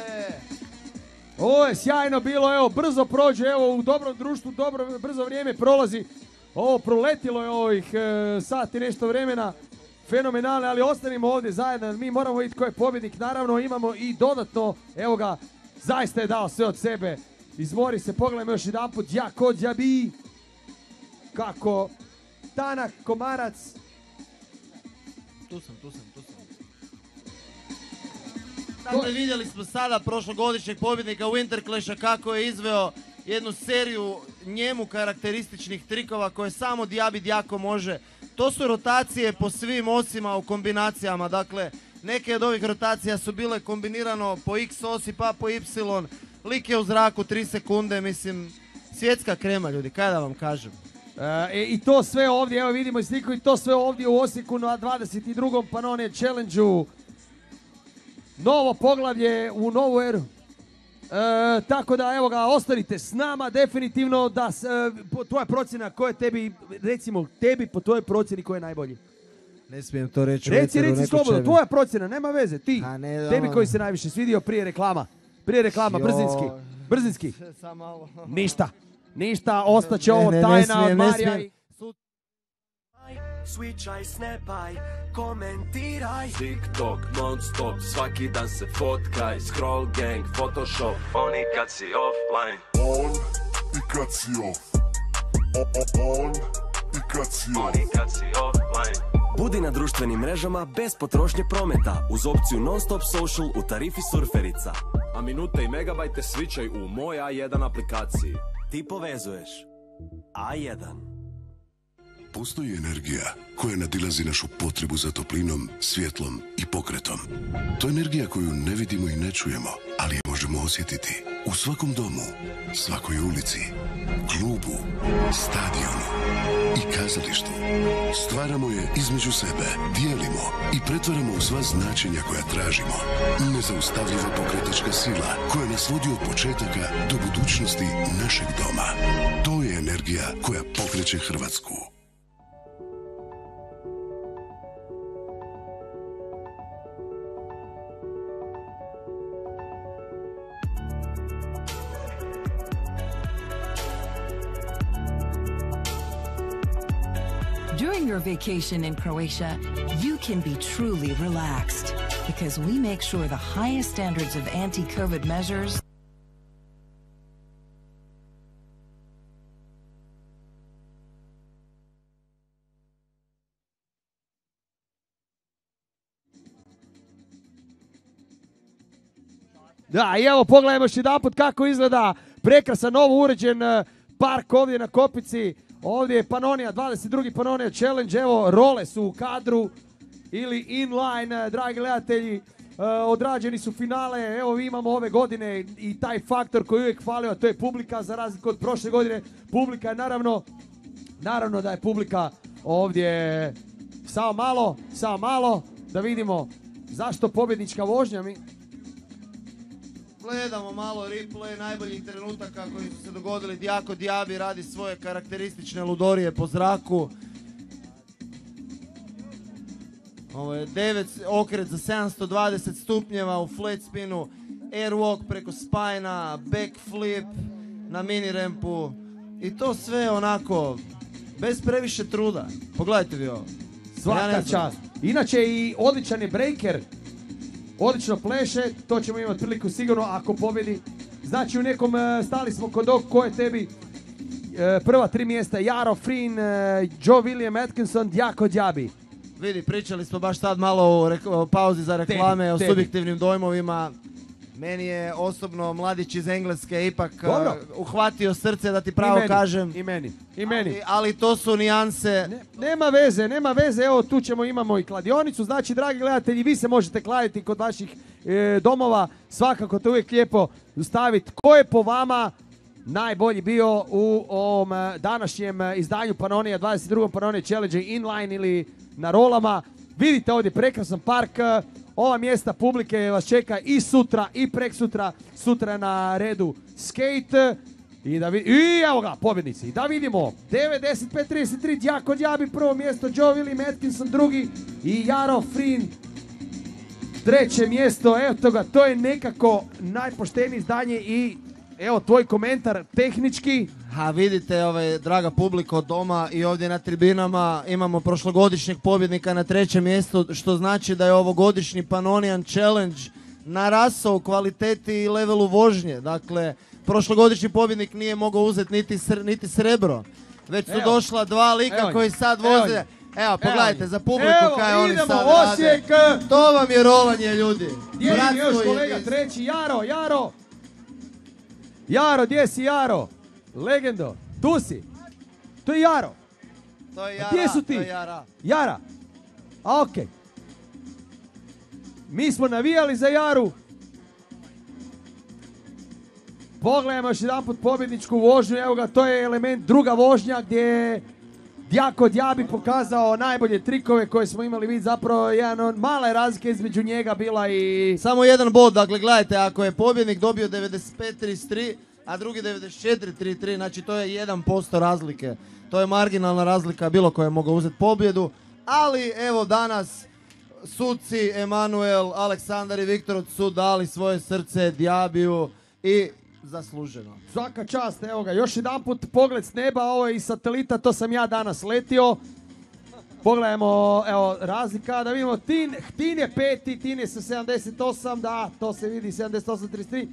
Speaker 26: Ovo je sjajno bilo, evo, brzo prođe, evo, u dobrom društvu, dobro, brzo vrijeme prolazi. Ovo proletilo je ovih e, sat i nešto vremena. Fenomenalno, ali ostanimo ovdje zajedno, mi moramo vidjeti ko je pobjednik. Naravno, imamo i dodatno, evo ga, zaista je dao sve od sebe. Izmori se, pogledajmo još jedan put, Jako Djabi. Kako tanak komarac.
Speaker 27: Tu sam, tu sam, tu. Dakle, vidjeli smo sada prošlogodišnjeg pobjednika Winter Clasha kako je izveo jednu seriju njemu karakterističnih trikova koje samo Diaby Djako može. To su rotacije po svim osima u kombinacijama. Dakle, neke od ovih rotacija su bile kombinirano po X osi pa po Y. Lik je u zraku 3 sekunde, mislim, svjetska krema ljudi, kaj da vam kažem.
Speaker 26: E, I to sve ovdje, evo vidimo i sliku i to sve ovdje u Osijeku na 22. Panone Challenge-u. Novo poglavlje u novu eru. E, tako da evo ga, ostanite s nama definitivno da e, po, tvoja procjena ko je tebi, recimo tebi po tvojoj procjeni ko je najbolji.
Speaker 27: Ne smijem to reći.
Speaker 26: Reci, reci slobodno, tvoja procjena, nema veze, ti.
Speaker 27: A ne,
Speaker 26: tebi
Speaker 27: ono-
Speaker 26: koji se najviše svidio prije reklama. Prije reklama,
Speaker 27: Joj.
Speaker 26: brzinski. Brzinski.
Speaker 27: Malo.
Speaker 26: Ništa. Ništa, ostaće ovo
Speaker 27: ne, ne
Speaker 26: tajna od Marija. i-
Speaker 32: Switchaj, snapaj, komentiraj
Speaker 29: TikTok non stop, svaki dan se fotkaj Scroll gang, photoshop, oni kad si offline
Speaker 30: On i kad si off. O, o, on i Oni kad si
Speaker 33: Oni kad si offline
Speaker 28: Budi na društvenim mrežama bez potrošnje prometa uz opciju Non-Stop Social u tarifi surferica.
Speaker 29: A minute i megabajte svičaj u moj A1 aplikaciji.
Speaker 28: Ti povezuješ. A1.
Speaker 30: Postoji energija koja nadilazi našu potrebu za toplinom, svjetlom i pokretom. To je energija koju ne vidimo i ne čujemo, ali je možemo osjetiti u svakom domu, svakoj ulici, klubu, stadionu i kazalištu. Stvaramo je između sebe, dijelimo i pretvaramo u sva značenja koja tražimo. Nezaustavljiva pokretačka sila koja nas vodi od početaka do budućnosti našeg doma. To je energija koja pokreće Hrvatsku.
Speaker 31: During your vacation in Croatia, you can be truly relaxed because we make sure the highest standards of anti COVID measures
Speaker 26: Da, i evo pogledajmo još jedanput kako izgleda prekrasan novo uređen eh, park ovdje na Kopici. Ovdje je Panonija, 22. Panonija Challenge, evo role su u kadru ili inline, eh, dragi gledatelji. eh, odrađeni su finale, evo vi imamo ove godine i taj faktor koji uvijek falio, a to je publika za razliku od prošle godine. Publika je naravno, naravno da je publika ovdje samo malo, samo malo, da vidimo zašto pobjednička vožnja. Mi,
Speaker 27: Gledamo malo replay najboljih trenutaka koji su se dogodili. Dijako Diabi radi svoje karakteristične ludorije po zraku. Ovo je 9 okret za 720 stupnjeva u flat spinu, airwalk preko spajna, backflip na mini rampu i to sve onako bez previše truda. Pogledajte vi ovo.
Speaker 26: Svaka
Speaker 27: Ja
Speaker 26: čast. Inače i odličan je breaker. Odlično pleše, to ćemo imati priliku sigurno ako pobjedi. Znači u nekom, e, stali smo kod ovog ko je tebi e, prva tri mjesta. Jaro Frin, e, Joe William Atkinson, Djako Djabi.
Speaker 27: Vidi, pričali smo baš sad malo o, pauzi za reklame,
Speaker 26: Tebi,
Speaker 27: o
Speaker 26: tebi.
Speaker 27: subjektivnim dojmovima. Meni je osobno mladić iz Engleske ipak
Speaker 26: Dobro.
Speaker 27: uh, uhvatio srce da ti
Speaker 26: I
Speaker 27: pravo
Speaker 26: meni,
Speaker 27: kažem.
Speaker 26: I meni, i meni.
Speaker 27: Ali, ali to su nijanse.
Speaker 26: Nema veze, nema veze, evo tu ćemo, imamo i kladionicu, znači dragi gledatelji, vi se možete kladiti kod vaših e, domova, svakako to uvijek lijepo staviti. Ko je po vama najbolji bio u ovom e, današnjem e, izdanju Panonija, 22. Panonija Challenge inline ili na rolama. Vidite ovdje prekrasan park, e, ova mjesta publike vas čeka i sutra i prek sutra, sutra na redu skate, i da i evo ga, pobjednici. Da vidimo, 95-33, Djako Djabi, prvo mjesto, Joe Willie Atkinson, drugi i Jaro Frin, treće mjesto. Evo toga, to je nekako najpoštenije izdanje i evo tvoj komentar tehnički.
Speaker 27: A vidite, ovaj, draga publiko doma i ovdje na tribinama imamo prošlogodišnjeg pobjednika na trećem mjestu, što znači da je ovogodišnji Panonian Challenge narasao u kvaliteti i levelu vožnje. Dakle, prošlogodišnji pobjednik nije mogao uzeti niti, sr- niti srebro. Već su
Speaker 26: Evo.
Speaker 27: došla dva lika
Speaker 26: Evo
Speaker 27: koji sad
Speaker 26: Evo
Speaker 27: voze.
Speaker 26: njih.
Speaker 27: Evo, pogledajte, za publiku
Speaker 26: Evo,
Speaker 27: kaj oni sad
Speaker 26: Osijek.
Speaker 27: rade. To vam je rolanje, ljudi. Bratstvo
Speaker 26: još kolega, treći, Jaro, Jaro. Jaro, gdje si Jaro? Legendo, tu si. To je Jaro.
Speaker 27: To je
Speaker 26: A gdje
Speaker 27: Jara,
Speaker 26: su ti?
Speaker 27: to je Jara.
Speaker 26: Jara. A okej. Mi smo navijali za Jaru. Pogledajmo još jedan put pobjedničku vožnju. Evo ga, to je element druga vožnja gdje je Djako Djabi pokazao najbolje trikove koje smo imali vidjeti. Zapravo jedan od mala je razlika između njega bila i...
Speaker 27: Samo jedan bod, dakle gledajte, ako je pobjednik dobio 95-33, a drugi 94-33, znači to je 1% razlike. To je marginalna razlika, bilo ko je mogao uzeti pobjedu. Ali evo danas suci Emanuel, Aleksandar i Viktor su dali svoje srce Dijabiju i zasluženo.
Speaker 26: Svaka čast, evo ga, još jedan put pogled s neba, ovo je iz satelita, to sam ja danas letio. Pogledajmo, evo, razlika, da vidimo, Tin, Tin je peti, Tin je sa 78, da, to se vidi, 78-33.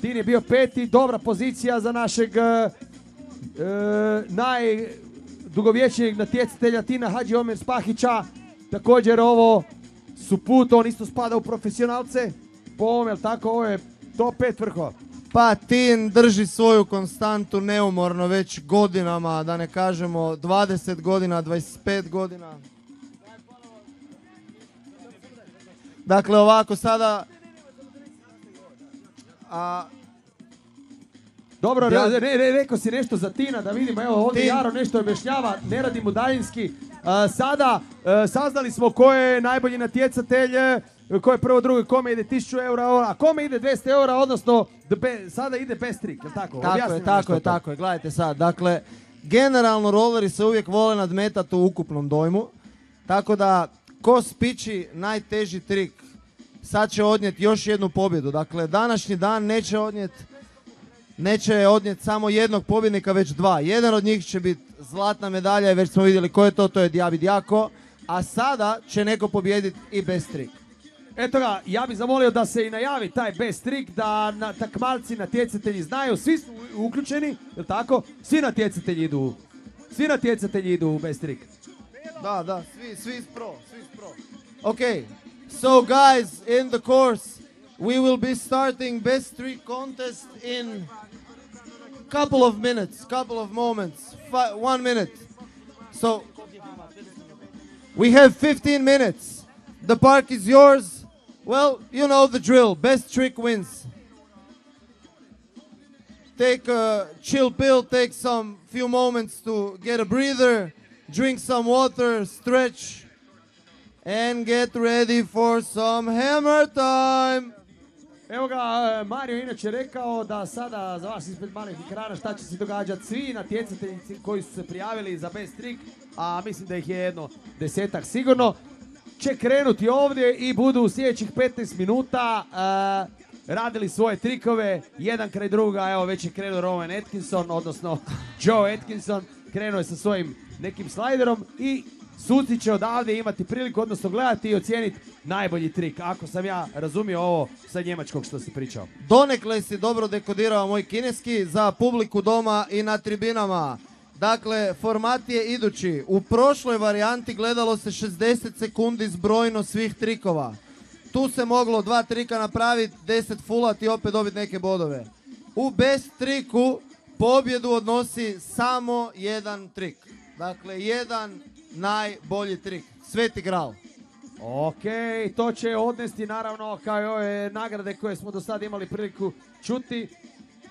Speaker 26: Tin je bio peti, dobra pozicija za našeg e, e, naj, dugovječnijeg natjecatelja Tina Hadži Omer Spahića. Također ovo su put, on isto spada u profesionalce. Po ovom, jel tako, ovo je top 5 vrhova.
Speaker 27: Pa Tin drži svoju konstantu neumorno već godinama, da ne kažemo 20 godina, 25 godina. Dakle, ovako sada... A,
Speaker 26: Dobro,
Speaker 27: Ja-
Speaker 26: re, re- re- rekao si nešto za Tina, da vidimo, evo ovdje
Speaker 27: Tin-
Speaker 26: Jaro nešto objašnjava, ne radimo daljinski. A, sada e, saznali smo ko je najbolji natjecatelj, e, ko je prvo, drugo, kome ide 1000 eura, a kome ide 200 eura, odnosno be- sada ide best trick, jel tako?
Speaker 27: Tako je, tako je, tako je. Gledajte sad, dakle, generalno roleri se uvijek vole nadmetati u ukupnom dojmu. Tako da, ko spiči najteži trik, sad će odnijeti još jednu pobjedu. Dakle, današnji dan neće odnijeti neće odnijeti samo jednog pobjednika, već dva. Jedan od njih će biti zlatna medalja i već smo vidjeli ko je to, to je Diaby Diako. A sada će neko pobijediti i bez trik.
Speaker 26: Eto ga, ja bih zamolio da se i najavi taj best trick, da na takmalci, natjecatelji znaju, svi su uključeni, jel tako? Svi natjecatelji idu, svi natjecatelji idu u best trick.
Speaker 27: Da, da, svi, svi pro, svi pro. Okay, so guys, in the course, we will be starting best trick contest in couple of minutes, couple of moments, fi- one minute. So, we have 15 minutes. The park is yours. Well, you know the drill. Best trick wins. Take a chill pill, take some few moments to get a breather, drink some water, stretch, and get ready for some hammer time.
Speaker 26: Evo ga, e, Mario inače rekao da sada za vas ispred malih ekrana šta će se događati. Svi natjecatelji koji su se prijavili za best trick, a mislim da ih je jedno desetak sigurno, će krenuti ovdje i budu u sljedećih 15 minuta e, radili svoje trikove, jedan kraj druga, evo već je krenuo Rowan Atkinson, odnosno Joe Atkinson, krenuo je sa svojim nekim slajderom i suci će odavde imati priliku, odnosno gledati i ocijeniti najbolji trik, ako sam ja razumio ovo sa njemačkog što si pričao.
Speaker 27: Donekle si dobro dekodirao moj kineski za publiku doma i na tribinama. Dakle, format je idući. U prošloj varijanti gledalo se 60 sekundi zbrojno svih trikova. Tu se moglo dva trika napraviti, 10 fulat i opet dobiti neke bodove. U best triku pobjedu odnosi samo jedan trik. Dakle, jedan najbolji trik. Sveti gral.
Speaker 26: Ok, to će odnesti naravno kao i ove nagrade koje smo do sada imali priliku čuti.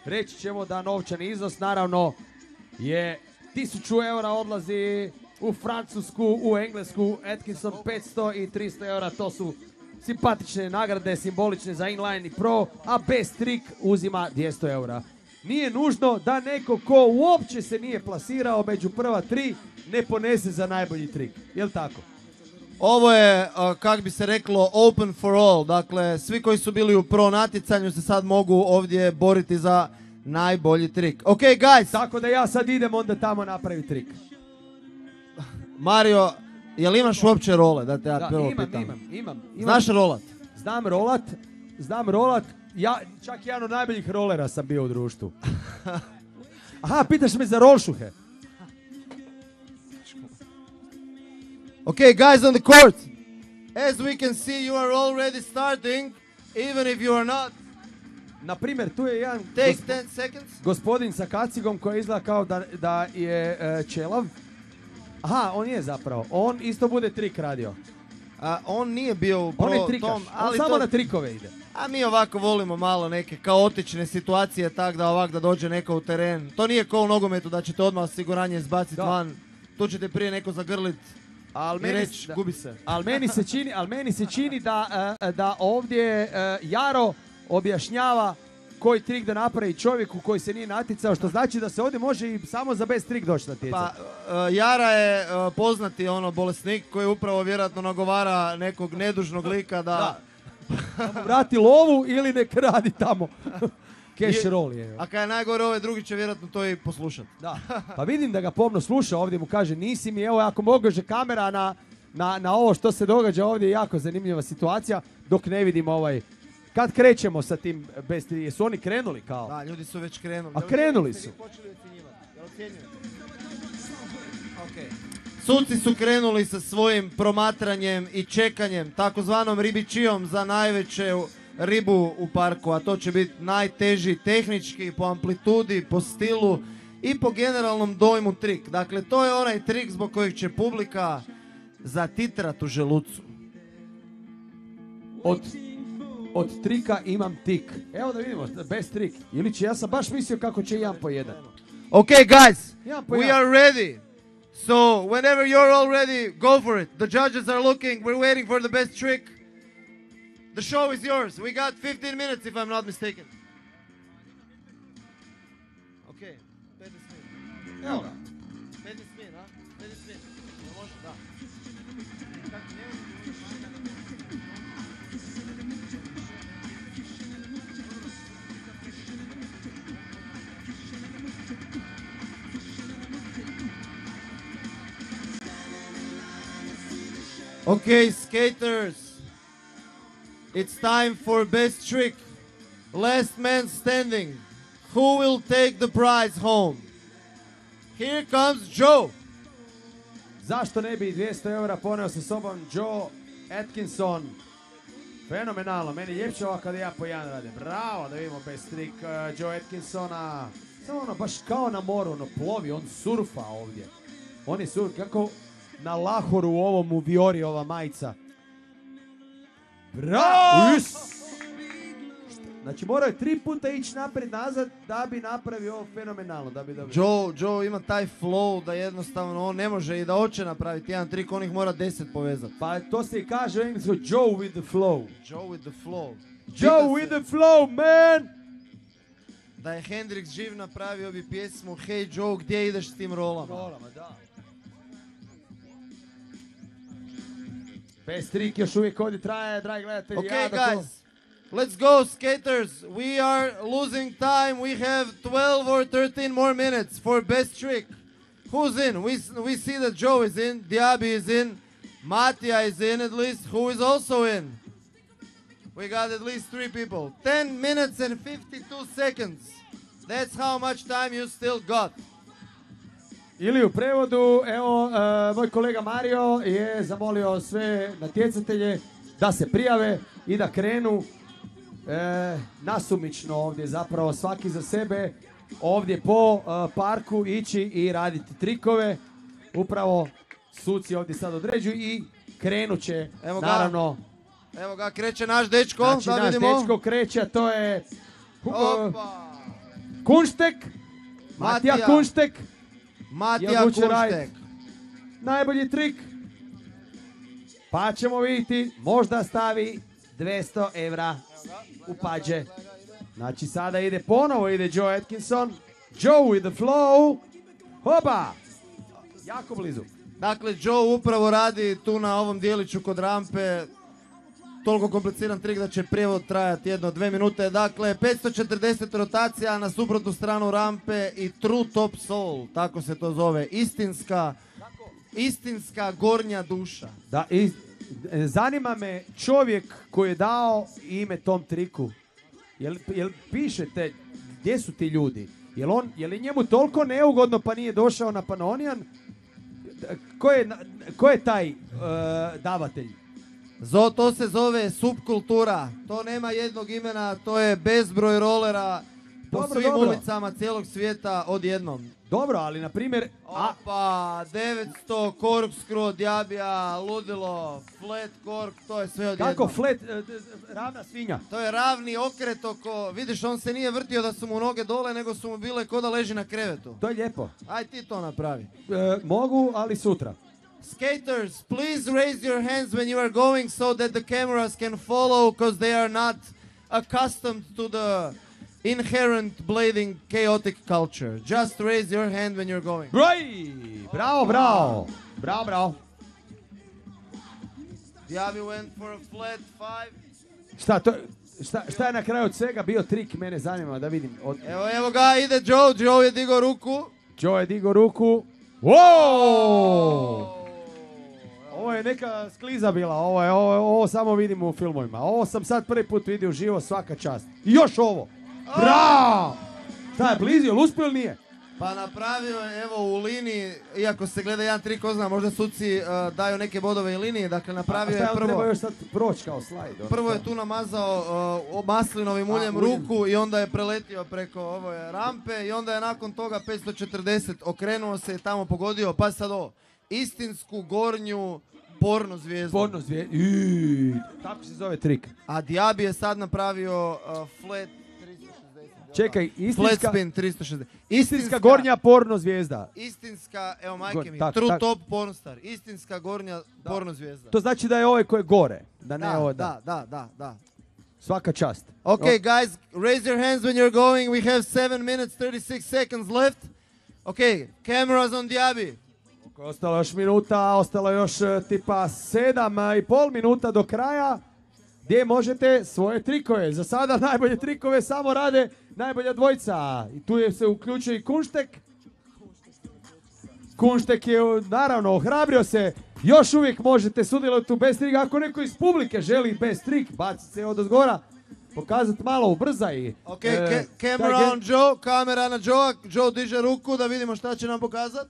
Speaker 26: Reći ćemo da novčani iznos naravno je 1000 eura odlazi u Francusku, u Englesku, Atkinson 500 i 300 eura, to su simpatične nagrade, simbolične za inline i pro, a best trick uzima 200 eura. Nije nužno da neko ko uopće se nije plasirao među prva tri ne ponese za najbolji trik. Jel tako?
Speaker 27: Ovo je, uh, kak bi se reklo, open for all. Dakle, svi koji su bili u pro natjecanju se sad mogu ovdje boriti za najbolji trik. Ok, guys.
Speaker 26: Tako da ja sad idem onda tamo napraviti trik.
Speaker 27: Mario, jel imaš uopće role? Da te ja
Speaker 26: Da,
Speaker 27: prvo
Speaker 26: imam,
Speaker 27: pitam.
Speaker 26: imam, imam, imam.
Speaker 27: Znaš rolat?
Speaker 26: Znam rolat, znam rolat. Ja, čak jedan od najboljih rolera sam bio u društvu. Aha, pitaš me za rolšuhe.
Speaker 27: Okay, guys on the court. As we can see, you are already starting, even if you are not.
Speaker 26: Na primjer, tu je jedan
Speaker 27: Take
Speaker 26: gospo-
Speaker 27: 10 seconds.
Speaker 26: gospodin sa kacigom koji izgleda kao da, da je e, čelav. Aha, on je zapravo. On isto bude trik radio.
Speaker 27: A, on nije bio u
Speaker 26: On je
Speaker 27: pro
Speaker 26: trikaš,
Speaker 27: tom,
Speaker 26: on
Speaker 27: ali
Speaker 26: samo
Speaker 27: to-
Speaker 26: na trikove ide.
Speaker 27: A mi ovako volimo malo neke kaotične situacije, tak da ovak da dođe neko u teren. To nije kao u nogometu da ćete odmah osiguranje izbaciti
Speaker 26: Da.
Speaker 27: van. Tu ćete prije neko zagrlit
Speaker 26: Al
Speaker 27: i
Speaker 26: meni,
Speaker 27: reći
Speaker 26: da-
Speaker 27: gubi se.
Speaker 26: al meni se čini, al meni se čini da, e, da ovdje e, Jaro objašnjava koji trik da napravi čovjeku koji se nije natjecao, što znači da se ovdje može i samo za bez trik doći natjecati.
Speaker 27: Pa, uh, Jara je uh, poznati ono bolesnik koji upravo vjerojatno nagovara nekog nedužnog lika da...
Speaker 26: Da vrati lovu ili nek radi tamo. Cash
Speaker 27: I-
Speaker 26: roll je.
Speaker 27: A kad je najgore, ovaj drugi će vjerojatno to i poslušati.
Speaker 26: Da. Pa vidim da ga pomno sluša ovdje mu kaže nisi mi, evo ako može kamera na, na, na ovo što se događa ovdje je jako zanimljiva situacija dok ne vidimo ovaj kad krećemo sa tim bez tri, jesu oni krenuli kao?
Speaker 27: Da, ljudi su već krenuli.
Speaker 26: A krenuli su.
Speaker 27: Suci su krenuli sa svojim promatranjem i čekanjem, takozvanom ribičijom za najveće ribu u parku, a to će biti najteži tehnički, po amplitudi, po stilu i po generalnom dojmu trik. Dakle, to je onaj trik zbog kojeg će publika zatitrat u želucu.
Speaker 26: Od, od trika imam tik. Evo da vidimo, bez trik. Ili će, ja sam baš mislio kako će jedan po jedan.
Speaker 27: Okay, guys,
Speaker 26: Jedan po
Speaker 27: we
Speaker 26: jedan.
Speaker 27: are ready. So, whenever you're all ready, go for it. The judges are looking. We're waiting for the best trick. The show is yours. We got 15 minutes, if I'm not mistaken. Okay, 15 minutes.
Speaker 26: Evo ga.
Speaker 27: Okay, skaters. It's time for best trick. Last man standing. Who will take the prize home? Here comes Joe.
Speaker 26: Zašto ne bi 200 eura poneo sa sobom Joe Atkinson? Fenomenalno, meni ljepše ovo kada ja po jedan radim. Bravo, da vidimo bez trik uh, Joe Atkinsona. Samo ono, baš kao na moru, ono, plovi, on surfa ovdje. On je kako na Lahoru u ovom u Viori ova majica. Bravo! Znači morao je tri puta ići naprijed nazad da bi napravio ovo fenomenalno, da bi dobio.
Speaker 27: Joe, Joe ima taj flow da jednostavno on ne može i da hoće napraviti jedan trik, on ih mora deset povezati.
Speaker 26: Pa to se i kaže u Joe with the flow.
Speaker 27: Joe with the flow.
Speaker 26: Joe with the flow, man!
Speaker 27: Da je Hendrix živ napravio bi pjesmu Hey Joe, gdje ideš s tim rolama?
Speaker 26: Rolama, da. Bez trik još uvijek ovdje traje, dragi gledatelji.
Speaker 27: Okay, guys, let's go, skaters. We are losing time. We have 12 or 13 more minutes for best trick. Who's in? We, we see that Joe is in, Diaby is in, Mattia is in at least. Who is also in? We got at least three people. 10 minutes and 52 seconds. That's how much time you still got.
Speaker 26: Ili u prevodu, evo, e, moj kolega Mario je zamolio sve natjecatelje da se prijave i da krenu e, nasumično ovdje, zapravo svaki za sebe, ovdje po e, parku ići i raditi trikove. Upravo suci ovdje sad određuju i krenut će,
Speaker 27: Evo ga.
Speaker 26: naravno,
Speaker 27: Evo ga, kreće naš dečko,
Speaker 26: znači
Speaker 27: da
Speaker 26: naš
Speaker 27: vidimo.
Speaker 26: dečko kreće, to je
Speaker 27: Opa.
Speaker 26: Kunštek, Matija
Speaker 27: Matija.
Speaker 26: Kunštek,
Speaker 27: Matija Kunštek.
Speaker 26: Najbolji trik. Pa ćemo vidjeti, možda stavi 200 evra u pađe. Znači sada ide ponovo, ide Joe Atkinson. Joe with the flow. Hoba! Jako blizu.
Speaker 27: Dakle, Joe upravo radi tu na ovom dijeliću kod rampe toliko kompliciran trik da će prijevod trajati jedno dve minute. Dakle, 540 rotacija na suprotnu stranu rampe i True Top Soul, tako se to zove. Istinska, istinska gornja duša.
Speaker 26: Da, i, e, zanima me čovjek koji je dao ime tom triku. Jel, jel pišete gdje su ti ljudi? Jel, on, je njemu toliko neugodno pa nije došao na Panonijan? Ko je, ko je taj e, davatelj?
Speaker 27: Zo, to se zove subkultura. To nema jednog imena, to je bezbroj rolera po
Speaker 26: Dobro,
Speaker 27: svim
Speaker 26: dobro.
Speaker 27: ulicama cijelog svijeta odjednom.
Speaker 26: Dobro, ali na primjer, a,
Speaker 27: Opa, 900, corkscrew, djabija, ludilo, flat cork, to je sve odjednom.
Speaker 26: kako flat, e, ravna svinja?
Speaker 27: To je ravni okret oko, vidiš on se nije vrtio da su mu noge dole, nego su mu bile ko da leži na krevetu.
Speaker 26: To je lijepo.
Speaker 27: Aj ti to napravi.
Speaker 26: E, mogu, ali sutra.
Speaker 27: Skaters, please raise your hands when you are going so that the cameras can follow because they are not accustomed to the inherent blading chaotic culture. Just raise your hand when you're going.
Speaker 26: Broj! Bravo, bravo. Bravo, bravo.
Speaker 27: Diaby went for a flat five.
Speaker 26: Šta, to, šta, šta je na kraju od svega bio trik, mene zanima da vidim. Od,
Speaker 27: Evo, evo ga, ide Joe, Joe je digao ruku.
Speaker 26: Joe je digo ruku. Wow! Ovo je neka skliza bila, ovo, je, ovo, ovo samo vidimo u filmovima. Ovo sam sad prvi put vidio živo, svaka čast. I još ovo. Bravo! Šta je, blizu, jel uspio ili nije?
Speaker 27: Pa napravio je, evo u liniji, iako se gleda jedan trik, ko zna, možda suci uh, daju neke bodove i linije, dakle
Speaker 26: A
Speaker 27: napravio je
Speaker 26: on treba
Speaker 27: prvo,
Speaker 26: još sad proći kao slajd? ono,
Speaker 27: prvo je tu namazao uh, maslinovim
Speaker 26: A,
Speaker 27: uljem
Speaker 26: uljem.
Speaker 27: ruku i onda je preletio preko ove rampe i onda je nakon toga 540 okrenuo se i tamo pogodio, pa sad ovo, istinsku gornju porno zvijezdu.
Speaker 26: Porno zvijezdu. Ii, Tako se zove trik.
Speaker 27: A Diaby je sad napravio uh, flat
Speaker 26: Čekaj,
Speaker 27: Flat
Speaker 26: istinska,
Speaker 27: spin 360.
Speaker 26: istinska gornja porno zvijezda.
Speaker 27: Istinska, evo majke mi,
Speaker 26: tak,
Speaker 27: true
Speaker 26: tak.
Speaker 27: top pornstar. Istinska gornja porno zvijezda.
Speaker 26: To znači da je ovaj koji je gore. Da ne
Speaker 27: da,
Speaker 26: ovo,
Speaker 27: da, da, da, da.
Speaker 26: Svaka čast.
Speaker 27: Okay, guys, raise your hands when you're going. We have 7 minutes 36 seconds left. Okay, cameras on Diaby.
Speaker 26: Ostalo još minuta, ostalo još e, tipa sedam e, i pol minuta do kraja gdje možete svoje trikove. Za sada najbolje trikove samo rade najbolja dvojica. I tu je se uključio i Kunštek. Kunštek je naravno ohrabrio se. Još uvijek možete sudjelovati u best trick. Ako neko iz publike želi best trick, baciti se od ozgora, pokazati malo ubrzaj.
Speaker 27: Ok,
Speaker 26: E,
Speaker 27: ca- camera on Joe, kamera na Joe. Joe diže ruku da vidimo šta će nam pokazat.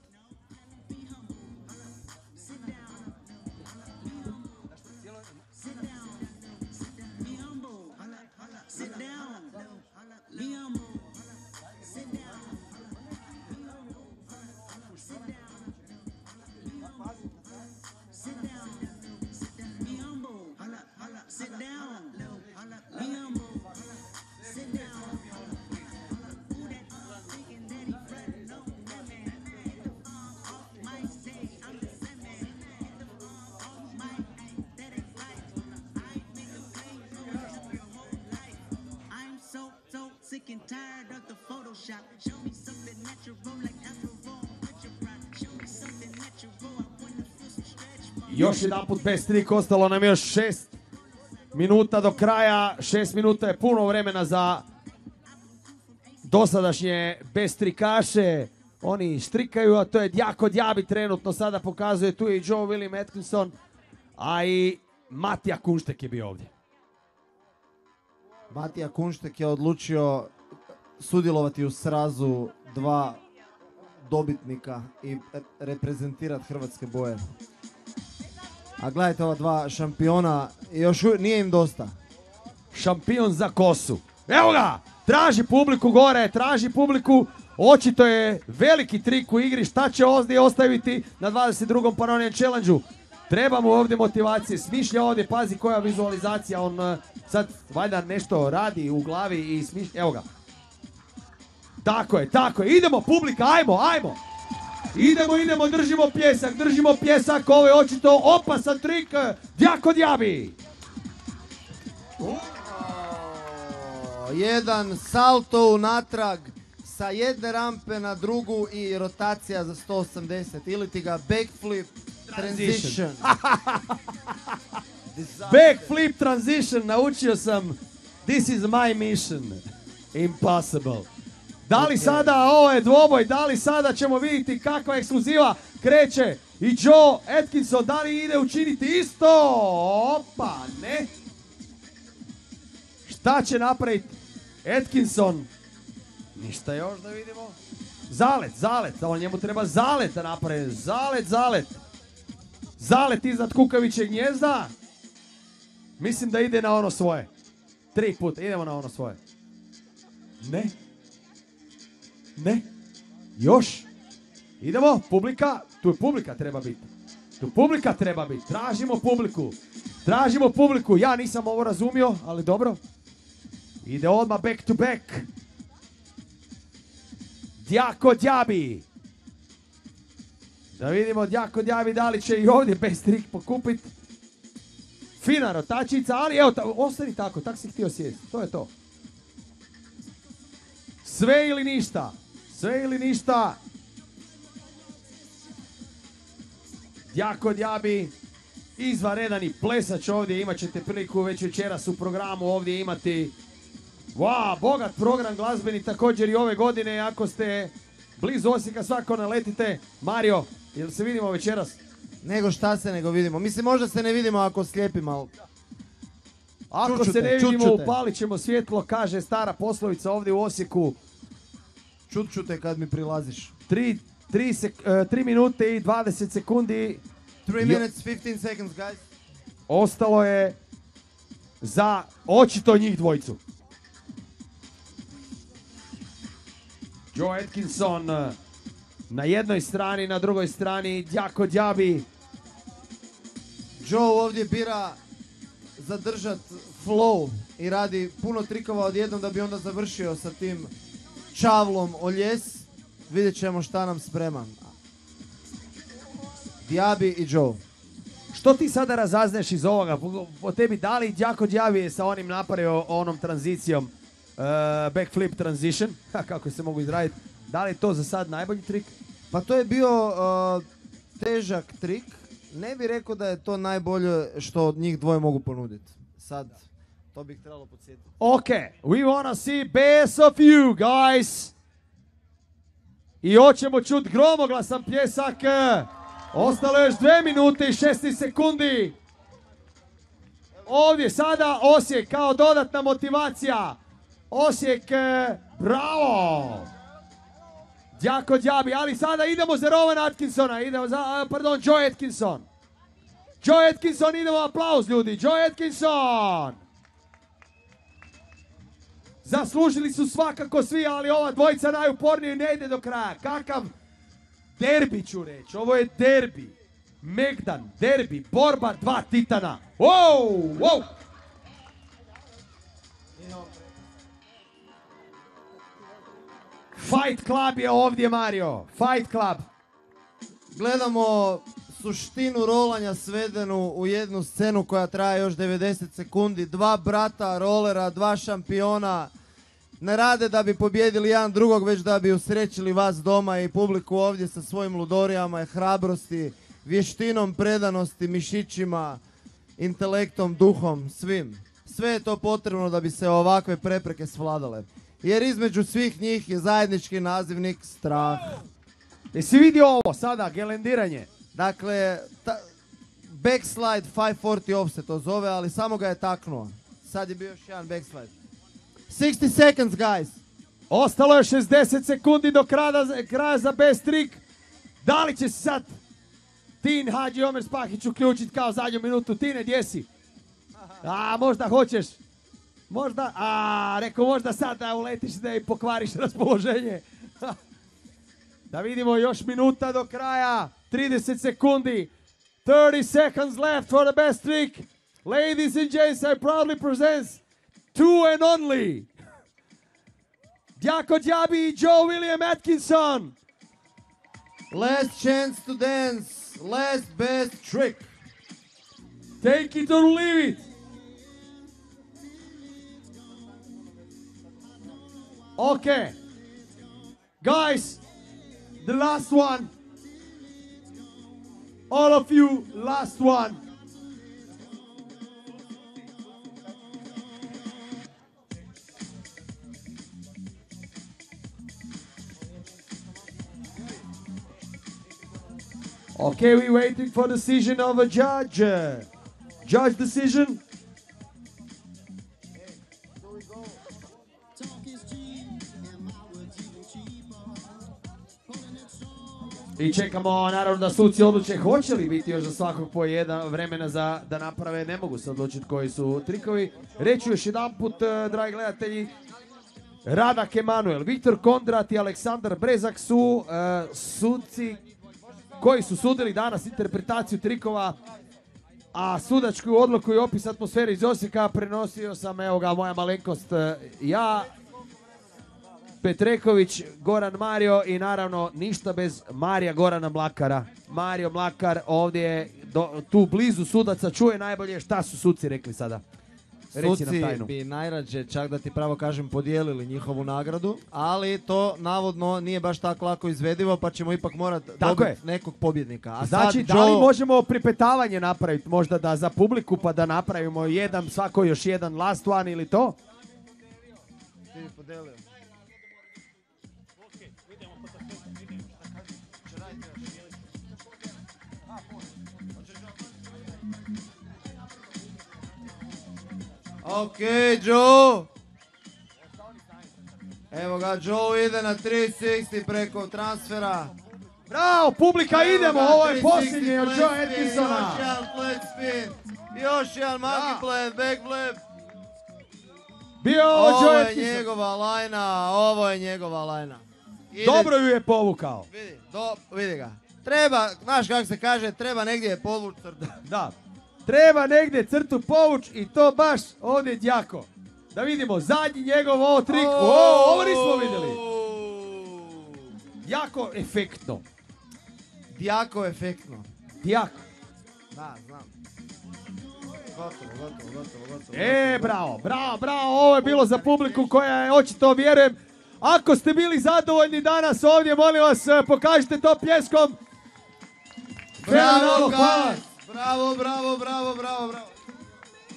Speaker 34: Tired of the Photoshop. Show me something natural like alcohol. Put your pride. Show me something natural. I wanna feel some stretch.
Speaker 26: Još jedan put bez trik, ostalo nam još šest minuta do kraja. Šest minuta je puno vremena za dosadašnje bez trikaše. Oni štrikaju, a to je Djako Djabi trenutno sada pokazuje. Tu je i Joe William Atkinson, a i Matija Kunštek je bio ovdje.
Speaker 27: Matija Kunštek je odlučio sudjelovati u srazu dva dobitnika i re- reprezentirati hrvatske boje. A gledajte ova dva šampiona, još nije im dosta.
Speaker 26: Šampion za kosu. Evo ga! Traži publiku gore, traži publiku. Očito je veliki trik u igri. Šta će ovdje ostaviti na 22. Panonian Challenge-u? Treba mu ovdje motivacije. Smišlja ovdje, pazi koja vizualizacija. On eh, sad valjda nešto radi u glavi i smišlja. Evo ga. Tako je, tako je. Idemo publika, ajmo, ajmo. Idemo, idemo, držimo pjesak, držimo pjesak. Ovo je očito opasan trik. eh, Djako Djabi.
Speaker 27: Jedan salto unatrag sa jedne rampe na drugu i rotacija za 180. Ili ti ga backflip transition.
Speaker 26: Backflip transition, naučio sam. This is my mission. Impossible. Da li sada, ovo je dvoboj, da li sada ćemo vidjeti kakva ekskluziva kreće i Joe Atkinson, da li ide učiniti isto? Opa, ne. Šta će napraviti Atkinson? Ništa još da vidimo. Zalet, zalet, on njemu treba zalet da napravi. Zalet, zalet. Zalet iznad kukavićeg gnjezda. Mislim da ide na ono svoje. Tri puta, idemo na ono svoje. Ne. Ne. Još. Idemo, publika. Tu je publika treba biti. Tu publika treba biti. Tražimo publiku. Tražimo publiku. Ja nisam ovo razumio, ali dobro. Ide odmah back to back. Djako Djabi. Da vidimo Djako Djabi da li će i ovdje bez trik pokupit. Fina rotačica, ali evo, ta, ostani tako, tak si htio sjesti. To je to. Sve ili ništa. Sve ili ništa. Djako Djabi. Izvanredan i plesač ovdje. Imat ćete priliku već večeras u programu ovdje imati Wow, bogat program glazbeni također i ove godine. Ako ste blizu Osijeka, svako naletite. Mario, jel se vidimo večeras?
Speaker 27: Nego šta se nego vidimo. Mislim, možda se ne vidimo ako slijepim, ali...
Speaker 26: Ako se ne vidimo,
Speaker 27: čućute.
Speaker 26: upalit ćemo svjetlo, kaže stara poslovica ovdje u Osijeku.
Speaker 27: Čut ću te kad mi prilaziš.
Speaker 26: 3, 3, sek, 3 minute i 20 sekundi.
Speaker 27: 3
Speaker 26: Jo-
Speaker 27: minutes 15 seconds, guys.
Speaker 26: Ostalo je za očito njih dvojicu. Joe Atkinson eh, na jednoj strani, na drugoj strani Djako Djabi.
Speaker 27: Joe ovdje bira zadržat flow i radi puno trikova odjednom da bi onda završio sa tim čavlom o ljes. Vidjet ćemo šta nam sprema. Diabi i Joe.
Speaker 26: Što ti sada razazneš iz ovoga? Po, tebi, da li Djako Djabi je sa onim napravio onom tranzicijom, eh, backflip transition, kako se mogu izraditi, da li je to za sad najbolji trik?
Speaker 27: Pa to je bio uh, težak trik. Ne bih rekao da je to najbolje što od njih dvoje mogu ponuditi. Sad, to bih trebalo podsjetiti.
Speaker 26: Okay, we wanna see best of you, guys. I hoćemo čut gromoglasan pljesak. Ostalo je još 2 minute i 16 sekundi. Ovdje sada Osijek kao dodatna motivacija. Osijek, eh, bravo! Djako Djabi, ali sada idemo za Rowan Atkinsona, idemo za, pardon, Joe Atkinson. Joe Atkinson, idemo aplauz ljudi, Joe Atkinson! Zaslužili su svakako svi, ali ova dvojica najupornije ne ide do kraja. Kakav derbi ću reći, ovo je derbi. Megdan, derbi, borba dva titana. Wow, wow! Fight Club je ovdje, Mario. Fight Club.
Speaker 27: Gledamo suštinu rolanja svedenu u jednu scenu koja traje još 90 sekundi. Dva brata rolera, dva šampiona ne rade da bi pobjedili jedan drugog, već da bi usrećili vas doma i publiku ovdje sa svojim ludorijama i hrabrosti, vještinom, predanosti, mišićima, intelektom, duhom, svim. Sve je to potrebno da bi se ovakve prepreke svladale. Jer između svih njih je zajednički nazivnik strah.
Speaker 26: Jesi vidio ovo sada, gelendiranje?
Speaker 27: Dakle, ta, backslide 540 off se to zove, ali samo ga je taknuo. Sad je bio još jedan backslide. 60 seconds, guys.
Speaker 26: Ostalo je 60 sekundi do kraja, kraja za best trick. Da li će sad Tin Hadži Omer Spahić uključiti kao zadnju minutu? Tine, gdje si? A, možda hoćeš. Možda, a, rekao možda sad da uletiš da i pokvariš raspoloženje. da vidimo još minuta do kraja. 30 sekundi. 30 seconds left for the best trick. Ladies and gents, I proudly present two and only. Djako Djabi Joe William Atkinson.
Speaker 27: Last chance to dance. Last best trick.
Speaker 26: Take it or leave it. Okay. Guys, the last one. All of you, last one. Okay, we waiting for decision of a judge. Judge decision. I čekamo naravno da suci odluče hoće li biti još za svakog po jedan vremena za da naprave, ne mogu se odlučiti koji su trikovi. Reću još jedan put, dragi gledatelji, Radak Emanuel, Viktor Kondrat i Aleksandar Brezak su e, suci koji su sudili danas interpretaciju trikova, a sudačku odluku i opis atmosfere iz Osijeka prenosio sam, evo ga, moja malenkost, e, ja, Petreković, Goran Mario i naravno ništa bez Marija Gorana Mlakara. Mario Mlakar ovdje je do- tu blizu sudaca čuje najbolje šta su suci rekli sada. Reci nam
Speaker 27: Suci
Speaker 26: tajnu.
Speaker 27: bi najrađe, čak da ti pravo kažem, podijelili njihovu nagradu, ali to navodno nije baš tako lako izvedivo, pa ćemo ipak morati dobiti nekog pobjednika. A
Speaker 26: Znači,
Speaker 27: sad
Speaker 26: da li
Speaker 27: Joe-
Speaker 26: možemo pripetavanje napraviti možda da za publiku pa da napravimo jedan, svako još jedan last one ili to?
Speaker 27: Ok, Joe. Evo ga, Joe ide na 360 preko transfera.
Speaker 26: Bravo, publika,
Speaker 27: Evo
Speaker 26: idemo, ovo je
Speaker 27: 360
Speaker 26: posljednji od
Speaker 27: flat
Speaker 26: Joe Atkinsona.
Speaker 27: Još jedan flat spin. Još jedan monkey plan, backflip.
Speaker 26: Bio ovo
Speaker 27: Ovo
Speaker 26: Joe
Speaker 27: je
Speaker 26: Atkinson.
Speaker 27: njegova lajna, ovo je njegova lajna. Ide-
Speaker 26: Dobro ju je povukao.
Speaker 27: Vidi, do, vidi ga. Treba, znaš kako se kaže, treba negdje povuć crtu.
Speaker 26: Da. Treba negdje crtu povuć i to baš ovdje djako. Da vidimo zadnji njegov ovo trik. O, ovo nismo vidjeli. Jako efektno.
Speaker 27: Jako efektno.
Speaker 26: Jako.
Speaker 27: Da, znam. Gotovo, gotovo, gotovo, gotovo.
Speaker 26: E, bravo, bravo, bravo. Ovo je bilo za publiku koja je očito vjerujem. Ako ste bili zadovoljni danas ovdje, molim vas, pokažite to pljeskom.
Speaker 27: Bravo,
Speaker 26: hvala.
Speaker 27: Bravo, bravo, bravo, bravo, bravo.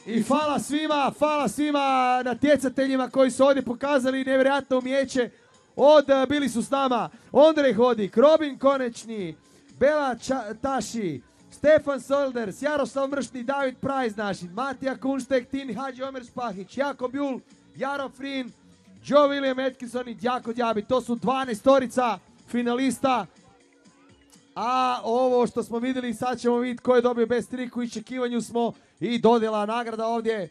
Speaker 26: I hvala svima, hvala svima natjecateljima koji su ovdje pokazali nevjerojatno umijeće. Od, eh, bili su s nama Ondrej Hodik, Robin Konečni, Bela Taši, Stefan Solders, Jaroslav Mršni, David Prajz naši, Matija Kunštek, Tin Hadži Omer Spahić, Jakob Jul, Jaro Frin, Joe William Atkinson i Đako Djabi. To su 12 storica finalista. A ovo što smo vidjeli, sad ćemo vidjeti ko je dobio best trick. U iščekivanju smo i dodjela nagrada ovdje. E,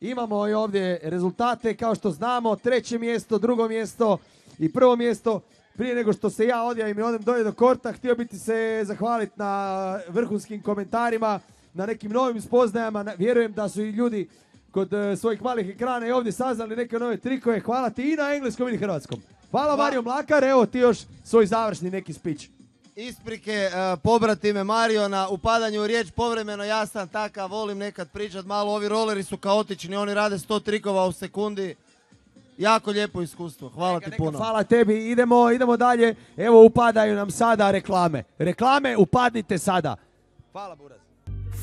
Speaker 26: imamo i ovdje rezultate, kao što znamo, treće mjesto, drugo mjesto i prvo mjesto. Prije nego što se ja odjavim i odem dolje do korta, htio bi ti se zahvaliti na vrhunskim komentarima, na nekim novim spoznajama. Na- Vjerujem da su i ljudi kod e, svojih malih ekrana i ovdje saznali neke nove trikove. Hvala ti i na engleskom i na hrvatskom. Hvala Mario Mlakar, evo ti još svoj završni neki speech.
Speaker 27: Isprike, e, pobratime Mario na upadanju u riječ povremeno, ja sam takav, volim nekad pričat malo, ovi roleri su kaotični, oni rade 100 trikova u sekundi. Jako lijepo iskustvo, hvala ti puno.
Speaker 26: Hvala tebi, idemo, idemo dalje. Evo upadaju nam sada reklame. Reklame, upadnite sada.
Speaker 27: Hvala Buraz.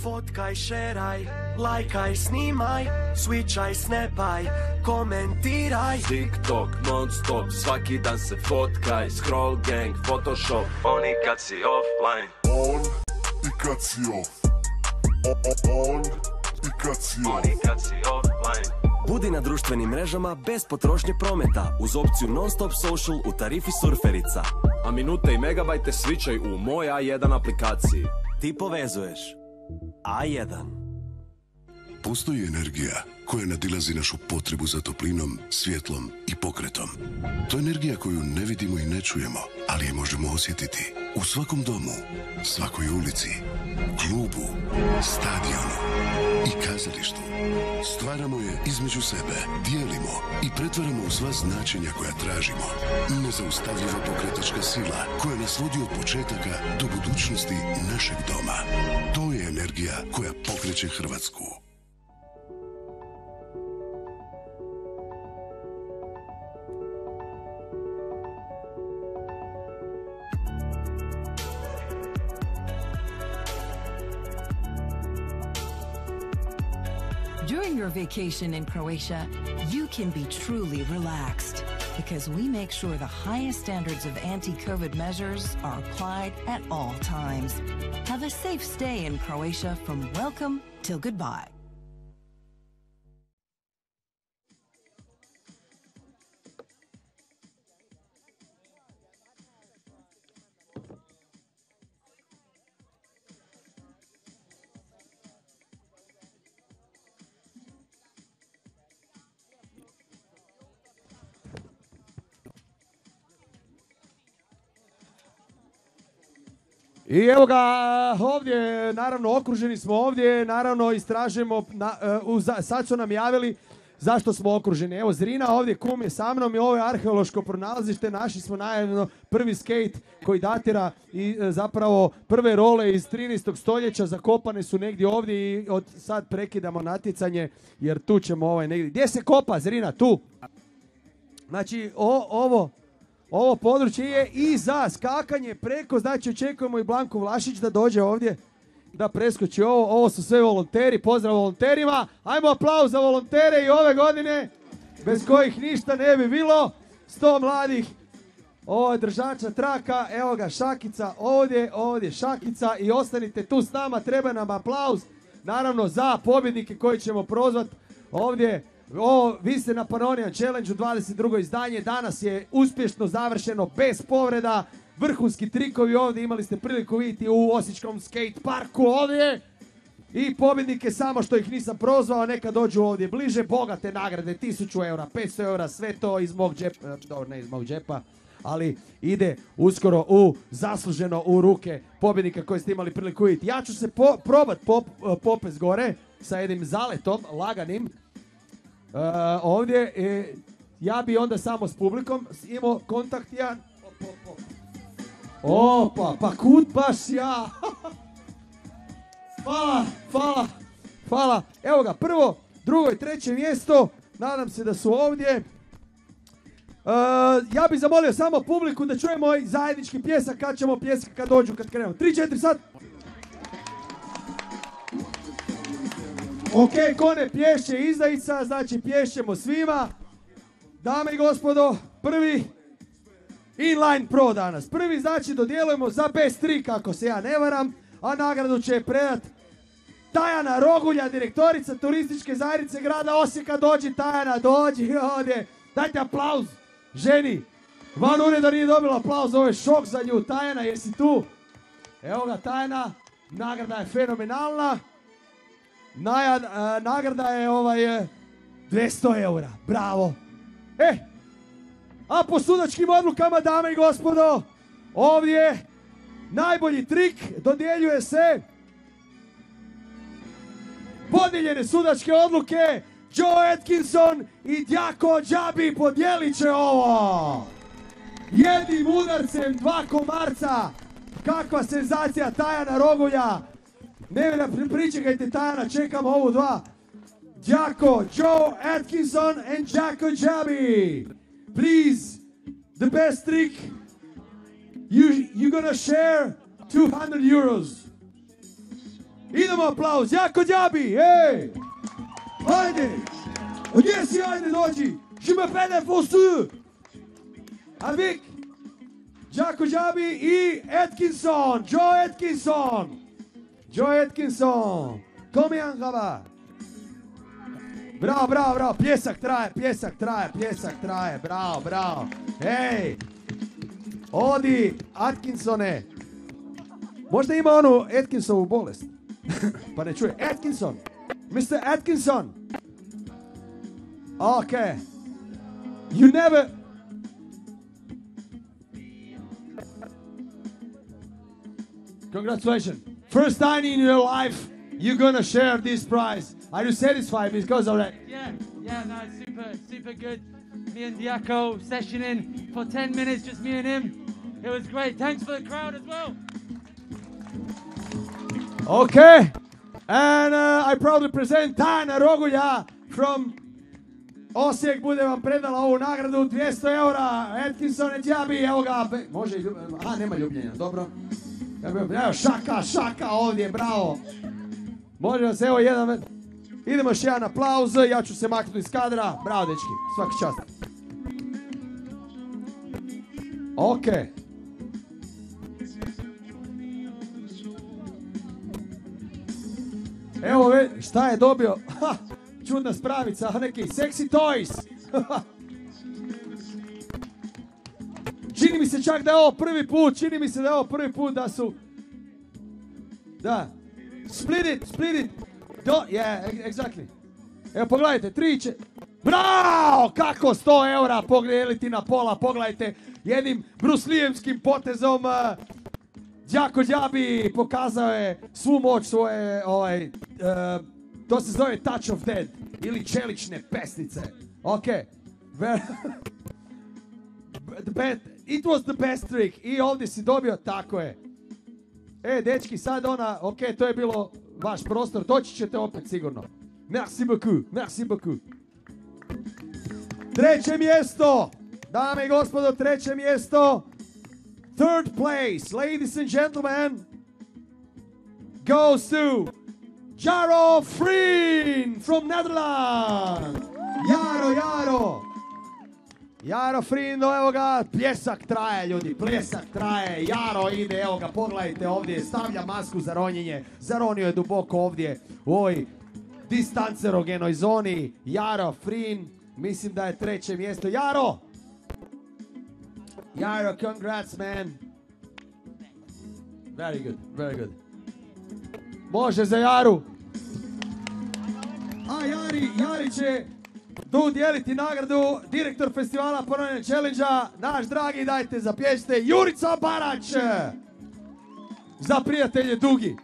Speaker 32: Fotkaj, šeraj, lajkaj, snimaj, switchaj, snapaj, komentiraj.
Speaker 29: TikTok non stop, svaki dan se fotkaj Scroll gang, photoshop Oni kad si offline
Speaker 30: On i kad si off. On i kad si off.
Speaker 29: Oni kad si offline
Speaker 28: Budi na društvenim mrežama bez potrošnje prometa uz opciju Non-Stop Social u tarifi surferica.
Speaker 29: A minute i megabajte svičaj u moj A1 aplikaciji
Speaker 28: Ti povezuješ. A1.
Speaker 30: Postoji energija koja nadilazi našu potrebu za toplinom, svjetlom i pokretom. To je energija koju ne vidimo i ne čujemo, ali je možemo osjetiti u svakom domu, svakoj ulici, klubu, stadionu i kazalištu. Stvaramo je između sebe, dijelimo i pretvaramo u sva značenja koja tražimo. Nezaustavljiva pokretačka sila koja nas vodi od početaka do budućnosti našeg doma. To je energija koja pokreće Hrvatsku.
Speaker 31: During your vacation in Croatia, you can be truly relaxed because we make sure the highest standards of anti COVID measures are applied at all times. Have a safe stay in Croatia from welcome till goodbye.
Speaker 26: I evo ga ovdje, naravno okruženi smo ovdje, naravno istražujemo, na, u za- sad su nam javili zašto smo okruženi. Evo Zrina ovdje kum je sa mnom i ovo je arheološko pronalazište, našli smo najedno prvi skate koji datira i e, zapravo prve role iz 13. stoljeća zakopane su negdje ovdje i od sad prekidamo natjecanje jer tu ćemo ovaj negdje. Gdje se kopa Zrina? Tu. Znači o, ovo, ovo područje je i za skakanje preko, znači očekujemo i Blanku Vlašić da dođe ovdje da preskoči ovo. Ovo su sve volonteri, pozdrav volonterima. Ajmo aplauz za volontere i ove godine, bez kojih ništa ne bi bilo. 100 mladih ovo je držača traka, evo ga Šakica ovdje, ovdje Šakica i ostanite tu s nama, treba nam aplauz. Naravno za pobjednike koji ćemo prozvat ovdje O, vi ste na Panonian Challenge u 22. izdanje. Danas je uspješno završeno bez povreda. Vrhunski trikovi ovdje imali ste priliku vidjeti u Osječkom skate parku ovdje. I pobjednike samo što ih nisam prozvao, neka dođu ovdje bliže. Bogate nagrade, 1000 eura, 500 eura, sve to iz mog džepa, dobro ne iz mog džepa, ali ide uskoro u zasluženo u ruke pobjednika koje ste imali priliku vidjeti. Ja ću se po, probat pop, popes gore sa jednim zaletom, laganim. E, ovdje, e, ja bi onda samo s publikom imao kontakt jedan. Opa, pa kud baš ja? Hvala, hvala, hvala. Evo ga, prvo, drugo i treće mjesto. Nadam se da su ovdje. E, ja bih zamolio samo publiku da čujemo ovaj zajednički pjesak kad ćemo pjesak kad dođu, kad krenemo. 3, 4, sad. Ok, ko ne pješće izdajica, znači pješćemo svima. Dame i gospodo, prvi Inline Pro danas. Prvi znači dodjelujemo za best trick ako se ja ne varam, a nagradu će predat Tajana Rogulja, direktorica turističke zajednice grada Osijeka. Dođi Tajana, dođi ovdje. Dajte aplauz ženi. Van ureda nije dobila aplauz, ovo je šok za nju. Tajana, jesi tu? Evo ga Tajana, nagrada je fenomenalna. Naja, e, nagrada je ovaj e, 200 eura. Bravo. E, a po sudačkim odlukama, dame i gospodo, ovdje najbolji trik dodjeljuje se podijeljene sudačke odluke Joe Atkinson i Djako Džabi podijelit će ovo. Jednim udarcem dva komarca. Kakva senzacija Tajana Rogulja. Ne da pričekajte Tajana, čekamo ovu dva. Djako, Joe Atkinson and Djako Džabi. Please, the best trick. You, you're gonna share 200 euros. Idemo aplauz, jako džabi, ej! Hajde! Gdje si, hajde dođi! Je m'appelle Fosu! Avec Jako Džabi i Atkinson, Joe Atkinson! Joe Atkinson! Komijan gaba! Bravo, bravo, bravo, pljesak traje, pljesak traje, pljesak traje, bravo, bravo. Ej! Odi, Atkinsone! Možda ima onu Atkinsovu bolest. pa ne čuje. Atkinson! Mr. Atkinson! Okay. You never... Congratulations. First time in your life you're gonna share this prize. Are you satisfied because of that?
Speaker 35: Yeah, yeah, no, super, super good. Me and Diaco sessioning for 10 minutes, just me and him. It was great. Thanks for the crowd as well.
Speaker 26: Okay. And uh, I proudly present Tana Rogulja from Osijek bude vam predala ovu nagradu 200 eura. Atkinson i Djabi, evo ga. Može A, nema ljubljenja, dobro. Evo, šaka, šaka ovdje, bravo. Može vas, evo jedan... Idemo još jedan aplauz, ja ću se maknuti iz kadra. Bravo, dečki, svaki čast. Ok. Evo, šta je dobio? Ha, čudna spravica, neki sexy toys. čini mi se čak da je ovo prvi put, čini mi se da je ovo prvi put da su... Da. Split it, split it. Do, yeah, e- exactly. Evo, pogledajte, tri će... Bravo! Kako 100 eura pogledajte na pola, pogledajte. Jednim bruslijemskim potezom uh, Đako pokazao je svu moć svoje, ovaj, e, to se zove Touch of Dead ili čelične pesnice. Ok. The best, it was the best trick. I ovdje si dobio, tako je. E, dečki, sad ona, ok, to je bilo vaš prostor, doći ćete opet sigurno. Merci beaucoup, merci beaucoup. Treće mjesto, dame i gospodo, treće mjesto. Third place, ladies and gentlemen, goes to Jaro Freen from Netherlands. Jaro, Jaro. Jaro Frindo, evo ga, pljesak traje ljudi, pljesak traje, Jaro ide, evo ga, pogledajte ovdje, stavlja masku za ronjenje, zaronio je duboko ovdje u ovoj distancerogenoj zoni. Jaro Frin, mislim da je treće mjesto. Jaro! Jaro, congrats man. Very good, very good. Može za Jaru. A Jari, Jari će dodijeliti nagradu direktor festivala Ponovljen Challenge-a, naš dragi, dajte zapješte, Jurica Barać! Za prijatelje Dugi.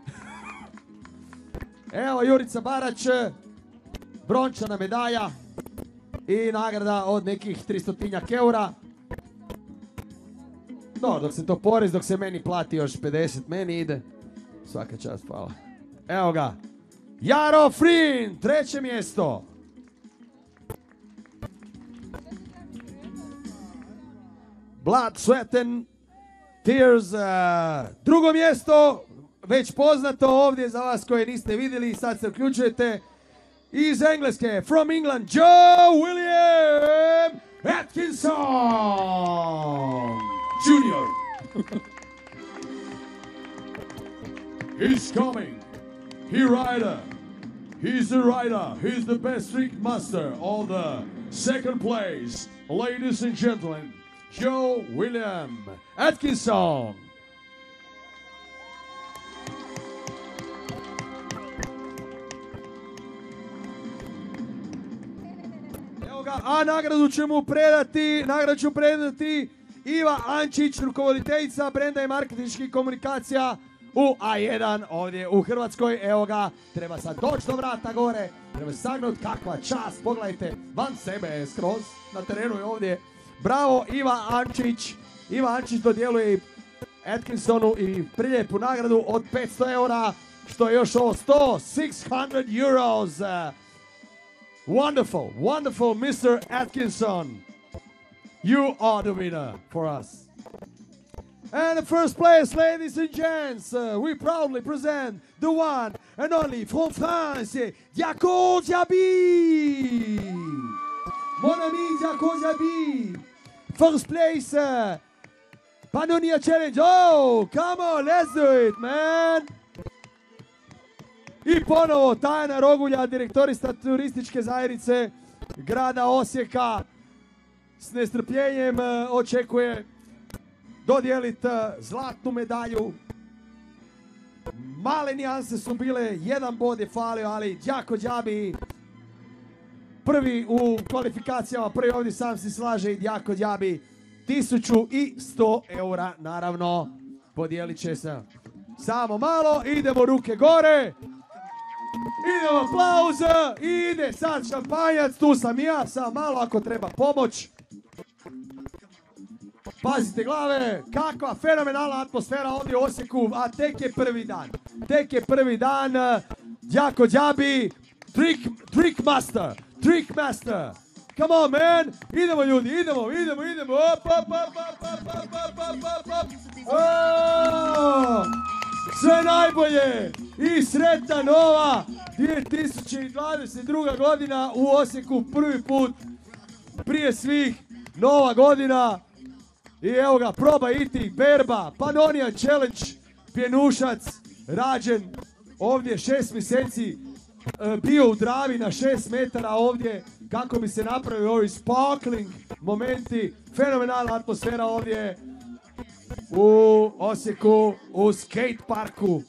Speaker 26: Evo Jurica Barać, brončana medalja i nagrada od nekih 300 eura. No, dok se to porez, dok se meni plati još 50, meni ide. Svaka čast, hvala. Evo ga. Jaro Frin, treće mjesto. Blood, Sweat and Tears, uh, drugo mjesto, već poznato ovdje za vas koji niste vidjeli, i sad se uključujete. Iz Engleske, from England, Joe William Atkinson Jr. He's coming. He rider. He's the rider. He's the best trick master of the second place. Ladies and gentlemen, Joe William Atkinson. A nagradu ću mu predati, nagradu ću predati Iva Ančić, rukovoditeljica brenda i marketinških komunikacija u A1 ovdje u Hrvatskoj. Evo ga, treba sad doći do vrata gore, treba kakva čast, pogledajte, van sebe je skroz, na terenu je ovdje. Bravo, Iva Ančić. Iva Ančić dodjeluje Atkinsonu i priljepu nagradu od 500 eura, što je još ovo 100, 600 euros. Wonderful, wonderful, Mr. Atkinson. You are the winner for us. And the first place, ladies and gents, uh, we proudly present the one and only from France, Jaco Diaby. Mon ami Jaco Diaby. First place, uh, Pannonia Challenge. Oh, come on, let's do it, man. I ponovo Tajna Rogulja, direktorista turističke zajednice grada Osijeka s nestrpljenjem e, očekuje dodijeliti zlatnu medalju. Male nijanse su bile, jedan bod je falio, ali Đako Đabi prvi u kvalifikacijama, prvi ovdje sam se slaže i Đako Đabi 1100 eura, naravno, podijelit će se. Samo malo, idemo ruke gore. Idemo aplauza, ide sad šampanjac, tu sam ja, sam malo ako treba pomoć. Pazite glave, kakva fenomenalna atmosfera ovdje u Osijeku, a tek je prvi dan. Tek je prvi dan, Đako Đabi, trick, trick master, trick master. Come on man, idemo ljudi, idemo, idemo, idemo, op, op, op, op, op, op, op, op, op, op. Sve najbolje i sretna nova 2022. godina u Osijeku prvi put prije svih nova godina i evo ga proba iti berba Pannonia Challenge pjenušac rađen ovdje šest mjeseci e, bio u Dravi na šest metara ovdje kako bi se napravili ovi sparkling momenti. Fenomenalna atmosfera ovdje u Osijeku u skate parku.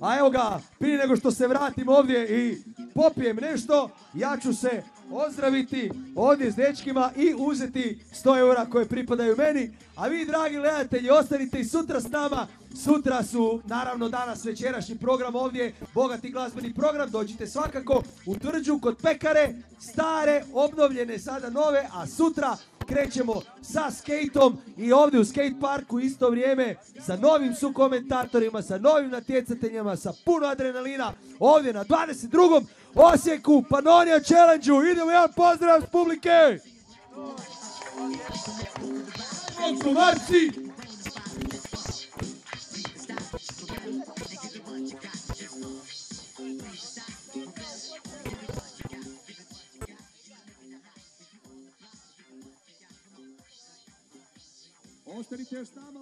Speaker 26: A evo ga, prije nego što se vratim ovdje i popijem nešto, ja ću se ozdraviti ovdje s dečkima i uzeti 100 eura koje pripadaju meni. A vi, dragi gledatelji, ostanite i sutra s nama. Sutra su, naravno, danas večerašnji program ovdje, bogati glazbeni program. Dođite svakako u Tvrđu kod pekare, stare, obnovljene, sada nove, a sutra krećemo sa skejtom i ovdje u skate parku isto vrijeme sa novim sukomentatorima, sa novim natjecateljima, sa puno adrenalina ovdje na 22. Osijeku, Pannonia Challenge-u. Idemo jedan pozdrav s publike! Marci!
Speaker 36: Ostanite još s nama